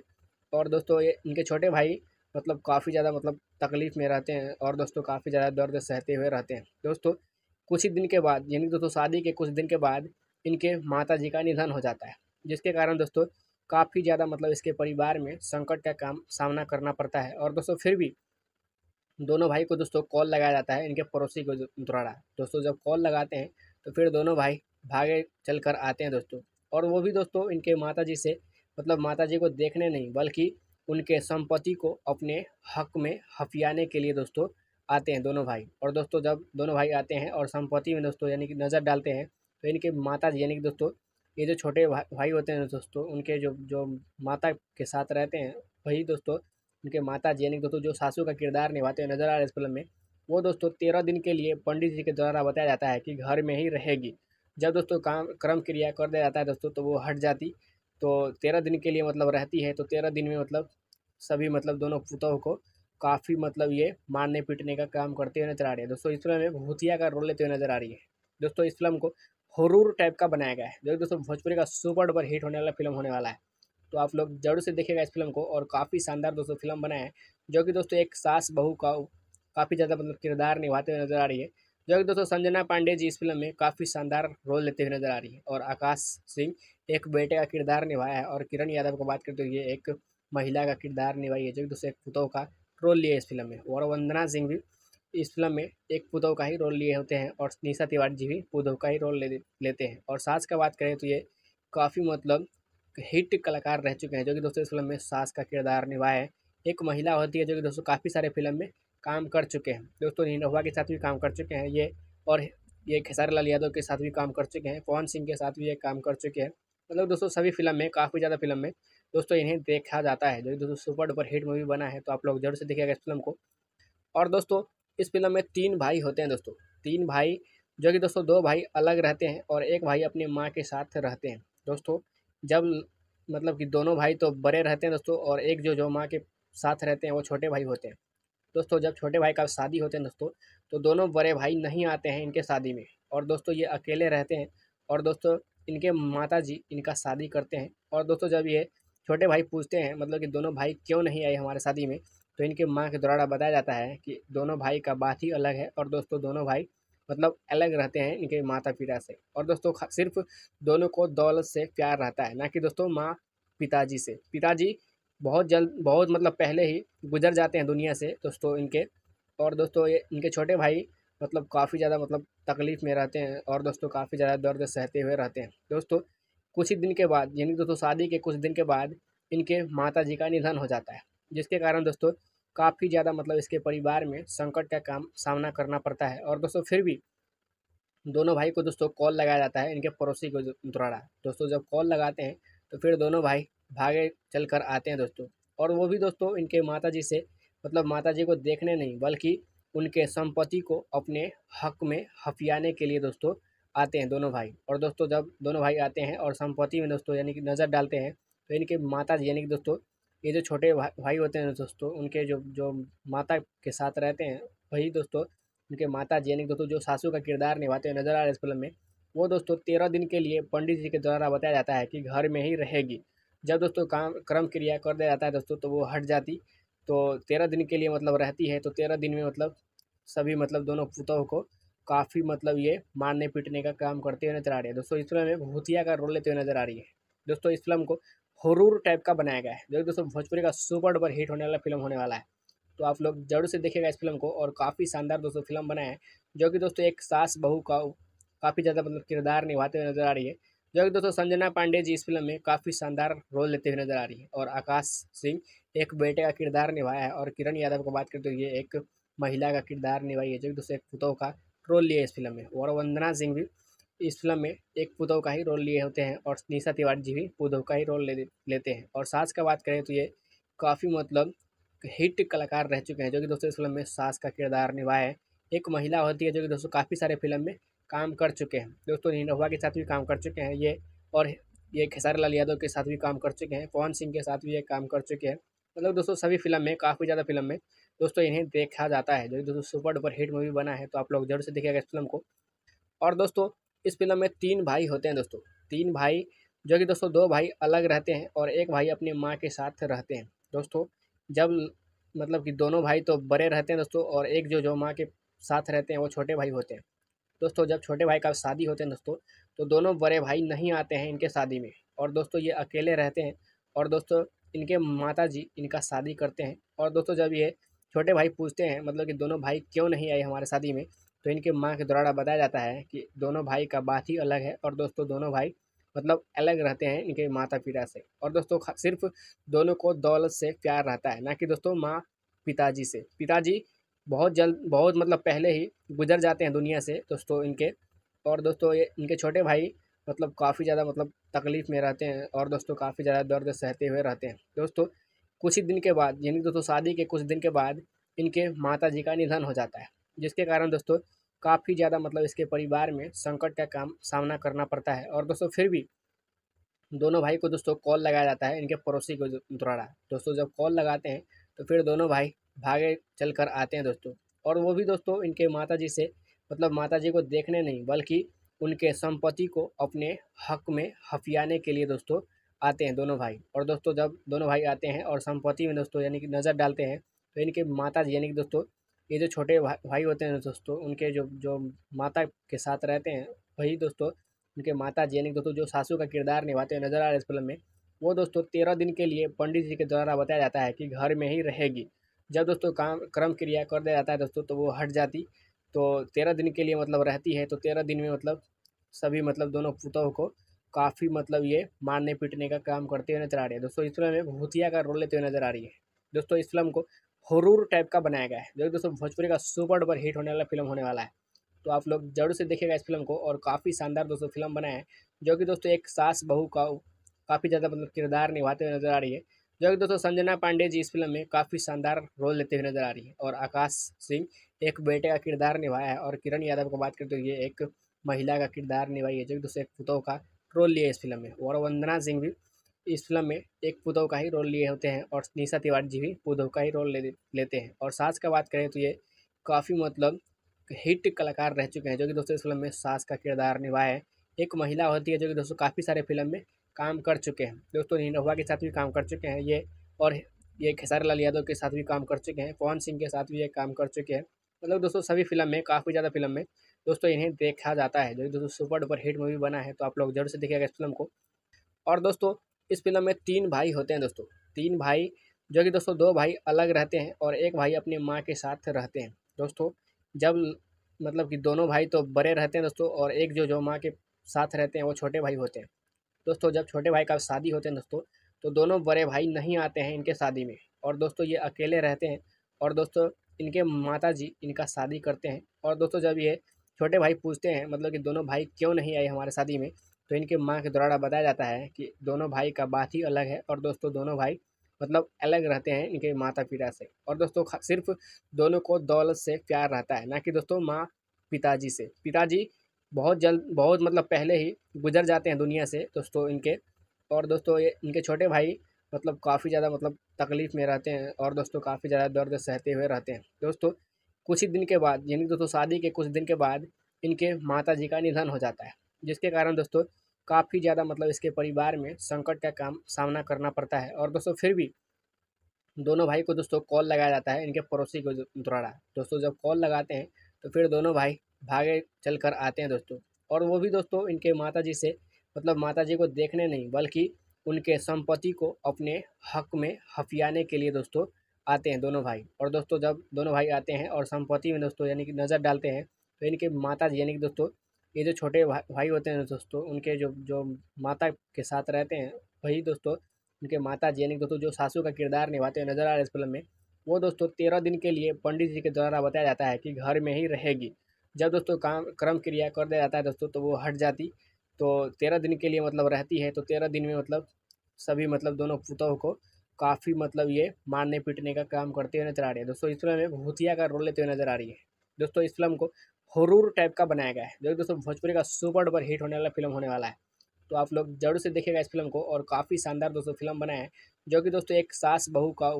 और दोस्तों ये इनके छोटे भाई मतलब काफ़ी ज़्यादा मतलब तकलीफ़ में रहते हैं और दोस्तों काफ़ी ज़्यादा दर्द सहते हुए रहते हैं। दोस्तों कुछ ही दिन के बाद यानी दोस्तों शादी के कुछ दिन के बाद इनके माता जी का निधन हो जाता है, जिसके कारण दोस्तों काफ़ी ज़्यादा मतलब इसके परिवार में संकट का काम सामना करना पड़ता है। और दोस्तों, फिर भी दोनों भाई को दोस्तों कॉल लगाया जाता है इनके पड़ोसी को द्वारा दोस्तों, जब कॉल लगाते हैं तो फिर दोनों भाई भागे चल कर आते हैं दोस्तों। और वो भी दोस्तों इनके माता जी से मतलब माता जी को देखने नहीं, बल्कि उनके संपत्ति को अपने हक में हफियाने के लिए दोस्तों आते हैं दोनों भाई। और दोस्तों, जब दोनों भाई आते हैं और संपत्ति में दोस्तों यानी कि नज़र डालते हैं तो इनके माता जी यानी कि दोस्तों ये जो छोटे भाई होते हैं दोस्तों, उनके जो जो माता के साथ रहते हैं, वही दोस्तों, उनके माता जी यानी दोस्तों जो सासू का किरदार निभाते हुए नज़र आ रहे इस फ़िल्म में, वो दोस्तों तेरह दिन के लिए पंडित जी के द्वारा बताया जाता है कि घर में ही रहेगी। जब दोस्तों काम, क्रम क्रिया कर दिया जाता है दोस्तों तो वो हट जाती तो तेरह दिन के लिए मतलब रहती है तो तेरह दिन में मतलब सभी मतलब दोनों पुतों को काफ़ी मतलब ये मारने पीटने का काम करते हुए नज़र आ रही है। दोस्तों, इस फ़िल्म में भूतिया का रोल लेते हुए नज़र आ रही है। दोस्तों, इस फ़िल्म को हरूर टाइप का बनाया गया है। जो दोस्तों, भोजपुरी का सुपर डुपर हिट होने वाला फ़िल्म होने वाला है। तो आप लोग ज़रूर से देखेगा इस फ़िल्म को और काफ़ी शानदार दोस्तों फ़िल्म बनाया है, जो कि दोस्तों एक सास बहू का काफ़ी ज़्यादा मतलब किरदार निभाते हुए नज़र आ रही है। जो कि दोस्तों संजना पांडे जी इस फ़िल्म में काफ़ी शानदार रोल लेते हुए नज़र आ रही है और आकाश सिंह एक बेटे का किरदार निभाया है और किरण यादव को बात करते हुए एक महिला का किरदार निभाई है, जो कि दोस्तों एक पुतों का रोल लिया है इस फ़िल्म में। और वंदना सिंह भी इस फ़िल्म में एक पुतों का ही रोल लिए होते हैं और निशा तिवारी जी भी पुतों का ही रोल ले लेते हैं। और सास का बात करें तो ये काफ़ी मतलब हिट कलाकार रह चुके हैं, जो कि दोस्तों इस फ़िल्म में सास का किरदार निभाया है। एक महिला होती है जो कि दोस्तों काफ़ी सारे फ़िल्म में काम कर चुके हैं। दोस्तों निरहुआ के साथ भी काम कर चुके हैं, ये और ये खेसारी लाल यादव के साथ भी काम कर चुके हैं, पवन सिंह के साथ भी ये काम कर चुके हैं। मतलब दोस्तों सभी फ़िल्म में, काफ़ी ज़्यादा फ़िल्म में दोस्तों इन्हें देखा जाता है, जो दोस्तों सुपर डुपर हिट मूवी बना है तो आप लोग ज़रूर से देखिएगा इस फ़िल्म को। और दोस्तों इस फ़िल्म में तीन भाई होते हैं दोस्तों। तीन भाई, जो कि दोस्तों दो भाई अलग रहते हैं और एक भाई अपनी माँ के साथ रहते हैं। दोस्तों, जब मतलब कि दोनों भाई तो बड़े रहते हैं दोस्तों और एक जो जो माँ के साथ रहते हैं वो छोटे भाई होते हैं। दोस्तों, जब छोटे भाई का शादी होते हैं दोस्तों तो दोनों बड़े भाई नहीं आते हैं इनके शादी में और दोस्तों ये अकेले रहते हैं और दोस्तों इनके माता जी इनका शादी करते हैं। और दोस्तों जब ये छोटे भाई पूछते हैं मतलब कि दोनों भाई क्यों नहीं आए हमारे शादी में तो इनके माँ के द्वारा बताया जाता है कि दोनों भाई का बात ही अलग है और दोस्तों दोनों भाई मतलब अलग रहते हैं इनके माता पिता से। और दोस्तों सिर्फ़ दोनों को दौलत से प्यार रहता है, ना कि दोस्तों माँ पिताजी से। पिताजी बहुत जल्द, बहुत मतलब पहले ही गुजर जाते हैं दुनिया से दोस्तों इनके। और दोस्तों ये, इनके छोटे भाई मतलब काफ़ी ज़्यादा मतलब तकलीफ़ में रहते हैं और दोस्तों काफ़ी ज़्यादा दर्द सहते हुए रहते हैं। दोस्तों कुछ ही दिन के बाद, यानी दोस्तों शादी के कुछ दिन के बाद इनके माता जी का निधन हो जाता है। जिसके कारण दोस्तों, काफ़ी ज़्यादा मतलब इसके परिवार में संकट का काम सामना करना पड़ता है। और दोस्तों, फिर भी दोनों भाई को दोस्तों कॉल लगाया जाता है इनके पड़ोसी को द्वारा। दोस्तों, जब कॉल लगाते हैं तो फिर दोनों भाई भागे चल कर आते हैं दोस्तों। और वो भी दोस्तों इनके माता जी से मतलब माता जी को देखने नहीं, बल्कि उनके संपत्ति को अपने हक में हफियाने के लिए दोस्तों आते हैं दोनों भाई। और दोस्तों, जब दोनों भाई आते हैं और संपत्ति में दोस्तों यानी कि नज़र डालते हैं तो इनके माता जी यानी कि दोस्तों ये जो छोटे भाई होते हैं दोस्तों, उनके जो जो माता के साथ रहते हैं, वही दोस्तों, उनके माता जी यानी दोस्तों जो सासू का किरदार निभाते हुए नज़र आ रहे इस फ़िल्म में, वो दोस्तों तेरह दिन के लिए पंडित जी के द्वारा बताया जाता है कि घर में ही रहेगी। जब दोस्तों काम, क्रम क्रिया कर दिया जाता है दोस्तों तो वो हट जाती तो तेरह दिन के लिए मतलब रहती है तो तेरह दिन में मतलब सभी मतलब दोनों पुतों को काफ़ी मतलब ये मारने पीटने का काम करते हुए नज़र आ रही है। दोस्तों इस फ़िल्म में भूतिया का रोल लेते हुए नज़र आ रही है। दोस्तों इस फ़िल्म को हॉरर टाइप का बनाया गया है, जो दोस्तों भोजपुरी का सुपर डुपर हिट होने वाला फ़िल्म होने वाला है। तो आप लोग ज़रूर से देखिएगा इस फ़िल्म को और काफ़ी शानदार दोस्तों फ़िल्म बना है, जो कि दोस्तों एक सास बहू का काफ़ी ज़्यादा मतलब किरदार निभाते हुए नज़र आ रही है, जो कि दोस्तों संजना पांडे जी इस फ़िल्म में काफ़ी शानदार रोल लेते हुए नज़र आ रही है और आकाश सिंह एक बेटे का किरदार निभाया है और किरण यादव को बात करते हुए एक महिला का किरदार निभाई है, जो कि दोस्तों एक पुतों का रोल लिया है इस फ़िल्म में। और वंदना सिंह भी इस फ़िल्म में एक पुतों का ही रोल लिए होते हैं और निशा तिवारी जी भी पुतों का ही रोल ले, लेते हैं। और सास का बात करें तो ये काफ़ी मतलब हिट कलाकार रह चुके हैं, जो कि दोस्तों इस फ़िल्म में सास का किरदार निभाए एक महिला होती है, जो कि दोस्तों काफ़ी सारे फ़िल्म में काम कर चुके हैं। दोस्तों निरहुआ के साथ भी काम कर चुके हैं, ये और ये खेसारी लाल यादव के साथ भी काम कर चुके हैं, पवन सिंह के साथ भी ये काम कर चुके हैं। मतलब दोस्तों सभी फ़िल्म में, काफ़ी ज़्यादा फ़िल्म में दोस्तों इन्हें देखा जाता है, जो कि दोस्तों सुपर डुपर हिट मूवी बना है तो आप लोग ज़रूर से देखिएगा इस फ़िल्म को। और दोस्तों इस फ़िल्म में तीन भाई होते हैं दोस्तों। तीन भाई, जो कि दोस्तों दो भाई अलग रहते हैं और एक भाई अपनी माँ के साथ रहते हैं। दोस्तों, जब मतलब कि दोनों भाई तो बड़े रहते हैं दोस्तों और एक जो जो माँ के साथ रहते हैं, वो छोटे भाई होते हैं। दोस्तों, जब छोटे भाई का शादी होते हैं दोस्तों तो दोनों बड़े भाई नहीं आते हैं इनके शादी में और दोस्तों ये अकेले रहते हैं और दोस्तों इनके माता जी इनका शादी करते हैं। और दोस्तों जब ये छोटे भाई पूछते हैं मतलब कि दोनों भाई क्यों नहीं आए हमारे शादी में तो इनके माँ के द्वारा बताया जाता है कि दोनों भाई का बात ही अलग है और दोस्तों दोनों भाई मतलब अलग रहते हैं इनके माता पिता से। और दोस्तों सिर्फ़ दोनों को दौलत से प्यार रहता है, ना कि दोस्तों माँ पिताजी से। पिताजी बहुत जल्द, बहुत मतलब पहले ही गुजर जाते हैं दुनिया से दोस्तों इनके। और दोस्तों ये इनके छोटे भाई मतलब काफ़ी ज़्यादा मतलब तकलीफ़ में रहते हैं और दोस्तों काफ़ी ज़्यादा दर्द सहते हुए रहते हैं। दोस्तों कुछ ही दिन के बाद, यानी दोस्तों शादी के कुछ दिन के बाद इनके माता जी का निधन हो जाता है। जिसके कारण दोस्तों, काफ़ी ज़्यादा मतलब इसके परिवार में संकट का काम सामना करना पड़ता है। और दोस्तों, फिर भी दोनों भाई को दोस्तों कॉल लगाया जाता है इनके पड़ोसी को द्वारा। दोस्तों, जब कॉल लगाते हैं तो फिर दोनों भाई भागे चल कर आते हैं दोस्तों। और वो भी दोस्तों, इनके माता जी से मतलब माता जी को देखने नहीं, बल्कि उनके संपत्ति को अपने हक में हफियाने के लिए दोस्तों आते हैं दोनों भाई। और दोस्तों, जब दोनों भाई आते हैं और संपत्ति में दोस्तों यानी कि नज़र डालते हैं तो इनके माता जी यानी कि दोस्तों ये जो छोटे भाई होते हैं दोस्तों, उनके जो जो माता के साथ रहते हैं, वही दोस्तों, उनके माता जी यानी दोस्तों जो सासू का किरदार निभाते हुए नज़र आ रहे हैं इस फ़िल्म में, वो दोस्तों तेरह दिन के लिए पंडित जी के द्वारा बताया जाता है कि घर में ही रहेगी। जब दोस्तों काम, क्रम क्रिया कर दिया जाता है दोस्तों तो वो हट जाती तो तेरह दिन के लिए मतलब रहती है तो तेरह दिन में मतलब सभी मतलब दोनों पुतों को काफ़ी मतलब ये मारने पीटने का काम करते हुए नज़र आ रही है। दोस्तों, इस फ़िल्म में भूतिया का रोल लेते हुए नज़र आ रही है। दोस्तों, इस फ़िल्म को हॉरर टाइप का बनाया गया है। जो दोस्तों भोजपुरी का सुपर डुपर हिट होने वाला फ़िल्म होने वाला है। तो आप लोग ज़रूर से देखिएगा इस फ़िल्म को और काफ़ी शानदार दोस्तों फ़िल्म बना है। जो कि दोस्तों एक सास बहू का काफ़ी ज़्यादा मतलब किरदार निभाते हुए नज़र आ रही है। जो कि दोस्तों संजना पांडे जी इस फ़िल्म में काफ़ी शानदार रोल लेते हुए नज़र आ रही है और आकाश सिंह एक बेटे का किरदार निभाया है और किरण यादव को बात करते हुए एक महिला का किरदार निभाई है। जो कि दोस्तों एक पुतों का रोल लिया है इस फ़िल्म में। और वंदना सिंह भी इस फ़िल्म में एक पुतों का ही रोल लिए होते हैं और निशा तिवारी जी भी पुतों का ही रोल ले, लेते हैं। और सास का बात करें तो ये काफ़ी मतलब हिट कलाकार रह चुके हैं, जो कि दोस्तों इस फ़िल्म में सास का किरदार निभाए है। एक महिला होती है, जो कि दोस्तों काफ़ी सारे फ़िल्म में काम कर चुके हैं। दोस्तों निरहुआ के साथ भी काम कर चुके हैं, ये और ये खेसारी लाल यादव के साथ भी काम कर चुके हैं, पवन सिंह के साथ भी ये काम कर चुके हैं। मतलब दोस्तों, सभी फ़िल्म में, काफ़ी ज़्यादा फ़िल्म में दोस्तों इन्हें देखा जाता है, जो कि दोस्तों सुपर डुपर हिट मूवी बना है तो आप लोग ज़रूर से देखिएगा इस फ़िल्म को। और दोस्तों इस फ़िल्म में तीन भाई होते हैं दोस्तों। तीन भाई, जो कि दोस्तों दो भाई अलग रहते हैं और एक भाई अपनी माँ के साथ रहते हैं। दोस्तों, जब मतलब कि दोनों भाई तो बड़े रहते हैं दोस्तों और एक जो जो माँ के साथ रहते हैं, वो छोटे भाई होते हैं। दोस्तों, जब छोटे भाई का शादी होते हैं दोस्तों तो दोनों बड़े भाई नहीं आते हैं इनके शादी में और दोस्तों ये अकेले रहते हैं और दोस्तों इनके माता जी इनका शादी करते हैं। और दोस्तों जब ये छोटे भाई पूछते हैं मतलब कि दोनों भाई क्यों नहीं आए हमारे शादी में तो इनके माँ के द्वारा बताया जाता है कि दोनों भाई का बात ही अलग है और दोस्तों दोनों भाई मतलब अलग रहते हैं इनके माता पिता से। और दोस्तों सिर्फ़ दोनों को दौलत से प्यार रहता है, ना कि दोस्तों माँ पिताजी से। पिताजी बहुत जल्द, बहुत मतलब पहले ही गुजर जाते हैं दुनिया से दोस्तों इनके। और दोस्तों ये, इनके छोटे भाई मतलब काफ़ी ज़्यादा मतलब तकलीफ़ में रहते हैं और दोस्तों काफ़ी ज़्यादा दर्द सहते हुए रहते हैं। दोस्तों कुछ ही दिन के बाद, यानी दोस्तों शादी के कुछ दिन के बाद इनके माता जी का निधन हो जाता है, जिसके कारण दोस्तों काफ़ी ज़्यादा मतलब इसके परिवार में संकट का काम सामना करना पड़ता है। और दोस्तों, फिर भी दोनों भाई को दोस्तों कॉल लगाया जाता है इनके पड़ोसी को द्वारा। दोस्तों, जब कॉल लगाते हैं तो फिर दोनों भाई भागे चल कर आते हैं दोस्तों। और वो भी दोस्तों इनके माता जी से मतलब माता जी को देखने नहीं, बल्कि उनके संपत्ति को अपने हक में हफियाने के लिए दोस्तों आते हैं दोनों भाई। और दोस्तों, जब दोनों भाई आते हैं और संपत्ति में दोस्तों यानी कि नज़र डालते हैं तो इनके माता जी यानी कि दोस्तों ये जो छोटे भाई होते हैं दोस्तों, उनके जो जो माता के साथ रहते हैं, वही दोस्तों, उनके माता जी यानी दोस्तों, जो सासू का किरदार निभाते हुए नज़र आ रहे हैं इस फ़िल्म में, वो दोस्तों तेरह दिन के लिए पंडित जी के द्वारा बताया जाता है कि घर में ही रहेगी। जब दोस्तों काम, क्रम क्रिया कर दिया जाता है दोस्तों तो वो हट जाती तो तेरह दिन के लिए मतलब रहती है तो तेरह दिन में मतलब सभी मतलब दोनों पुतों को काफ़ी मतलब ये मारने पीटने का काम करते हुए नज़र आ रही है। दोस्तों, इस फ़िल्म में भूतिया का रोल लेते हुए नज़र आ रही है। दोस्तों, इस फ़िल्म को हरूर टाइप का बनाया गया है। जो दोस्तों, भोजपुरी का सुपर डुपर हिट होने वाला फ़िल्म होने वाला है। तो आप लोग ज़रूर से देखेगा इस फ़िल्म को और काफ़ी शानदार दोस्तों फ़िल्म बना है, जो कि दोस्तों एक सास बहू का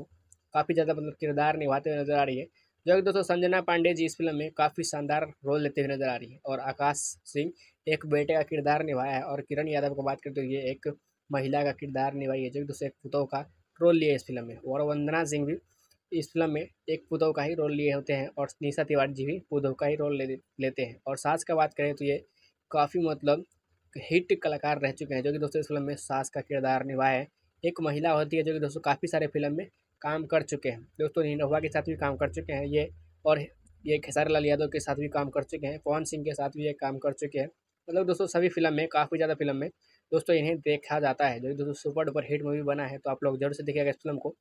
काफ़ी ज़्यादा मतलब किरदार निभाते हुए नज़र आ रही है, जो कि दोस्तों संजना पांडे जी इस फ़िल्म में काफ़ी शानदार रोल लेते हुए नज़र आ रही है और आकाश सिंह एक बेटे का किरदार निभाया है और किरण यादव को बात करते हुए एक महिला का किरदार निभाई है, जो कि दोस्तों एक पुतों का रोल लिया है इस फ़िल्म में। और वंदना सिंह भी इस फ़िल्म में एक पुतों का ही रोल लिए होते हैं और निशा तिवारी जी भी पुतों का ही रोल ले, लेते हैं। और सास का बात करें तो ये काफ़ी मतलब हिट कलाकार रह चुके हैं, जो कि दोस्तों इस फ़िल्म में सास का किरदार निभाया है। एक महिला होती है जो कि दोस्तों काफ़ी सारे फ़िल्म में काम कर चुके हैं। दोस्तों निनोवा के साथ भी काम कर चुके हैं, ये और ये खेसारी लाल यादव के साथ भी काम कर चुके हैं, पवन सिंह के साथ भी ये काम कर चुके हैं। मतलब दोस्तों सभी फ़िल्म में, काफ़ी ज़्यादा फ़िल्म में दोस्तों इन्हें देखा जाता है, जो कि दोस्तों सुपर डुपर हिट मूवी बना है तो आप लोग ज़रूर से देखिएगा इस फ़िल्म को।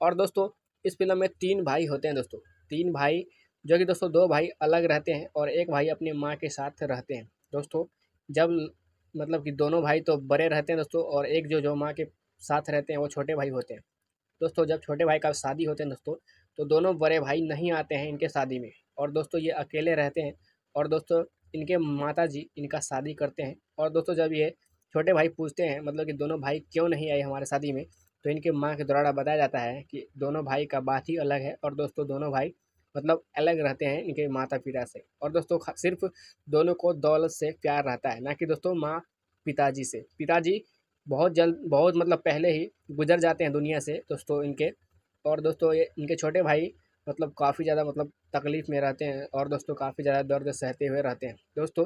और दोस्तों इस फ़िल्म में तीन भाई होते हैं दोस्तों। तीन भाई, जो कि दोस्तों दो भाई अलग रहते हैं और एक भाई अपनी माँ के साथ रहते हैं। दोस्तों, जब मतलब कि दोनों भाई तो बड़े रहते हैं दोस्तों और एक जो जो माँ के साथ रहते हैं, वो छोटे भाई होते हैं। दोस्तों, जब छोटे भाई का शादी होते हैं दोस्तों तो दोनों बड़े भाई नहीं आते हैं इनके शादी में और दोस्तों ये अकेले रहते हैं और दोस्तों इनके माता जी इनका शादी करते हैं। और दोस्तों जब ये छोटे भाई पूछते हैं मतलब कि दोनों भाई क्यों नहीं आए हमारे शादी में तो इनके माँ के द्वारा बताया जाता है कि दोनों भाई का बात ही अलग है और दोस्तों दोनों भाई मतलब अलग रहते हैं इनके माता पिता से। और दोस्तों सिर्फ़ दोनों को दौलत से प्यार रहता है, ना कि दोस्तों माँ पिताजी से। पिताजी बहुत जल्द, बहुत मतलब पहले ही गुजर जाते हैं दुनिया से दोस्तों इनके। और दोस्तों ये, इनके छोटे भाई मतलब काफ़ी ज़्यादा मतलब तकलीफ़ में रहते हैं और दोस्तों काफ़ी ज़्यादा दर्द सहते हुए रहते हैं। दोस्तों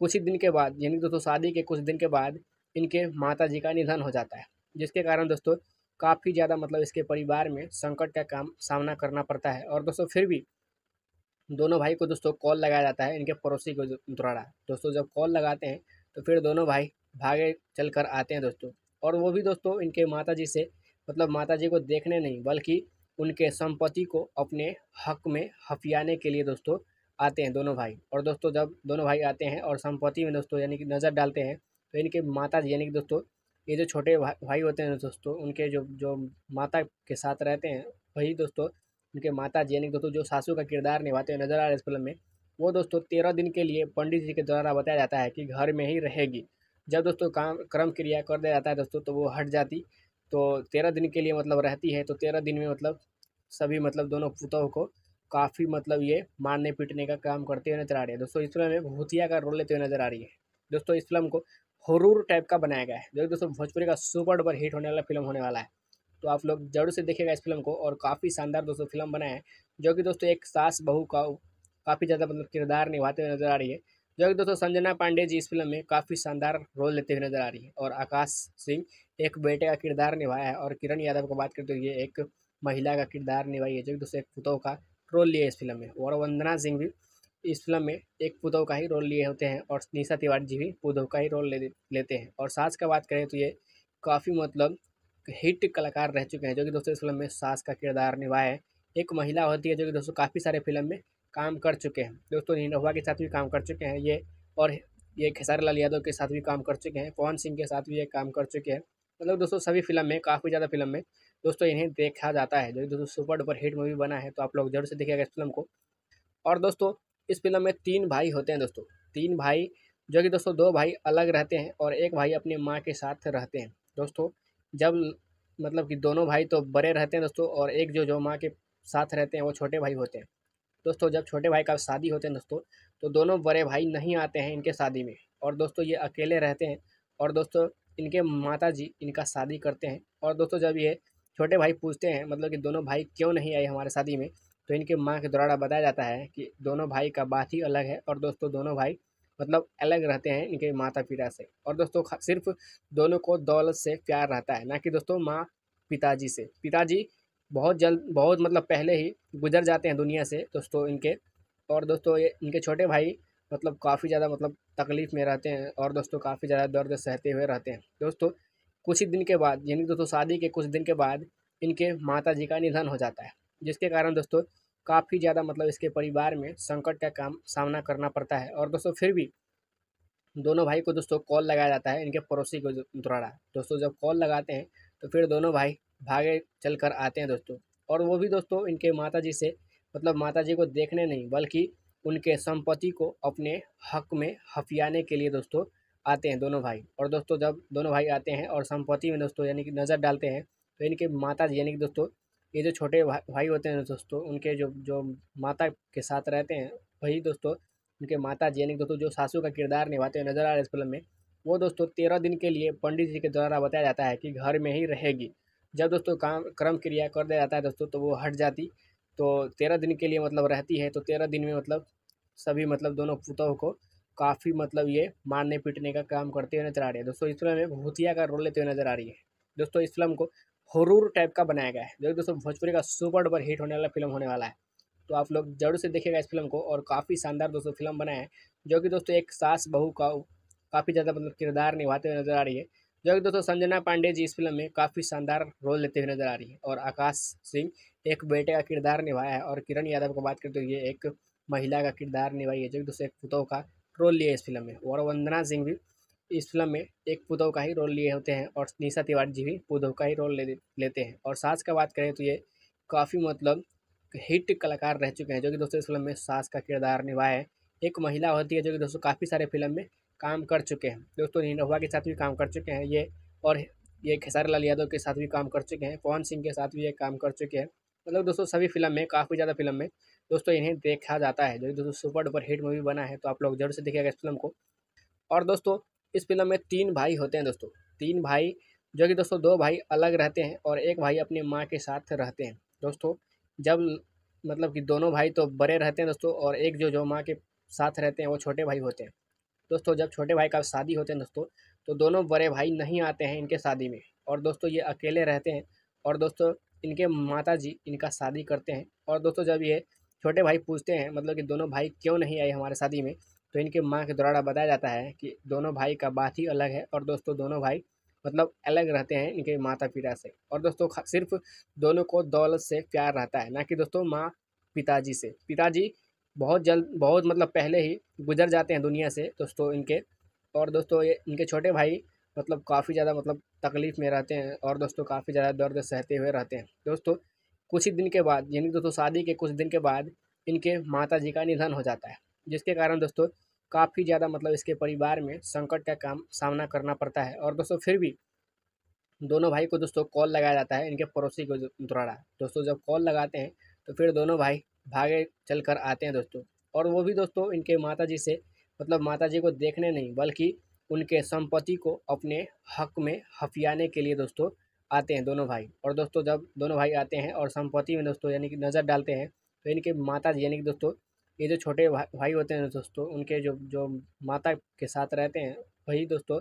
कुछ ही दिन के बाद, यानी दोस्तों शादी के कुछ दिन के बाद इनके माता जी का निधन हो जाता है। जिसके कारण दोस्तों, काफ़ी ज़्यादा मतलब इसके परिवार में संकट का काम सामना करना पड़ता है। और दोस्तों, फिर भी दोनों भाई को दोस्तों कॉल लगाया जाता है इनके पड़ोसी को द्वारा। दोस्तों, जब कॉल लगाते हैं तो फिर दोनों भाई भागे चल कर आते हैं दोस्तों। और वो भी दोस्तों इनके माता जी से मतलब माता जी को देखने नहीं, बल्कि उनके संपत्ति को अपने हक में हफियाने के लिए दोस्तों आते हैं दोनों भाई। और दोस्तों, जब दोनों भाई आते हैं और संपत्ति में दोस्तों यानी कि नज़र डालते हैं तो इनके माता जी यानी कि दोस्तों ये जो छोटे भाई होते हैं दोस्तों, उनके जो जो माता के साथ रहते हैं, वही दोस्तों, उनके माता जी यानी दोस्तों जो सासू का किरदार निभाते हुए नज़र आ रहे इस फ़िल्म में, वो दोस्तों तेरह दिन के लिए पंडित जी के द्वारा बताया जाता है कि घर में ही रहेगी। जब दोस्तों काम, क्रम क्रिया कर दिया जाता है दोस्तों तो वो हट जाती तो तेरह दिन के लिए मतलब रहती है तो तेरह दिन में मतलब सभी मतलब दोनों पुतों को काफ़ी मतलब ये मारने पीटने का काम करते हुए नज़र आ रही है। दोस्तों इस फ़िल्म में भूतिया का रोल लेते हुए नज़र आ रही है। दोस्तों इस फ़िल्म को हरूर टाइप का बनाया गया है, जो दोस्तों भोजपुरी का सुपर डुपर हिट होने वाला फ़िल्म होने वाला है। तो आप लोग ज़रूर से देखेगा इस फ़िल्म को और काफ़ी शानदार दोस्तों फ़िल्म बना है, जो कि दोस्तों एक सास बहू का काफ़ी ज़्यादा मतलब किरदार निभाते हुए नज़र आ रही है, जो कि दोस्तों संजना पांडे जी इस फ़िल्म में काफ़ी शानदार रोल लेते हुए नज़र आ रही है और आकाश सिंह एक बेटे का किरदार निभाया है और किरण यादव को बात करते हुए एक महिला का किरदार निभाई है, जो कि दोस्तों एक पुतों का रोल लिया है इस फ़िल्म में। और वंदना सिंह भी इस फ़िल्म में एक पुदव का ही रोल लिए होते हैं और निशा तिवारी जी भी पुदव का ही रोल ले लेते हैं। और सास का बात करें तो ये काफ़ी मतलब हिट कलाकार रह चुके हैं, जो कि दोस्तों इस फ़िल्म में सास का किरदार निभाया है। एक महिला होती है, जो कि दोस्तों काफ़ी सारे फ़िल्म में काम कर चुके हैं। दोस्तों निनोवा के साथ भी काम कर चुके हैं, ये और ये खेसारी लाल यादव के साथ भी काम कर चुके हैं, पवन सिंह के साथ भी ये काम कर चुके हैं। मतलब दोस्तों सभी फ़िल्म में, काफ़ी ज़्यादा फ़िल्म में दोस्तों इन्हें देखा जाता है, जो कि दोस्तों सुपर डुपर हिट मूवी बना है तो आप लोग ज़रूर से देखिएगा इस फ़िल्म को। और दोस्तों इस फ़िल्म में तीन भाई होते हैं दोस्तों। तीन भाई, जो कि दोस्तों दो भाई अलग रहते हैं और एक भाई अपनी माँ के साथ रहते हैं। दोस्तों, जब मतलब कि दोनों भाई तो बड़े रहते हैं दोस्तों और एक जो जो माँ के साथ रहते हैं वो छोटे भाई होते हैं। दोस्तों, जब छोटे भाई का शादी होते हैं दोस्तों तो दोनों बड़े भाई नहीं आते हैं इनके शादी में और दोस्तों ये अकेले रहते हैं और दोस्तों इनके माता जी इनका शादी करते हैं। और दोस्तों जब ये छोटे भाई पूछते हैं मतलब कि दोनों भाई क्यों नहीं आए हमारे शादी में तो इनके माँ के द्वारा बताया जाता है कि दोनों भाई का बात ही अलग है और दोस्तों दोनों भाई मतलब अलग रहते हैं इनके माता पिता से। और दोस्तों सिर्फ़ दोनों को दौलत से प्यार रहता है, ना कि दोस्तों माँ पिताजी से। पिताजी बहुत जल्द बहुत मतलब पहले ही गुजर जाते हैं दुनिया से दोस्तों इनके। और दोस्तों ये इनके छोटे भाई मतलब काफ़ी ज़्यादा मतलब तकलीफ़ में रहते हैं और दोस्तों काफ़ी ज़्यादा दर्द सहते हुए रहते हैं। दोस्तों कुछ ही दिन के बाद, यानी दोस्तों शादी के कुछ दिन के बाद इनके माता जी का निधन हो जाता है। जिसके कारण दोस्तों, काफ़ी ज़्यादा मतलब इसके परिवार में संकट का काम सामना करना पड़ता है। और दोस्तों, फिर भी दोनों भाई को दोस्तों कॉल लगाया जाता है इनके पड़ोसी को द्वारा। दोस्तों, जब कॉल लगाते हैं तो फिर दोनों भाई भागे चल कर आते हैं दोस्तों। और वो भी दोस्तों, इनके माता जी से मतलब माता जी को देखने नहीं, बल्कि उनके संपत्ति को अपने हक में हफियाने के लिए दोस्तों आते हैं दोनों भाई। और दोस्तों, जब दोनों भाई आते हैं और संपत्ति में दोस्तों यानी कि नज़र डालते हैं तो इनके माता जी यानी कि दोस्तों ये जो छोटे भा, भाई होते हैं दोस्तों उनके जो जो माता के साथ रहते हैं वही दोस्तों उनके माता जी यानी दोस्तों जो सासू का किरदार निभाते हुए नज़र आ रहे इस फ़िल्म में वो दोस्तों तेरह दिन के लिए पंडित जी के द्वारा बताया जाता है कि घर में ही रहेगी। जब दोस्तों काम क्रम क्रिया कर दिया जाता है दोस्तों तो वो हट जाती। तो तेरह दिन के लिए मतलब रहती है तो तेरह दिन में मतलब सभी मतलब दोनों पुतों को काफ़ी मतलब ये मारने पीटने का काम करते हुए नज़र आ रही है। दोस्तों इस फ़िल्म में भूतिया का रोल लेते हुए नज़र आ रही है। दोस्तों इस फ़िल्म को हॉरर टाइप का बनाया गया है। जो दोस्तों, भोजपुरी का सुपर डुपर हिट होने वाला फ़िल्म होने वाला है। तो आप लोग ज़रूर से देखिएगा इस फ़िल्म को और काफ़ी शानदार दोस्तों फ़िल्म बना है, जो कि दोस्तों एक सास बहू का काफ़ी ज़्यादा मतलब किरदार निभाते हुए नज़र आ रही है। जो कि दोस्तों संजना पांडे जी इस फ़िल्म में काफ़ी शानदार रोल लेते हुए नज़र आ रही है और आकाश सिंह एक बेटे का किरदार निभाया है और किरण यादव को बात करते हुए एक महिला का किरदार निभाई है, जो कि दोस्तों एक पुतों का रोल लिया है इस फ़िल्म में। और वंदना सिंह भी इस फ़िल्म में एक पुतों का ही रोल लिए होते हैं और निशा तिवारी जी भी पुतों का ही रोल ले लेते हैं। और सास का बात करें तो ये काफ़ी मतलब हिट कलाकार रह चुके हैं, जो कि दोस्तों इस फ़िल्म में सास का किरदार निभाया है। एक महिला होती है जो कि दोस्तों काफ़ी सारे फ़िल्म में काम कर चुके हैं। दोस्तों निरहुआ के साथ भी काम कर चुके हैं, ये और ये खेसारी लाल यादव के साथ भी काम कर चुके हैं, पवन सिंह के साथ भी ये काम कर चुके हैं। मतलब दोस्तों सभी फ़िल्म में, काफ़ी ज़्यादा फ़िल्म में दोस्तों इन्हें देखा जाता है, जो कि दोस्तों सुपर डुपर हिट मूवी बना है तो आप लोग ज़रूर से देखिएगा इस फ़िल्म को। और दोस्तों इस फ़िल्म में तीन भाई होते हैं दोस्तों। तीन भाई, जो कि दोस्तों दो भाई अलग रहते हैं और एक भाई अपनी माँ के साथ रहते हैं। दोस्तों, जब मतलब कि दोनों भाई तो बड़े रहते हैं दोस्तों और एक जो जो माँ के साथ रहते हैं वो छोटे भाई होते हैं। दोस्तों, जब छोटे भाई का शादी होते हैं दोस्तों तो दोनों बड़े भाई नहीं आते हैं इनके शादी में और दोस्तों ये अकेले रहते हैं और दोस्तों इनके माता जी इनका शादी करते हैं। और दोस्तों जब ये छोटे भाई पूछते हैं मतलब कि दोनों भाई क्यों नहीं आए हमारे शादी में तो इनके माँ के द्वारा बताया जाता है कि दोनों भाई का बात ही अलग है और दोस्तों दोनों भाई मतलब अलग रहते हैं इनके माता पिता से। और दोस्तों सिर्फ़ दोनों को दौलत से प्यार रहता है, ना कि दोस्तों माँ पिताजी से। पिताजी बहुत जल्द, बहुत मतलब पहले ही गुजर जाते हैं दुनिया से दोस्तों इनके। और दोस्तों ये, इनके छोटे भाई मतलब काफ़ी ज़्यादा मतलब तकलीफ़ में रहते हैं और दोस्तों काफ़ी ज़्यादा दर्द सहते हुए रहते हैं। दोस्तों कुछ ही दिन के बाद, यानी दोस्तों शादी के कुछ दिन के बाद इनके माता जी का निधन हो जाता है। जिसके कारण दोस्तों, काफ़ी ज़्यादा मतलब इसके परिवार में संकट का काम सामना करना पड़ता है। और दोस्तों, फिर भी दोनों भाई को दोस्तों कॉल लगाया जाता है इनके पड़ोसी को द्वारा। दोस्तों, जब कॉल लगाते हैं तो फिर दोनों भाई भागे चल कर आते हैं दोस्तों। और वो भी दोस्तों इनके माता जी से मतलब माता जी को देखने नहीं, बल्कि उनके संपत्ति को अपने हक में हफियाने के लिए दोस्तों आते हैं दोनों भाई। और दोस्तों, जब दोनों भाई आते हैं और संपत्ति में दोस्तों यानी कि नज़र डालते हैं तो इनके माता जी यानी कि दोस्तों ये जो छोटे भाई होते हैं दोस्तों, उनके जो जो माता के साथ रहते हैं, वही दोस्तों,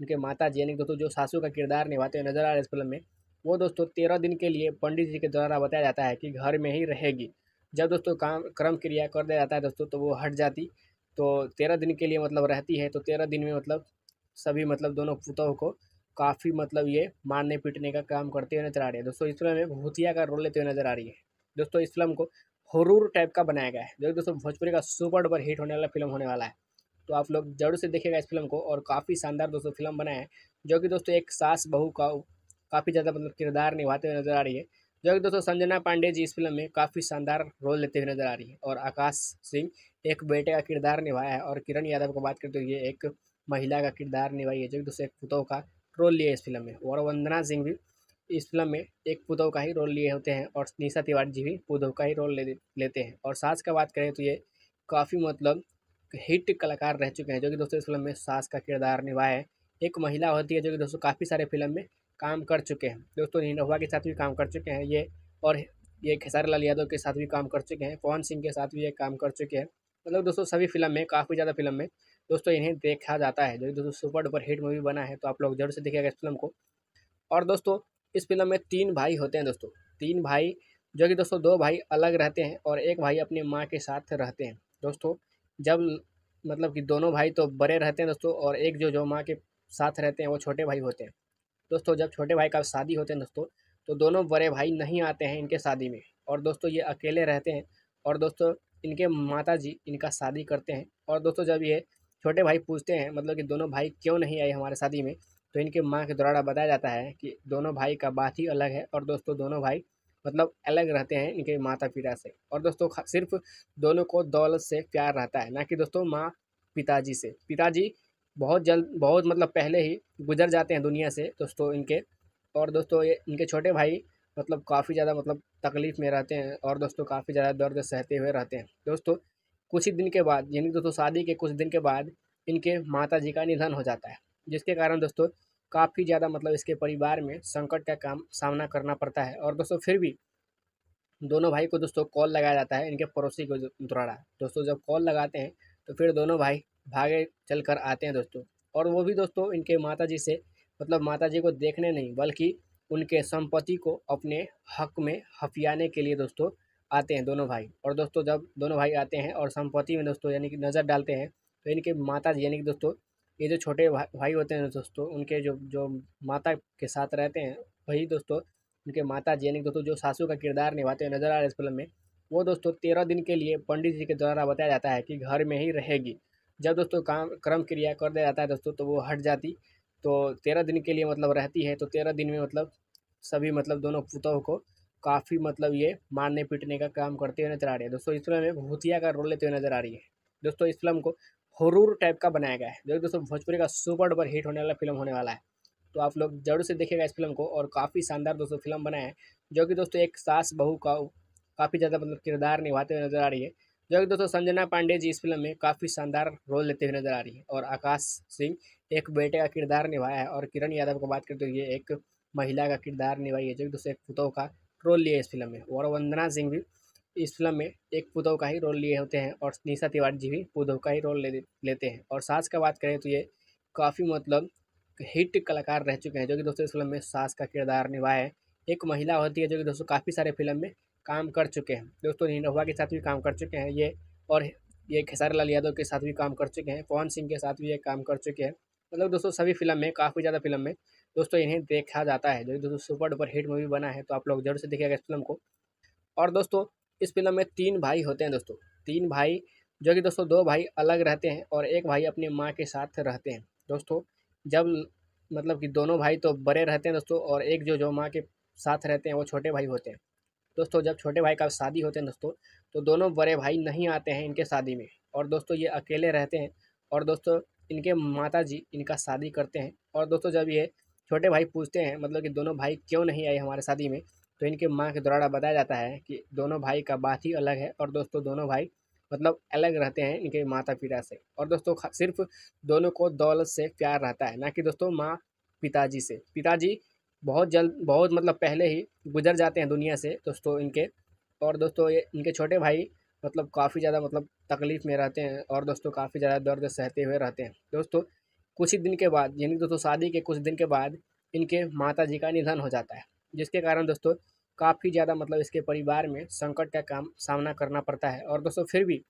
उनके माता जी यानी दोस्तों जो सासू का किरदार निभाते हुए नज़र आ रहे इस फ़िल्म में, वो दोस्तों तेरह दिन के लिए पंडित जी के द्वारा बताया जाता है कि घर में ही रहेगी। जब दोस्तों काम, क्रम क्रिया कर दिया जाता है दोस्तों तो वो हट जाती तो तेरह दिन के लिए मतलब रहती है तो तेरह दिन में मतलब सभी मतलब दोनों पुतों को काफ़ी मतलब ये मारने पीटने का काम करते हुए नज़र आ रही है। दोस्तों इस फ़िल्म में भूतिया का रोल लेते हुए नज़र आ रही है। दोस्तों इस फ़िल्म को हॉरर टाइप का बनाया गया है। जो दोस्तों भोजपुरी का सुपर डुपर हिट होने वाला फ़िल्म होने वाला है। तो आप लोग ज़रूर से देखिएगा इस फ़िल्म को और काफ़ी शानदार दोस्तों फ़िल्म बना है, जो कि दोस्तों एक सास बहू का काफ़ी ज़्यादा मतलब किरदार निभाते हुए नज़र आ रही है। जो कि दोस्तों संजना पांडे जी इस फ़िल्म में काफ़ी शानदार रोल लेते हुए नज़र आ रही है और आकाश सिंह एक बेटे का किरदार निभाया है और किरण यादव को बात करते हुए एक महिला का किरदार निभाई है, जो कि दोस्तों एक पुतों का रोल लिया है इस फ़िल्म में। और वंदना सिंह भी इस फ़िल्म में एक पुतों का ही रोल लिए होते हैं और निशा तिवारी जी भी पुतों का ही रोल ले लेते हैं। और सास का बात करें तो ये काफ़ी मतलब हिट कलाकार रह चुके हैं, जो कि दोस्तों इस फ़िल्म में सास का किरदार निभाया है। एक महिला होती है, जो कि दोस्तों काफ़ी सारे फ़िल्म में काम कर चुके हैं। दोस्तों निरहुआ के साथ भी काम कर चुके हैं, ये और ये खेसारी लाल यादव के साथ भी काम कर चुके हैं, पवन सिंह के साथ भी ये काम कर चुके हैं। मतलब दोस्तों सभी फ़िल्म में, काफ़ी ज़्यादा फ़िल्म में दोस्तों इन्हें देखा जाता है, जो कि दोस्तों सुपर डुपर हिट मूवी बना है तो आप लोग ज़रूर से देखिएगा इस फ़िल्म को। और दोस्तों इस फ़िल्म में तीन भाई होते हैं दोस्तों। तीन भाई, जो कि दोस्तों दो भाई अलग रहते हैं और एक भाई अपनी माँ के साथ रहते हैं। दोस्तों, जब मतलब कि दोनों भाई तो बड़े रहते हैं दोस्तों और एक जो जो माँ के साथ रहते हैं वो छोटे भाई होते हैं। दोस्तों, जब छोटे भाई का शादी होते हैं दोस्तों तो दोनों बड़े भाई नहीं आते हैं इनके शादी में और दोस्तों ये अकेले रहते हैं और दोस्तों इनके माता जी इनका शादी करते हैं। और दोस्तों जब ये छोटे भाई पूछते हैं मतलब कि दोनों भाई क्यों नहीं आए हमारे शादी में तो इनके माँ के द्वारा बताया जाता है कि दोनों भाई का बात ही अलग है और दोस्तों दोनों भाई मतलब अलग रहते हैं इनके माता पिता से। और दोस्तों सिर्फ़ दोनों को दौलत से प्यार रहता है, ना कि दोस्तों माँ पिताजी से। पिताजी बहुत जल्द, बहुत मतलब पहले ही गुजर जाते हैं दुनिया से दोस्तों इनके। और दोस्तों ये इनके छोटे भाई मतलब काफ़ी ज़्यादा मतलब तकलीफ़ में रहते हैं और दोस्तों काफ़ी ज़्यादा दर्द सहते हुए रहते हैं। दोस्तों कुछ ही दिन के बाद, यानी दोस्तों शादी के कुछ दिन के बाद इनके माता जी का निधन हो जाता है। जिसके कारण दोस्तों, काफ़ी ज़्यादा मतलब इसके परिवार में संकट का काम सामना करना पड़ता है। और दोस्तों, फिर भी दोनों भाई को दोस्तों कॉल लगाया जाता है इनके पड़ोसी को द्वारा। दोस्तों, जब कॉल लगाते हैं तो फिर दोनों भाई भागे चल कर आते हैं दोस्तों। और वो भी दोस्तों, इनके माता जी से मतलब माता जी को देखने नहीं, बल्कि उनके संपत्ति को अपने हक में हफियाने के लिए दोस्तों आते हैं दोनों भाई। और दोस्तों, जब दोनों भाई आते हैं और संपत्ति में दोस्तों यानी कि नज़र डालते हैं तो इनके माता जी यानी कि दोस्तों ये जो छोटे भाई होते हैं दोस्तों, उनके जो जो माता के साथ रहते हैं, वही दोस्तों, उनके माता जी यानी दोस्तों जो सासू का किरदार निभाते हुए नज़र आ रहे इस फ़िल्म में, वो दोस्तों तेरह दिन के लिए पंडित जी के द्वारा बताया जाता है कि घर में ही रहेगी। जब दोस्तों काम, क्रम क्रिया कर दिया जाता है दोस्तों तो वो हट जाती तो तेरह दिन के लिए मतलब रहती है तो तेरह दिन में मतलब सभी मतलब दोनों पुतों को काफ़ी मतलब ये मारने पीटने का काम करते हुए नज़र आ रही है। दोस्तों, इस फ़िल्म में भूतिया का रोल लेते हुए नज़र आ रही है। दोस्तों, इस फ़िल्म को हरूर टाइप का बनाया गया है। जो दोस्तों भोजपुरी का सुपर डुपर हिट होने वाला फ़िल्म होने वाला है। तो आप लोग ज़रूर से देखेगा इस फ़िल्म को और काफ़ी शानदार दोस्तों फ़िल्म बना है। जो कि दोस्तों एक सास बहू का काफ़ी ज़्यादा मतलब किरदार निभाते हुए नज़र आ रही है। जो कि दोस्तों संजना पांडे जी इस फ़िल्म में काफ़ी शानदार रोल लेते हुए नज़र आ रही है और आकाश सिंह एक बेटे का किरदार निभाया है और किरण यादव को बात करते हुए एक महिला का किरदार निभाई है। जो कि दोस्तों एक पुतों का रोल लिया है इस फ़िल्म में। और वंदना सिंह भी इस फ़िल्म में एक पुतों का ही रोल लिए होते हैं और निशा तिवारी जी भी पुतों का ही रोल ले, लेते हैं। और सास का बात करें तो ये काफ़ी मतलब हिट कलाकार रह चुके हैं, जो कि दोस्तों इस फ़िल्म में सास का किरदार निभाए एक महिला होती है जो कि दोस्तों काफ़ी सारे फ़िल्म में काम कर चुके हैं। दोस्तों निरहुआ के साथ भी काम कर चुके हैं, ये और ये खेसारी लाल यादव के साथ भी काम कर चुके हैं, पवन सिंह के साथ भी ये काम कर चुके हैं। मतलब दोस्तों सभी फ़िल्म में, काफ़ी ज़्यादा फ़िल्म में दोस्तों इन्हें देखा जाता है, जो दोस्तों सुपर डुपर हिट मूवी बना है तो आप लोग ज़रूर से देखिएगा इस फ़िल्म को। और दोस्तों इस फ़िल्म में तीन भाई होते हैं दोस्तों। तीन भाई, जो कि दोस्तों दो भाई अलग रहते हैं और एक भाई अपनी माँ के साथ रहते हैं। दोस्तों, जब मतलब कि दोनों भाई तो बड़े रहते हैं दोस्तों और एक जो जो माँ के साथ रहते हैं, वो छोटे भाई होते हैं। दोस्तों, जब छोटे भाई का शादी होते हैं दोस्तों तो दोनों बड़े भाई नहीं आते हैं इनके शादी में और दोस्तों ये अकेले रहते हैं और दोस्तों इनके माता जी इनका शादी करते हैं। और दोस्तों जब ये छोटे भाई पूछते हैं मतलब कि दोनों भाई क्यों नहीं आए हमारे शादी में तो इनके माँ के द्वारा बताया जाता है कि दोनों भाई का बात ही अलग है और दोस्तों दोनों भाई मतलब अलग रहते हैं इनके माता पिता से। और दोस्तों सिर्फ़ दोनों को दौलत से प्यार रहता है, ना कि दोस्तों माँ पिताजी से। पिताजी बहुत जल्द, बहुत मतलब पहले ही गुजर जाते हैं दुनिया से दोस्तों इनके। और दोस्तों ये, इनके छोटे भाई मतलब काफ़ी ज़्यादा मतलब तकलीफ़ में रहते हैं और दोस्तों काफ़ी ज़्यादा दर्द सहते हुए रहते हैं। दोस्तों कुछ ही दिन के बाद, यानी दोस्तों शादी के कुछ दिन के बाद इनके माता जी का निधन हो जाता है, जिसके कारण दोस्तों काफ़ी ज़्यादा मतलब इसके परिवार में संकट का काम सामना करना पड़ता है। और दोस्तों, फिर भी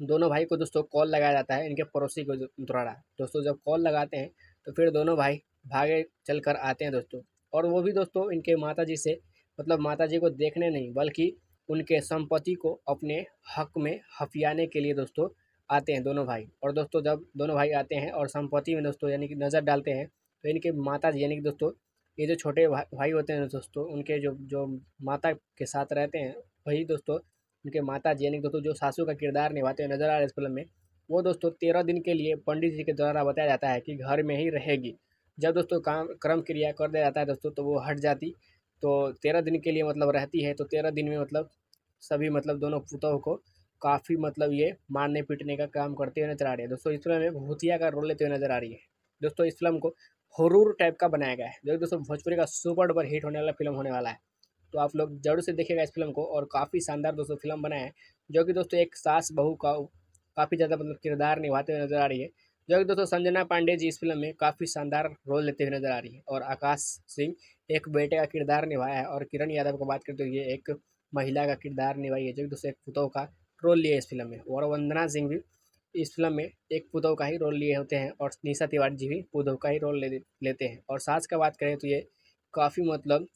दोनों भाई को दोस्तों कॉल लगाया जाता है इनके पड़ोसी को द्वारा। दोस्तों, जब कॉल लगाते हैं तो फिर दोनों भाई भागे चल कर आते हैं दोस्तों। और वो भी दोस्तों इनके माता जी से मतलब माता जी को देखने नहीं, बल्कि उनके संपत्ति को अपने हक में हफियाने के लिए दोस्तों आते हैं दोनों भाई। और दोस्तों, जब दोनों भाई आते हैं और संपत्ति में दोस्तों यानी कि नज़र डालते हैं तो इनके माता जी यानी कि दोस्तों ये जो छोटे भाई होते हैं दोस्तों, उनके जो जो माता के साथ रहते हैं, वही दोस्तों, उनके माता जी यानी दोस्तों जो सासू का किरदार निभाते हुए नज़र आ रहे हैं इस फ़िल्म में, वो दोस्तों तेरह दिन के लिए पंडित जी के द्वारा बताया जाता है कि घर में ही रहेगी। जब दोस्तों काम, क्रम क्रिया कर दिया जाता है दोस्तों तो वो हट जाती तो तेरह दिन के लिए मतलब रहती है तो तेरह दिन में मतलब सभी मतलब दोनों पुतों को काफ़ी मतलब ये मारने पीटने का काम करते हुए नज़र आ रही है। दोस्तों इस फ़िल्म में भूतिया का रोल लेते हुए नज़र आ रही है। दोस्तों इस फ़िल्म को हरूर टाइप का बनाया गया है। जो दोस्तों, भोजपुरी का सुपर डुपर हिट होने वाला फ़िल्म होने वाला है। तो आप लोग ज़रूर से देखिएगा इस फ़िल्म को और काफ़ी शानदार दोस्तों फ़िल्म बना है, जो कि दोस्तों एक सास बहू का काफ़ी ज़्यादा मतलब किरदार निभाते हुए नज़र आ रही है। जो कि दोस्तों संजना पांडे जी इस फ़िल्म में काफ़ी शानदार रोल लेते हुए नज़र आ रही है और आकाश सिंह एक बेटे का किरदार निभाया है और किरण यादव को बात करते हुए एक महिला का किरदार निभाई है, जो कि दोस्तों एक पुतों का रोल लिया है इस फ़िल्म में। और वंदना सिंह भी इस फ़िल्म में एक पुतों का ही रोल लिए होते हैं और निशा तिवारी जी भी पुतों का ही रोल ले लेते हैं। और सास का बात करें तो ये काफ़ी मतलब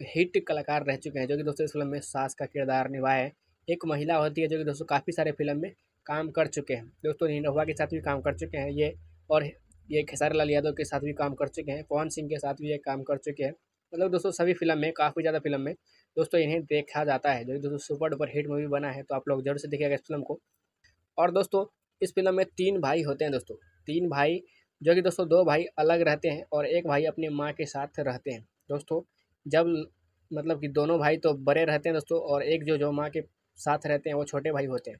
हिट कलाकार रह चुके हैं, जो कि दोस्तों इस फ़िल्म में सास का किरदार निभाया है। एक महिला होती है जो कि दोस्तों काफ़ी सारे फ़िल्म में काम कर चुके हैं। दोस्तों निरहुआ के साथ भी काम कर चुके हैं, ये और ये खेसारी लाल यादव के साथ भी काम कर चुके हैं, पवन सिंह के साथ भी ये काम कर चुके हैं। मतलब दोस्तों सभी फ़िल्म में, काफ़ी ज़्यादा फ़िल्म में दोस्तों इन्हें देखा जाता है, जो कि दोस्तों सुपर डुपर हिट मूवी बना है तो आप लोग ज़रूर से देखिएगा इस फ़िल्म को। और दोस्तों इस फ़िल्म में तीन भाई होते हैं दोस्तों। तीन भाई, जो कि दोस्तों दो भाई अलग रहते हैं और एक भाई अपनी माँ के साथ रहते हैं। दोस्तों, जब मतलब कि दोनों भाई तो बड़े रहते हैं दोस्तों और एक जो जो माँ के साथ रहते हैं, वो छोटे भाई होते हैं।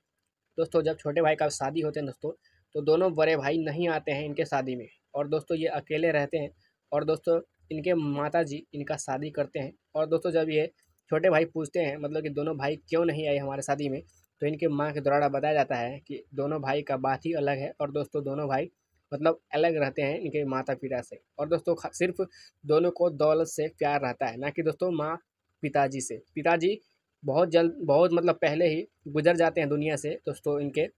दोस्तों, जब छोटे भाई का शादी होते हैं दोस्तों तो दोनों बड़े भाई नहीं आते हैं इनके शादी में और दोस्तों ये अकेले रहते हैं और दोस्तों इनके माता जी इनका शादी करते हैं। और दोस्तों जब ये छोटे भाई पूछते हैं मतलब कि दोनों भाई क्यों नहीं आए हमारे शादी में तो इनके माँ के द्वारा बताया जाता है कि दोनों भाई का बात ही अलग है और दोस्तों दोनों भाई मतलब अलग रहते हैं इनके माता पिता से। और दोस्तों सिर्फ़ दोनों को दौलत से प्यार रहता है, ना कि दोस्तों माँ पिताजी से। पिताजी बहुत जल्द, बहुत मतलब पहले ही गुजर जाते हैं दुनिया से दोस्तों इनके।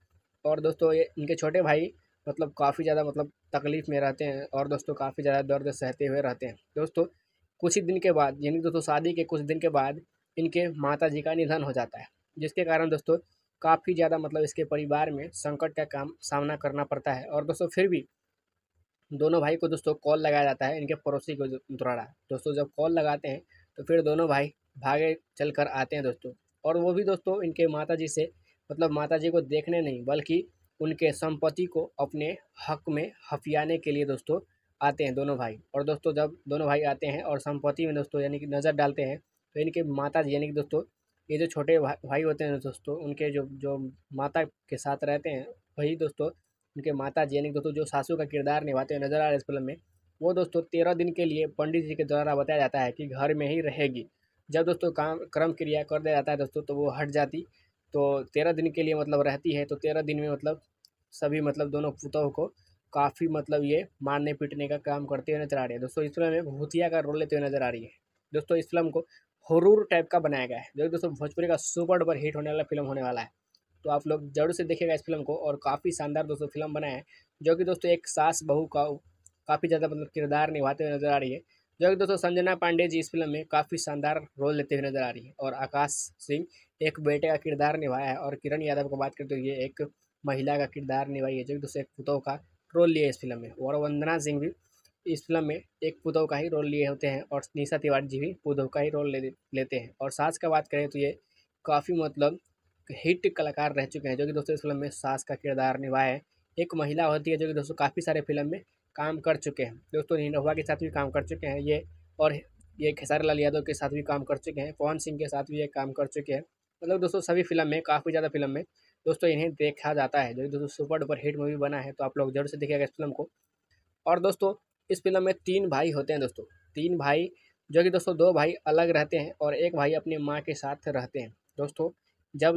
और दोस्तों ये, इनके छोटे भाई मतलब काफ़ी ज़्यादा मतलब तकलीफ़ में रहते हैं और दोस्तों काफ़ी ज़्यादा दर्द सहते हुए रहते हैं। दोस्तों कुछ ही दिन के बाद, यानी दोस्तों शादी के कुछ दिन के बाद इनके माता जी का निधन हो जाता है। जिसके कारण दोस्तों, काफ़ी ज़्यादा मतलब इसके परिवार में संकट का काम सामना करना पड़ता है। और दोस्तों, फिर भी दोनों भाई को दोस्तों कॉल लगाया जाता है इनके पड़ोसी को द्वारा। दोस्तों, जब कॉल लगाते हैं तो फिर दोनों भाई भागे चल कर आते हैं दोस्तों। और वो भी दोस्तों इनके माता जी से मतलब माता जी को देखने नहीं, बल्कि उनके संपत्ति को अपने हक में हफियाने के लिए दोस्तों आते हैं दोनों भाई। और दोस्तों, जब दोनों भाई आते हैं और संपत्ति में दोस्तों यानी कि नज़र डालते हैं तो इनके माता जी यानी कि दोस्तों ये जो छोटे भाई होते हैं दोस्तों, उनके जो जो माता के साथ रहते हैं, वही दोस्तों, उनके माता जी यानी दोस्तों जो सासू का किरदार निभाते हैं नज़र आ रहे इस फ़िल्म में, वो दोस्तों तेरह दिन के लिए पंडित जी के द्वारा बताया जाता है कि घर में ही रहेगी। जब दोस्तों काम, क्रम क्रिया कर दिया जाता है दोस्तों तो वो हट जाती तो तेरह दिन के लिए मतलब रहती है तो तेरह दिन में मतलब सभी मतलब दोनों पुतों को काफ़ी मतलब ये मारने पीटने का काम करते हुए नज़र आ रही है। दोस्तों इस फ़िल्म में भूतिया का रोल लेते हुए नज़र आ रही है। दोस्तों इस फ़िल्म को हरूर टाइप का बनाया गया है। जो दोस्तों भोजपुरी का सुपर डुपर हिट होने वाला फ़िल्म होने वाला है। तो आप लोग ज़रूर से देखिएगा इस फ़िल्म को और काफ़ी शानदार दोस्तों फ़िल्म बना है, जो कि दोस्तों एक सास बहू का काफ़ी ज़्यादा मतलब किरदार निभाते हुए नज़र आ रही है। जो कि दोस्तों संजना पांडे जी इस फ़िल्म में काफ़ी शानदार रोल लेते हुए नज़र आ रही है और आकाश सिंह एक बेटे का किरदार निभाया है और किरण यादव को बात करते हुए एक महिला का किरदार निभाई है, जो कि दोस्तों एक पुतों का रोल लिया है इस फ़िल्म में। और वंदना सिंह भी इस फ़िल्म में एक पुतों का ही रोल लिए होते हैं और निशा तिवारी जी भी पुतों का ही रोल ले लेते हैं। और सास का बात करें तो ये काफ़ी मतलब हिट कलाकार रह चुके हैं, जो कि दोस्तों इस फ़िल्म में सास का किरदार निभाया है। एक महिला होती है, जो कि दोस्तों काफ़ी सारे फ़िल्म में काम कर चुके हैं। दोस्तों निरहुआ के साथ भी काम कर चुके हैं, ये और ये खेसारी लाल यादव के साथ भी काम कर चुके हैं, पवन सिंह के साथ भी ये काम कर चुके हैं। मतलब दोस्तों सभी फ़िल्म में, काफ़ी ज़्यादा फ़िल्म में दोस्तों इन्हें देखा जाता है, जो कि दोस्तों सुपर डुपर हिट मूवी बना है तो आप लोग ज़रूर से देखिएगा इस फ़िल्म को। और दोस्तों इस फ़िल्म में तीन भाई होते हैं दोस्तों। तीन भाई, जो कि दोस्तों दो भाई अलग रहते हैं और एक भाई अपनी माँ के साथ रहते हैं। दोस्तों, जब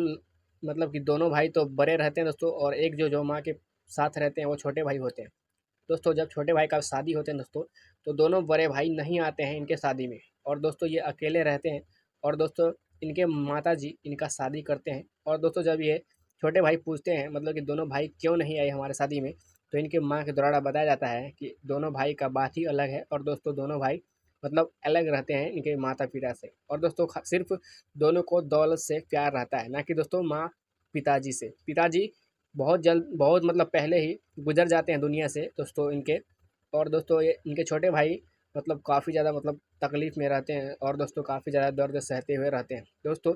मतलब कि दोनों भाई तो बड़े रहते हैं दोस्तों और एक जो जो माँ के साथ रहते हैं वो छोटे भाई होते हैं। दोस्तों, जब छोटे भाई का शादी होते हैं दोस्तों तो दोनों बड़े भाई नहीं आते हैं इनके शादी में और दोस्तों ये अकेले रहते हैं और दोस्तों इनके माता जी इनका शादी करते हैं। और दोस्तों जब ये छोटे भाई पूछते हैं मतलब कि दोनों भाई क्यों नहीं आए हमारे शादी में तो इनके माँ के द्वारा बताया जाता है कि दोनों भाई का बात ही अलग है और दोस्तों दोनों भाई मतलब अलग रहते हैं इनके माता पिता से। और दोस्तों सिर्फ़ दोनों को दौलत से प्यार रहता है, ना कि दोस्तों माँ पिताजी से। पिताजी बहुत जल्द बहुत मतलब पहले ही गुजर जाते हैं दुनिया से दोस्तों इनके। और दोस्तों ये इनके छोटे भाई मतलब काफ़ी ज़्यादा मतलब तकलीफ़ में रहते हैं और दोस्तों काफ़ी ज़्यादा दर्द सहते हुए रहते हैं। दोस्तों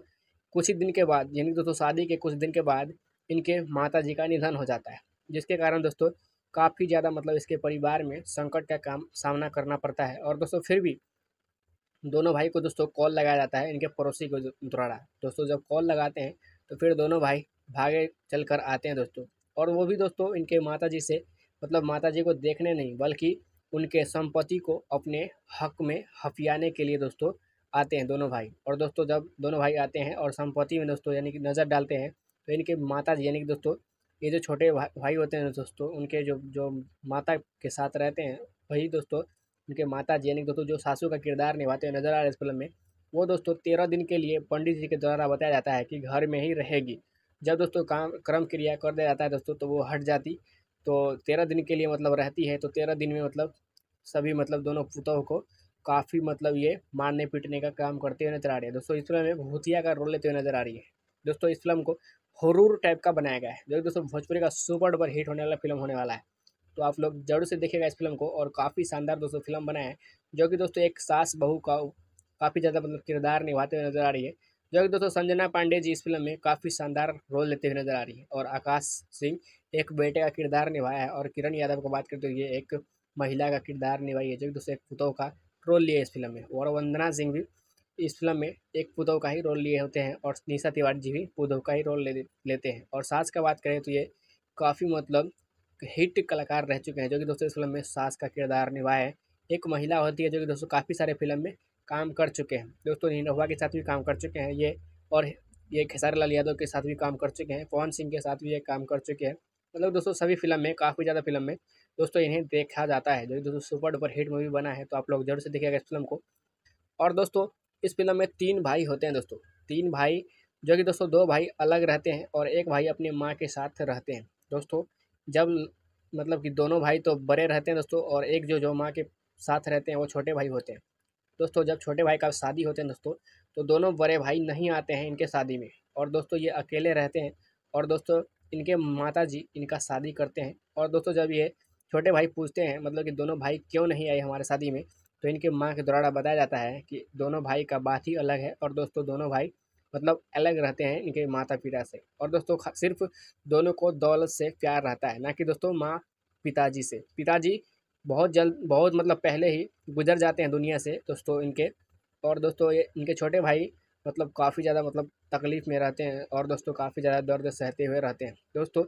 कुछ ही दिन के बाद, यानी दोस्तों शादी के कुछ दिन के बाद इनके माता जी का निधन हो जाता है। जिसके कारण दोस्तों, काफ़ी ज़्यादा मतलब इसके परिवार में संकट का काम सामना करना पड़ता है। और दोस्तों, फिर भी दोनों भाई को दोस्तों कॉल लगाया जाता है इनके पड़ोसी को द्वारा। दोस्तों, जब कॉल लगाते हैं तो फिर दोनों भाई भागे चल कर आते हैं दोस्तों। और वो भी दोस्तों इनके माता जी से मतलब माता जी को देखने नहीं, बल्कि उनके संपत्ति को अपने हक में हफियाने के लिए दोस्तों आते हैं दोनों भाई। और दोस्तों, जब दोनों भाई आते हैं और संपत्ति में दोस्तों यानी कि नज़र डालते हैं तो इनके माता जी यानी कि दोस्तों ये जो छोटे भाई होते हैं दोस्तों, उनके जो जो माता के साथ रहते हैं, वही दोस्तों, उनके माता जी यानी दोस्तों, जो सासू का किरदार निभाते हुए नज़र आ रहे इस फ़िल्म में, वो दोस्तों तेरह दिन के लिए पंडित जी के द्वारा बताया जाता है कि घर में ही रहेगी। जब दोस्तों काम, क्रम क्रिया कर दिया जाता है दोस्तों तो वो हट जाती तो तेरह दिन के लिए मतलब रहती है तो तेरह दिन में मतलब सभी मतलब दोनों पुतों को काफ़ी मतलब ये मारने पीटने का काम करते हुए नज़र आ रही है। दोस्तों, इस फ़िल्म में भूतिया का रोल लेते हुए नज़र आ रही है। दोस्तों, इस फ़िल्म को हरूर टाइप का बनाया गया है। जो दोस्तों भोजपुरी का सुपर डुपर हिट होने वाला फ़िल्म होने वाला है। तो आप लोग ज़रूर से देखेगा इस फ़िल्म को और काफ़ी शानदार दोस्तों फ़िल्म बनाया है। जो कि दोस्तों एक सास बहू का काफ़ी ज़्यादा मतलब किरदार निभाते हुए नज़र आ रही है। जो कि दोस्तों संजना पांडे जी इस फ़िल्म में काफ़ी शानदार रोल लेते हुए नज़र आ रही है और आकाश सिंह एक बेटे का किरदार निभाया है और किरण यादव को बात करते हुए एक महिला का किरदार निभाई है। जो कि दोस्तों एक पुतों का रोल लिया है इस फ़िल्म में। और वंदना सिंह भी इस फ़िल्म में एक पुतों का ही रोल लिए होते हैं और निशा तिवारी जी भी पुतों का ही रोल ले लेते हैं। और सास का बात करें तो ये काफ़ी मतलब हिट कलाकार रह चुके हैं, जो कि दोस्तों इस फ़िल्म में सास का किरदार निभाया है। एक महिला होती है, जो कि दोस्तों काफ़ी सारे फ़िल्म में काम कर चुके हैं। दोस्तों निरहुआ के साथ भी काम कर चुके हैं, ये और ये खेसारी लाल यादव के साथ भी काम कर चुके हैं, पवन सिंह के साथ भी ये काम कर चुके हैं। मतलब दोस्तों, सभी फ़िल्म में, काफ़ी ज़्यादा फ़िल्म में दोस्तों इन्हें देखा जाता है, जो दोस्तों सुपर डुपर हिट मूवी बना है तो आप लोग ज़रूर से देखिएगा इस फ़िल्म को। और दोस्तों इस फ़िल्म में तीन भाई होते हैं दोस्तों। तीन भाई, जो कि दोस्तों दो भाई अलग रहते हैं और एक भाई अपनी माँ के साथ रहते हैं। दोस्तों, जब मतलब कि दोनों भाई तो बड़े रहते हैं दोस्तों और एक जो जो माँ के साथ रहते हैं, वो छोटे भाई होते हैं। दोस्तों, जब छोटे भाई का शादी होते हैं दोस्तों तो दोनों बड़े भाई नहीं आते हैं इनके शादी में और दोस्तों ये अकेले रहते हैं और दोस्तों इनके माता जी इनका शादी करते हैं। और दोस्तों जब ये छोटे भाई पूछते हैं मतलब कि दोनों भाई क्यों नहीं आए हमारे शादी में तो इनके माँ के द्वारा बताया जाता है कि दोनों भाई का बात ही अलग है और दोस्तों दोनों भाई मतलब अलग रहते हैं इनके माता पिता से। और दोस्तों सिर्फ़ दोनों को दौलत से प्यार रहता है, ना कि दोस्तों माँ पिताजी से। पिताजी बहुत जल्द, बहुत मतलब पहले ही गुजर जाते हैं दुनिया से दोस्तों इनके। और दोस्तों ये इनके छोटे भाई मतलब काफ़ी ज़्यादा मतलब तकलीफ़ में रहते हैं और दोस्तों काफ़ी ज़्यादा दर्द सहते हुए रहते हैं। दोस्तों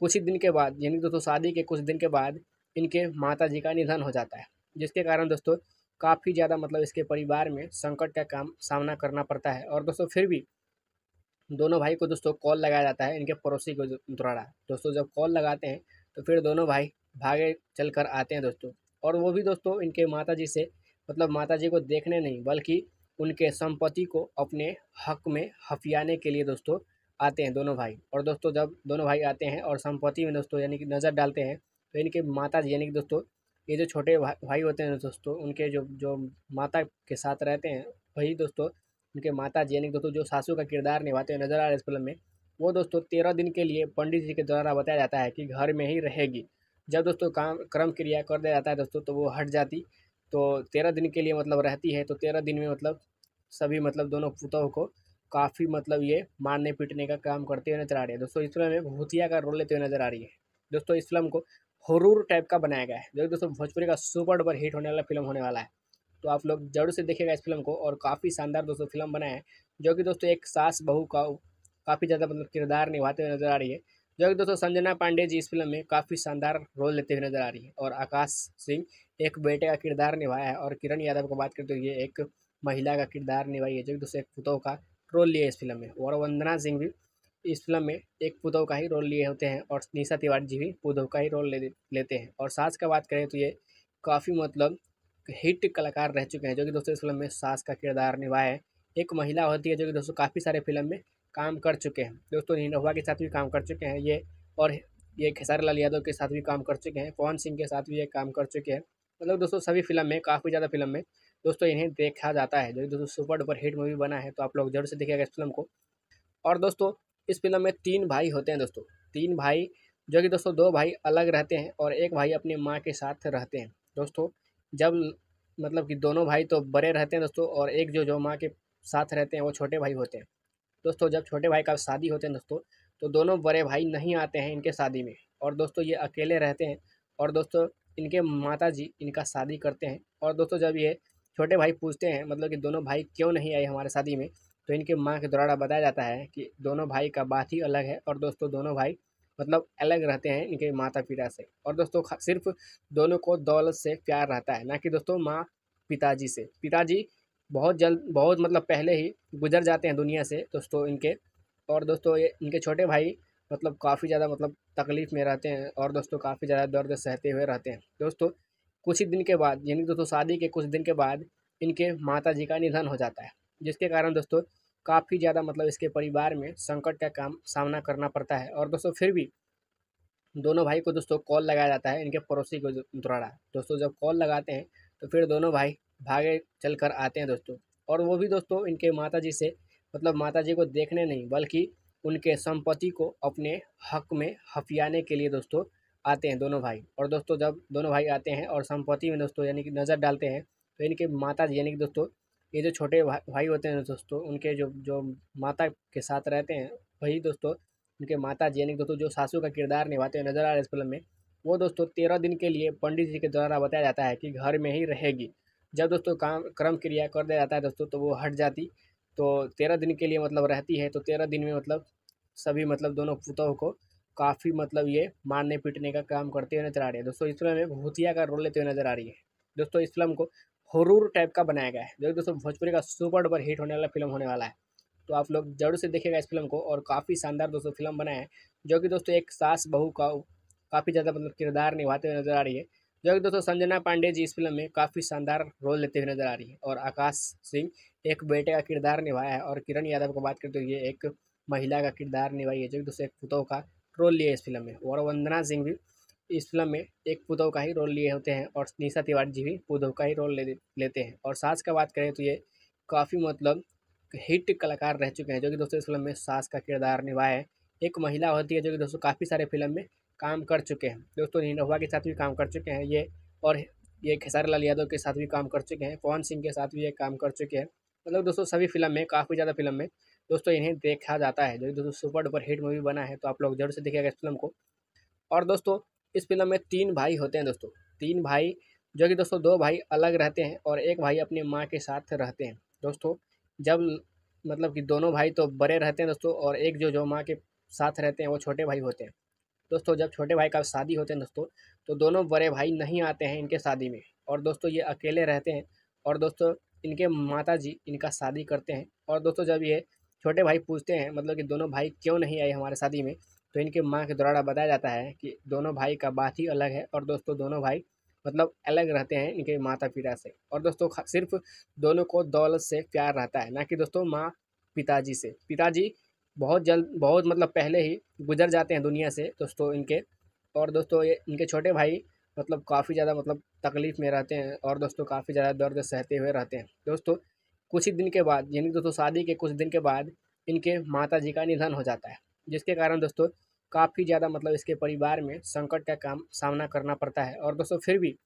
कुछ ही दिन के बाद, यानी दोस्तों शादी के कुछ दिन के बाद इनके माता जी का निधन हो जाता है। जिसके कारण दोस्तों, काफ़ी ज़्यादा मतलब इसके परिवार में संकट का काम सामना करना पड़ता है। और दोस्तों, फिर भी दोनों भाई को दोस्तों कॉल लगाया जाता है इनके पड़ोसी को द्वारा। दोस्तों, जब कॉल लगाते हैं तो फिर दोनों भाई भागे चल कर आते हैं दोस्तों। और वो भी दोस्तों इनके माता जी से मतलब माता जी को देखने नहीं, बल्कि उनके संपत्ति को अपने हक में हफियाने के लिए दोस्तों आते हैं दोनों भाई। और दोस्तों, जब दोनों भाई आते हैं और संपत्ति में दोस्तों यानी कि नज़र डालते हैं तो इनके माता जी यानी कि दोस्तों ये जो छोटे भाई होते हैं दोस्तों, उनके जो जो माता के साथ रहते हैं, वही दोस्तों, उनके माता जी यानी दोस्तों जो सासू का किरदार निभाते हुए नज़र आ रहे इस फ़िल्म में, वो दोस्तों तेरह दिन के लिए पंडित जी के द्वारा बताया जाता है कि घर में ही रहेगी। जब दोस्तों काम, क्रम क्रिया कर दिया जाता है दोस्तों तो वो हट जाती तो तेरह दिन के लिए मतलब रहती है तो तेरह दिन में मतलब सभी मतलब दोनों पुतों को काफ़ी मतलब ये मारने पीटने का काम करते हुए नज़र आ रही है। दोस्तों इस फ़िल्म में भूतिया का रोल लेते हुए नज़र आ रही है। दोस्तों इस फ़िल्म को हरूर टाइप का बनाया गया है, जो दोस्तों भोजपुरी का सुपर डुपर हिट होने वाला फ़िल्म होने वाला है। तो आप लोग ज़रूर से देखेगा इस फ़िल्म को और काफ़ी शानदार दोस्तों फ़िल्म बनाया है, जो कि दोस्तों एक सास बहू का काफ़ी ज़्यादा मतलब किरदार निभाते हुए नज़र आ रही है, जो कि दोस्तों संजना पांडे जी इस फ़िल्म में काफ़ी शानदार रोल लेते हुए नज़र आ रही है और आकाश सिंह एक बेटे का किरदार निभाया है और किरण यादव को बात करते हुए एक महिला का किरदार निभाई है, जो कि दोस्तों एक पुतों का रोल लिया है इस फ़िल्म में। और वंदना सिंह भी इस फ़िल्म में एक पुतों का ही रोल लिए होते हैं और निशा तिवारी जी भी पुतों का ही रोल ले लेते हैं। और सास का बात करें तो ये काफ़ी मतलब हिट कलाकार रह चुके हैं, जो कि दोस्तों इस फ़िल्म में सास का किरदार निभाया है। एक महिला होती है, जो कि दोस्तों काफ़ी सारे फ़िल्म में काम कर चुके हैं। दोस्तों निरहुआ के साथ भी काम कर चुके हैं, ये और ये खेसारी लाल यादव के साथ भी काम कर चुके हैं, पवन सिंह के साथ भी ये काम कर चुके हैं। मतलब दोस्तों सभी फ़िल्म में, काफ़ी ज़्यादा फ़िल्म में दोस्तों इन्हें देखा जाता है, जो कि दोस्तों सुपर डुपर हिट मूवी बना है तो आप लोग ज़रूर से देखिएगा इस फ़िल्म को। और दोस्तों इस फ़िल्म में तीन भाई होते हैं दोस्तों। तीन भाई, जो कि दोस्तों दो भाई अलग रहते हैं और एक भाई अपनी माँ के साथ रहते हैं। दोस्तों, जब मतलब कि दोनों भाई तो बड़े रहते हैं दोस्तों और एक जो जो माँ के साथ रहते हैं वो छोटे भाई होते हैं। दोस्तों, जब छोटे भाई का शादी होते हैं दोस्तों तो दोनों बड़े भाई नहीं आते हैं इनके शादी में और दोस्तों ये अकेले रहते हैं और दोस्तों इनके माता जी इनका शादी करते हैं। और दोस्तों जब ये छोटे भाई पूछते हैं मतलब कि दोनों भाई क्यों नहीं आए हमारे शादी में तो इनके माँ के द्वारा बताया जाता है कि दोनों भाई का बात ही अलग है और दोस्तों दोनों भाई मतलब अलग रहते हैं इनके माता पिता से। और दोस्तों सिर्फ़ दोनों को दौलत से प्यार रहता है, ना कि दोस्तों माँ पिताजी से। पिताजी बहुत जल्द, बहुत मतलब पहले ही गुजर जाते हैं दुनिया से दोस्तों इनके। और दोस्तों ये इनके छोटे भाई मतलब काफ़ी ज़्यादा मतलब तकलीफ़ में रहते हैं और दोस्तों काफ़ी ज़्यादा दर्द सहते हुए रहते हैं। दोस्तों कुछ ही दिन के बाद, यानी दोस्तों शादी के कुछ दिन के बाद इनके माता जी का निधन हो जाता है। जिसके कारण दोस्तों, काफ़ी ज़्यादा मतलब इसके परिवार में संकट का काम सामना करना पड़ता है। और दोस्तों, फिर भी दोनों भाई को दोस्तों कॉल लगाया जाता है इनके पड़ोसी को द्वारा। दोस्तों, जब कॉल लगाते हैं तो फिर दोनों भाई भागे चल कर आते हैं दोस्तों। और वो भी दोस्तों, इनके माता जी से मतलब माता जी को देखने नहीं, बल्कि उनके संपत्ति को अपने हक में हफियाने के लिए दोस्तों आते हैं दोनों भाई। और दोस्तों, जब दोनों भाई आते हैं और संपत्ति में दोस्तों यानी कि नज़र डालते हैं तो इनके माता जी यानी कि दोस्तों ये जो छोटे भाई होते हैं दोस्तों, उनके जो जो माता के साथ रहते हैं, वही दोस्तों, उनके माता जी यानी दोस्तों जो सासू का किरदार निभाते हुए नज़र आ रहे इस फ़िल्म में, वो दोस्तों तेरह दिन के लिए पंडित जी के द्वारा बताया जाता है कि घर में ही रहेगी। जब दोस्तों काम, क्रम क्रिया कर दिया जाता है दोस्तों तो वो हट जाती तो तेरह दिन के लिए मतलब रहती है तो तेरह दिन में मतलब सभी मतलब दोनों पुतों को काफ़ी मतलब ये मारने पीटने का काम करते हुए नज़र आ रही है। दोस्तों, इस फ़िल्म में भूतिया का रोल लेते हुए नज़र आ रही है। दोस्तों, इस फ़िल्म को हरूर टाइप का बनाया गया है। जो दोस्तों, भोजपुरी का सुपर डुपर हिट होने वाला फ़िल्म होने वाला है। तो आप लोग ज़रूर से देखेगा इस फ़िल्म को और काफ़ी शानदार दोस्तों फ़िल्म बना है, जो कि दोस्तों एक सास बहू का काफ़ी ज़्यादा मतलब किरदार निभाते हुए नज़र आ रही है। जो कि दोस्तों संजना पांडे जी इस फ़िल्म में काफ़ी शानदार रोल लेते हुए नज़र आ रही है और आकाश सिंह एक बेटे का किरदार निभाया है और किरण यादव को बात करते हुए एक महिला का किरदार निभाई है, जो कि दोस्तों एक पुतों का रोल लिया है इस फ़िल्म में। और वंदना सिंह भी इस फ़िल्म में एक पुतों का ही रोल लिए होते हैं और निशा तिवारी जी भी पुतों का ही रोल ले, लेते हैं। और सास का बात करें तो ये काफ़ी मतलब हिट कलाकार रह चुके हैं, जो कि दोस्तों इस फ़िल्म में सास का किरदार निभाए एक महिला होती है जो कि दोस्तों काफ़ी सारे फ़िल्म में काम कर चुके हैं। दोस्तों निरहुआ के साथ भी काम कर चुके हैं, ये और ये खेसारी लाल यादव के साथ भी काम कर चुके हैं, पवन सिंह के साथ भी ये काम कर चुके हैं। मतलब दोस्तों सभी फ़िल्म में, काफ़ी ज़्यादा फ़िल्म में दोस्तों इन्हें देखा जाता है, जो कि दोस्तों सुपर डुपर हिट मूवी बना है तो आप लोग ज़रूर से देखिएगा इस फ़िल्म को। और दोस्तों इस फ़िल्म में तीन भाई होते हैं दोस्तों। तीन भाई, जो कि दोस्तों दो भाई अलग रहते हैं और एक भाई अपनी माँ के साथ रहते हैं। दोस्तों, जब मतलब कि दोनों भाई तो बड़े रहते हैं दोस्तों और एक जो जो माँ के साथ रहते हैं, वो छोटे भाई होते हैं। दोस्तों, जब छोटे भाई का शादी होते हैं दोस्तों तो दोनों बड़े भाई नहीं आते हैं इनके शादी में और दोस्तों ये अकेले रहते हैं और दोस्तों इनके माता जी इनका शादी करते हैं। और दोस्तों जब ये छोटे भाई पूछते हैं मतलब कि दोनों भाई क्यों नहीं आए हमारे शादी में तो इनके माँ के द्वारा बताया जाता है कि दोनों भाई का बात ही अलग है और दोस्तों दोनों भाई मतलब अलग रहते हैं इनके माता पिता से। और दोस्तों सिर्फ़ दोनों को दौलत से प्यार रहता है, ना कि दोस्तों माँ पिताजी से। पिताजी बहुत जल्द, बहुत मतलब पहले ही गुजर जाते हैं दुनिया से दोस्तों इनके। और दोस्तों ये, इनके छोटे भाई मतलब काफ़ी ज़्यादा मतलब तकलीफ़ में रहते हैं और दोस्तों काफ़ी ज़्यादा दर्द सहते हुए रहते हैं। दोस्तों कुछ ही दिन के बाद, यानी दोस्तों शादी के कुछ दिन के बाद इनके माता जी का निधन हो जाता है, जिसके कारण दोस्तों काफ़ी ज़्यादा मतलब इसके परिवार में संकट का काम सामना करना पड़ता है। और दोस्तों, फिर भी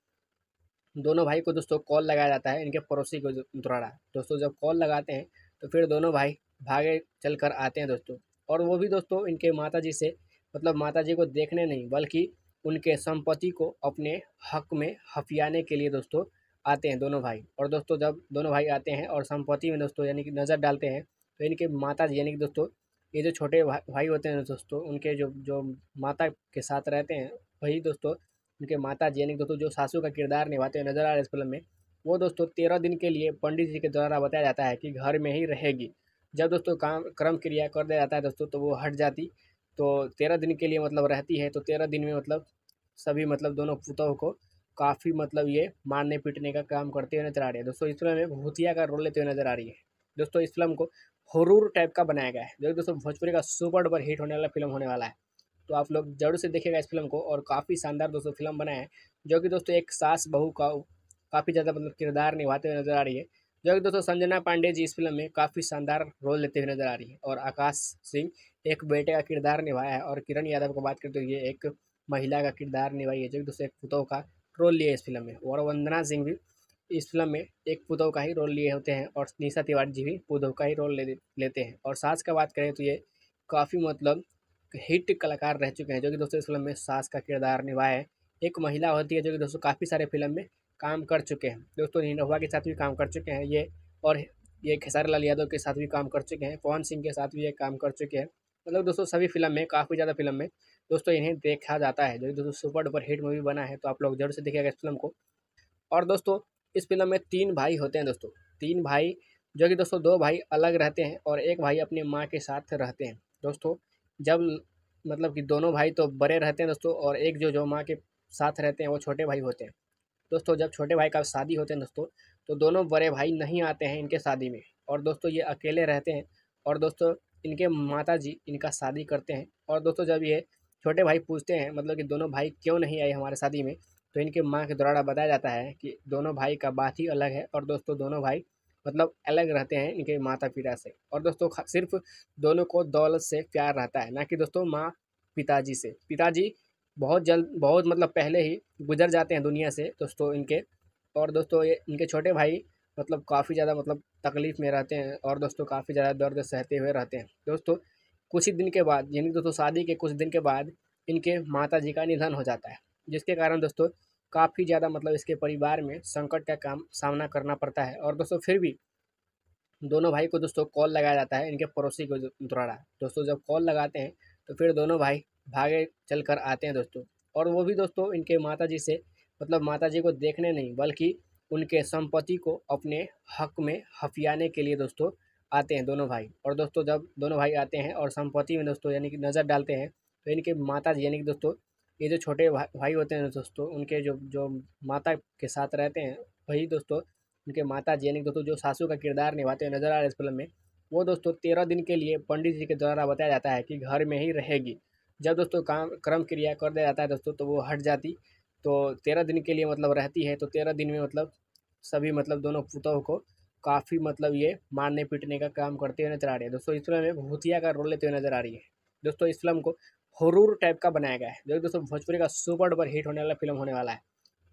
दोनों भाई को दोस्तों कॉल लगाया जाता है इनके पड़ोसी को द्वारा। दोस्तों, जब कॉल लगाते हैं तो फिर दोनों भाई भागे चल कर आते हैं दोस्तों। और वो भी दोस्तों इनके माता जी से मतलब माता जी को देखने नहीं, बल्कि उनके संपत्ति को अपने हक में हफियाने के लिए दोस्तों आते हैं दोनों भाई। और दोस्तों, जब दोनों भाई आते हैं और संपत्ति में दोस्तों यानी कि नज़र डालते हैं तो इनके माता जी यानी कि दोस्तों ये जो छोटे भाई होते हैं दोस्तों, उनके जो जो माता के साथ रहते हैं, वही दोस्तों, उनके माता जी यानी दोस्तों जो सासू का किरदार निभाते हुए नज़र आ रहे हैं इस फ़िल्म में, वो दोस्तों तेरह दिन के लिए पंडित जी के द्वारा बताया जाता है कि घर में ही रहेगी। जब दोस्तों काम, क्रम क्रिया कर दिया जाता है दोस्तों तो वो हट जाती तो तेरह दिन के लिए मतलब रहती है तो तेरह दिन में मतलब सभी मतलब दोनों पुतों को काफ़ी मतलब ये मारने पीटने का काम करते हुए नज़र आ रही है। दोस्तों इस फ़िल्म में भूतिया का रोल लेते हुए नज़र आ रही है। दोस्तों इस फ़िल्म को हरूर टाइप का बनाया गया है। जो दोस्तों, भोजपुरी का सुपर डुपर हिट होने वाला फ़िल्म होने वाला है। तो आप लोग ज़रूर से देखेगा इस फ़िल्म को और काफ़ी शानदार दोस्तों फ़िल्म बना है, जो कि दोस्तों एक सास बहू का काफ़ी ज़्यादा मतलब किरदार निभाते हुए नज़र आ रही है। जो कि दोस्तों संजना पांडे जी इस फ़िल्म में काफ़ी शानदार रोल लेते हुए नज़र आ रही है और आकाश सिंह एक बेटे का किरदार निभाया है और किरण यादव को बात करते हुए एक महिला का किरदार निभाई है, जो कि दोस्तों एक पुतों का रोल लिया है इस फ़िल्म में। और वंदना सिंह भी इस फ़िल्म में एक पुतों का ही रोल लिए होते हैं और निशा तिवारी जी भी पुतों का ही रोल ले लेते हैं। और सास का बात करें तो ये काफ़ी मतलब हिट कलाकार रह चुके हैं, जो कि दोस्तों इस फ़िल्म में सास का किरदार निभाए एक महिला होती है जो कि दोस्तों काफ़ी सारे फ़िल्म में काम कर चुके हैं। दोस्तों निरहुआ के साथ भी काम कर चुके हैं, ये और ये खेसारी लाल यादव के साथ भी काम कर चुके हैं, पवन सिंह के साथ भी ये काम कर चुके हैं। मतलब दोस्तों सभी फ़िल्म में, काफ़ी ज़्यादा फ़िल्म में दोस्तों इन्हें देखा जाता है, जो दोस्तों सुपर डुपर हिट मूवी बना है तो आप लोग ज़रूर से देखिएगा इस फ़िल्म को। और दोस्तों इस फ़िल्म में तीन भाई होते हैं दोस्तों। तीन भाई, जो कि दोस्तों दो भाई अलग रहते हैं और एक भाई अपनी माँ के साथ रहते हैं। दोस्तों, जब मतलब कि दोनों भाई तो बड़े रहते हैं दोस्तों और एक जो जो माँ के साथ रहते हैं, वो छोटे भाई होते हैं। दोस्तों, जब छोटे भाई का शादी होते हैं दोस्तों तो दोनों बड़े भाई नहीं आते हैं इनके शादी में और दोस्तों ये अकेले रहते हैं और दोस्तों इनके माता जी इनका शादी करते हैं। और दोस्तों जब ये छोटे भाई पूछते हैं मतलब कि दोनों भाई क्यों नहीं आए हमारे शादी में तो इनके माँ के द्वारा बताया जाता है कि दोनों भाई का बात ही अलग है और दोस्तों दोनों भाई मतलब अलग रहते हैं इनके माता पिता से। और दोस्तों सिर्फ़ दोनों को दौलत से प्यार रहता है, ना कि दोस्तों माँ पिताजी से। पिताजी बहुत जल्द, बहुत मतलब पहले ही गुजर जाते हैं दुनिया से दोस्तों इनके। और दोस्तों ये, इनके छोटे भाई मतलब काफ़ी ज़्यादा मतलब तकलीफ़ में रहते हैं और दोस्तों काफ़ी ज़्यादा दर्द सहते हुए रहते हैं। दोस्तों कुछ ही दिन के बाद, यानी दोस्तों शादी के कुछ दिन के बाद इनके माता जी का निधन हो जाता है। जिसके कारण दोस्तों, काफ़ी ज़्यादा मतलब इसके परिवार में संकट का काम सामना करना पड़ता है। और दोस्तों, फिर भी दोनों भाई को दोस्तों कॉल लगाया जाता है इनके पड़ोसी को द्वारा। दोस्तों, जब कॉल लगाते हैं तो फिर दोनों भाई भागे चल कर आते हैं दोस्तों। और वो भी दोस्तों इनके माता जी से मतलब माता जी को देखने नहीं, बल्कि उनके संपत्ति को अपने हक में हफियाने के लिए दोस्तों आते हैं दोनों भाई। और दोस्तों, जब दोनों भाई आते हैं और संपत्ति में दोस्तों यानी कि नज़र डालते हैं तो इनके माता जी यानी कि दोस्तों ये जो छोटे भाई होते हैं दोस्तों, उनके जो जो माता के साथ रहते हैं, वही दोस्तों, उनके माता जी यानी दोस्तों जो सासू का किरदार निभाते हुए नज़र आ रहे इस फ़िल्म में, वो दोस्तों तेरह दिन के लिए पंडित जी के द्वारा बताया जाता है कि घर में ही रहेगी। जब दोस्तों काम, क्रम क्रिया कर दिया जाता है दोस्तों तो वो हट जाती तो तेरह दिन के लिए मतलब रहती है तो तेरह दिन में मतलब सभी मतलब दोनों पुतों को काफ़ी मतलब ये मारने पीटने का काम करते हुए नज़र आ रही है। दोस्तों इस फ़िल्म में भूतिया का रोल लेते हुए नज़र आ रही है। दोस्तों इस फ़िल्म को हरूर टाइप का बनाया गया है, जो दोस्तों भोजपुरी का सुपर डुपर हिट होने वाला फ़िल्म होने वाला है।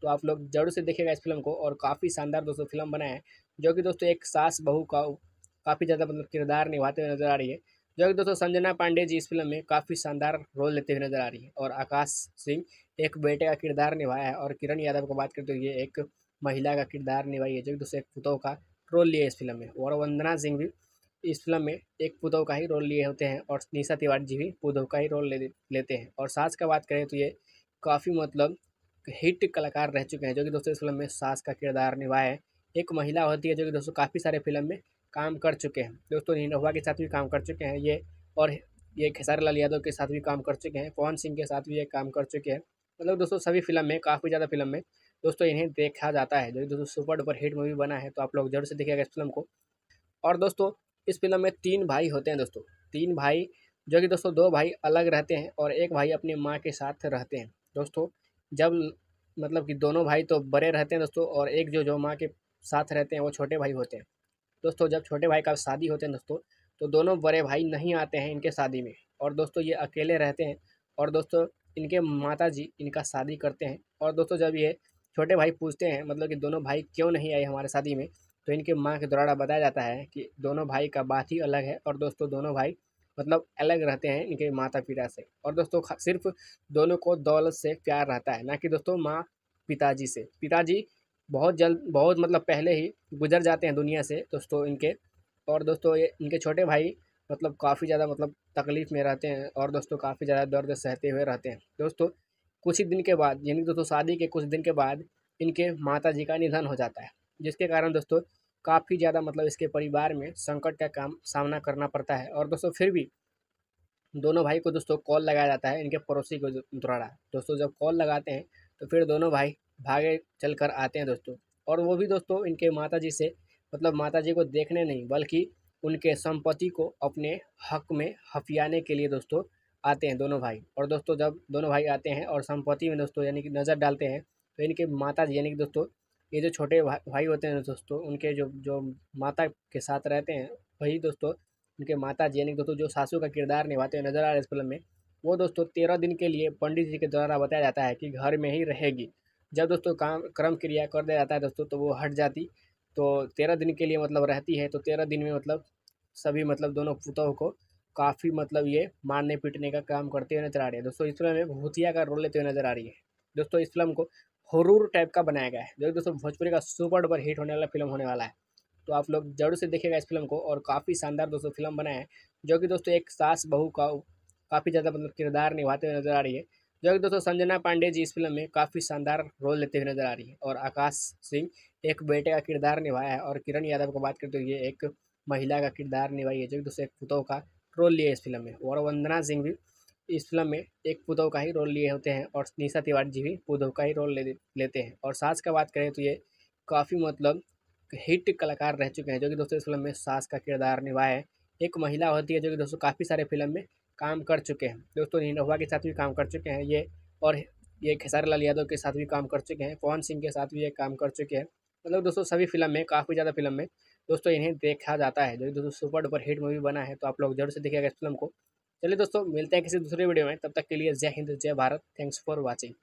तो आप लोग ज़रूर से देखिएगा इस फ़िल्म को और काफ़ी शानदार दोस्तों फ़िल्म बना है, जो कि दोस्तों एक सास बहू का काफ़ी ज़्यादा मतलब किरदार निभाते हुए नज़र आ रही है, जो कि दोस्तों संजना पांडे जी इस फ़िल्म में काफ़ी शानदार रोल लेते हुए नज़र आ रही है और आकाश सिंह एक बेटे का किरदार निभाया है और किरण यादव को बात करते हुए एक महिला का किरदार निभाई है, जो कि दोस्तों एक पुतों का रोल लिया है इस फ़िल्म में। और वंदना सिंह भी इस फ़िल्म में एक पुदव का ही रोल लिए होते हैं और निशा तिवारी जी भी पुदव का ही रोल ले लेते हैं। और सास का बात करें तो ये काफ़ी मतलब हिट कलाकार रह चुके हैं, जो कि दोस्तों इस फ़िल्म में सास का किरदार निभाए एक महिला होती है, जो कि दोस्तों काफ़ी सारे फ़िल्म में काम कर चुके हैं। दोस्तों निरहुआ के साथ भी काम कर चुके हैं, ये और ये खेसारी लाल यादव के साथ भी काम कर चुके हैं, पवन सिंह के साथ भी ये काम कर चुके हैं। मतलब दोस्तों सभी फ़िल्म में, काफ़ी ज़्यादा फ़िल्म में दोस्तों इन्हें देखा जाता है, जो कि दोस्तों सुपर डुपर हिट मूवी बना है तो आप लोग ज़रूर से देखिएगा इस फ़िल्म को। और दोस्तों इस फ़िल्म में तीन भाई होते हैं दोस्तों। तीन भाई, जो कि दोस्तों दो भाई अलग रहते हैं और एक भाई अपनी माँ के साथ रहते हैं। दोस्तों, जब मतलब कि दोनों भाई तो बड़े रहते हैं दोस्तों और एक जो जो माँ के साथ रहते हैं, वो छोटे भाई होते हैं। दोस्तों, जब छोटे भाई का शादी होते हैं दोस्तों तो दोनों बड़े भाई नहीं आते हैं इनके शादी में और दोस्तों ये अकेले रहते हैं और दोस्तों इनके माता जी इनका शादी करते हैं। और दोस्तों जब ये छोटे भाई पूछते हैं मतलब कि दोनों भाई क्यों नहीं आए हमारे शादी में तो इनके माँ के द्वारा बताया जाता है कि दोनों भाई का बात ही अलग है और दोस्तों दोनों भाई मतलब अलग रहते हैं इनके माता पिता से। और दोस्तों सिर्फ़ दोनों को दौलत से प्यार रहता है, ना कि दोस्तों माँ पिताजी से। पिताजी बहुत जल्द बहुत मतलब पहले ही गुजर जाते हैं दुनिया से दोस्तों इनके। और दोस्तों ये इनके छोटे भाई मतलब काफ़ी ज़्यादा मतलब तकलीफ़ में रहते हैं और दोस्तों काफ़ी ज़्यादा दर्द सहते हुए रहते हैं। दोस्तों कुछ ही दिन के बाद यानी दोस्तों शादी के कुछ दिन के बाद इनके माता जी का निधन हो जाता है, जिसके कारण दोस्तों काफ़ी ज़्यादा मतलब इसके परिवार में संकट का काम सामना करना पड़ता है। और दोस्तों, फिर भी दोनों भाई को दोस्तों कॉल लगाया जाता है इनके पड़ोसी को द्वारा दोस्तों, जब कॉल लगाते हैं तो फिर दोनों भाई भागे चल कर आते हैं दोस्तों। और वो भी दोस्तों इनके माता जी से मतलब माता जी को देखने नहीं, बल्कि उनके संपत्ति को अपने हक में हफियाने के लिए दोस्तों आते हैं दोनों भाई। और दोस्तों, जब दोनों भाई आते हैं और संपत्ति में दोस्तों यानी कि नज़र डालते हैं तो इनके माता जी यानी कि दोस्तों ये जो छोटे भाई होते हैं दोस्तों, उनके जो जो माता के साथ रहते हैं, वही दोस्तों, उनके माता जी यानी दोस्तों जो सासू का किरदार निभाते हुए नज़र आ रहे इस फ़िल्म में, वो दोस्तों तेरह दिन के लिए पंडित जी के द्वारा बताया जाता है कि घर में ही रहेगी। जब दोस्तों काम, क्रम क्रिया कर दिया जाता है दोस्तों तो वो हट जाती तो तेरह दिन के लिए मतलब रहती है तो तेरह दिन में मतलब सभी मतलब दोनों पुतों को काफ़ी मतलब ये मारने पीटने का काम करते हुए नज़र आ रही है। दोस्तों, इस फ़िल्म में भूतिया का रोल लेते हुए नज़र आ रही है। दोस्तों, इस फ़िल्म को हरूर टाइप का बनाया गया है। जो दोस्तों भोजपुरी का सुपर डुपर हिट होने वाला फ़िल्म होने वाला है। तो आप लोग ज़रूर से देखेगा इस फ़िल्म को और काफ़ी शानदार दोस्तों फ़िल्म बना है, जो कि दोस्तों एक सास बहू का काफ़ी ज़्यादा मतलब किरदार निभाते हुए नज़र आ रही है। जो कि दोस्तों संजना पांडे जी इस फ़िल्म में काफ़ी शानदार रोल लेते हुए नज़र आ रही है और आकाश सिंह एक बेटे का किरदार निभाया है और किरण यादव को बात करते हुए एक महिला का किरदार निभाई है, जो कि दोस्तों एक पुतों का रोल लिया है इस फ़िल्म में। और वंदना सिंह भी इस फ़िल्म में एक पुदव का ही रोल लिए होते हैं और निशा तिवारी जी भी पुदव का ही रोल ले लेते हैं। और सास का बात करें तो ये काफ़ी मतलब हिट कलाकार रह चुके हैं, जो कि दोस्तों इस फ़िल्म में सास का किरदार निभाया है। एक महिला होती है जो कि दोस्तों काफ़ी सारे फ़िल्म में काम कर चुके हैं। दोस्तों निरहुआ के साथ भी काम कर चुके हैं, ये और ये खेसारी लाल यादव के साथ भी काम कर चुके हैं, पवन सिंह के साथ भी ये काम कर चुके हैं। मतलब दोस्तों सभी फ़िल्म में, काफ़ी ज़्यादा फ़िल्म में दोस्तों इन्हें देखा जाता है, जो दोस्तों सुपर डुपर हिट मूवी बना है तो आप लोग ज़रूर से देखिएगा इस फ़िल्म को। चलिए दोस्तों, मिलते हैं किसी दूसरे वीडियो में। तब तक के लिए जय हिंद, जय भारत। Thanks for watching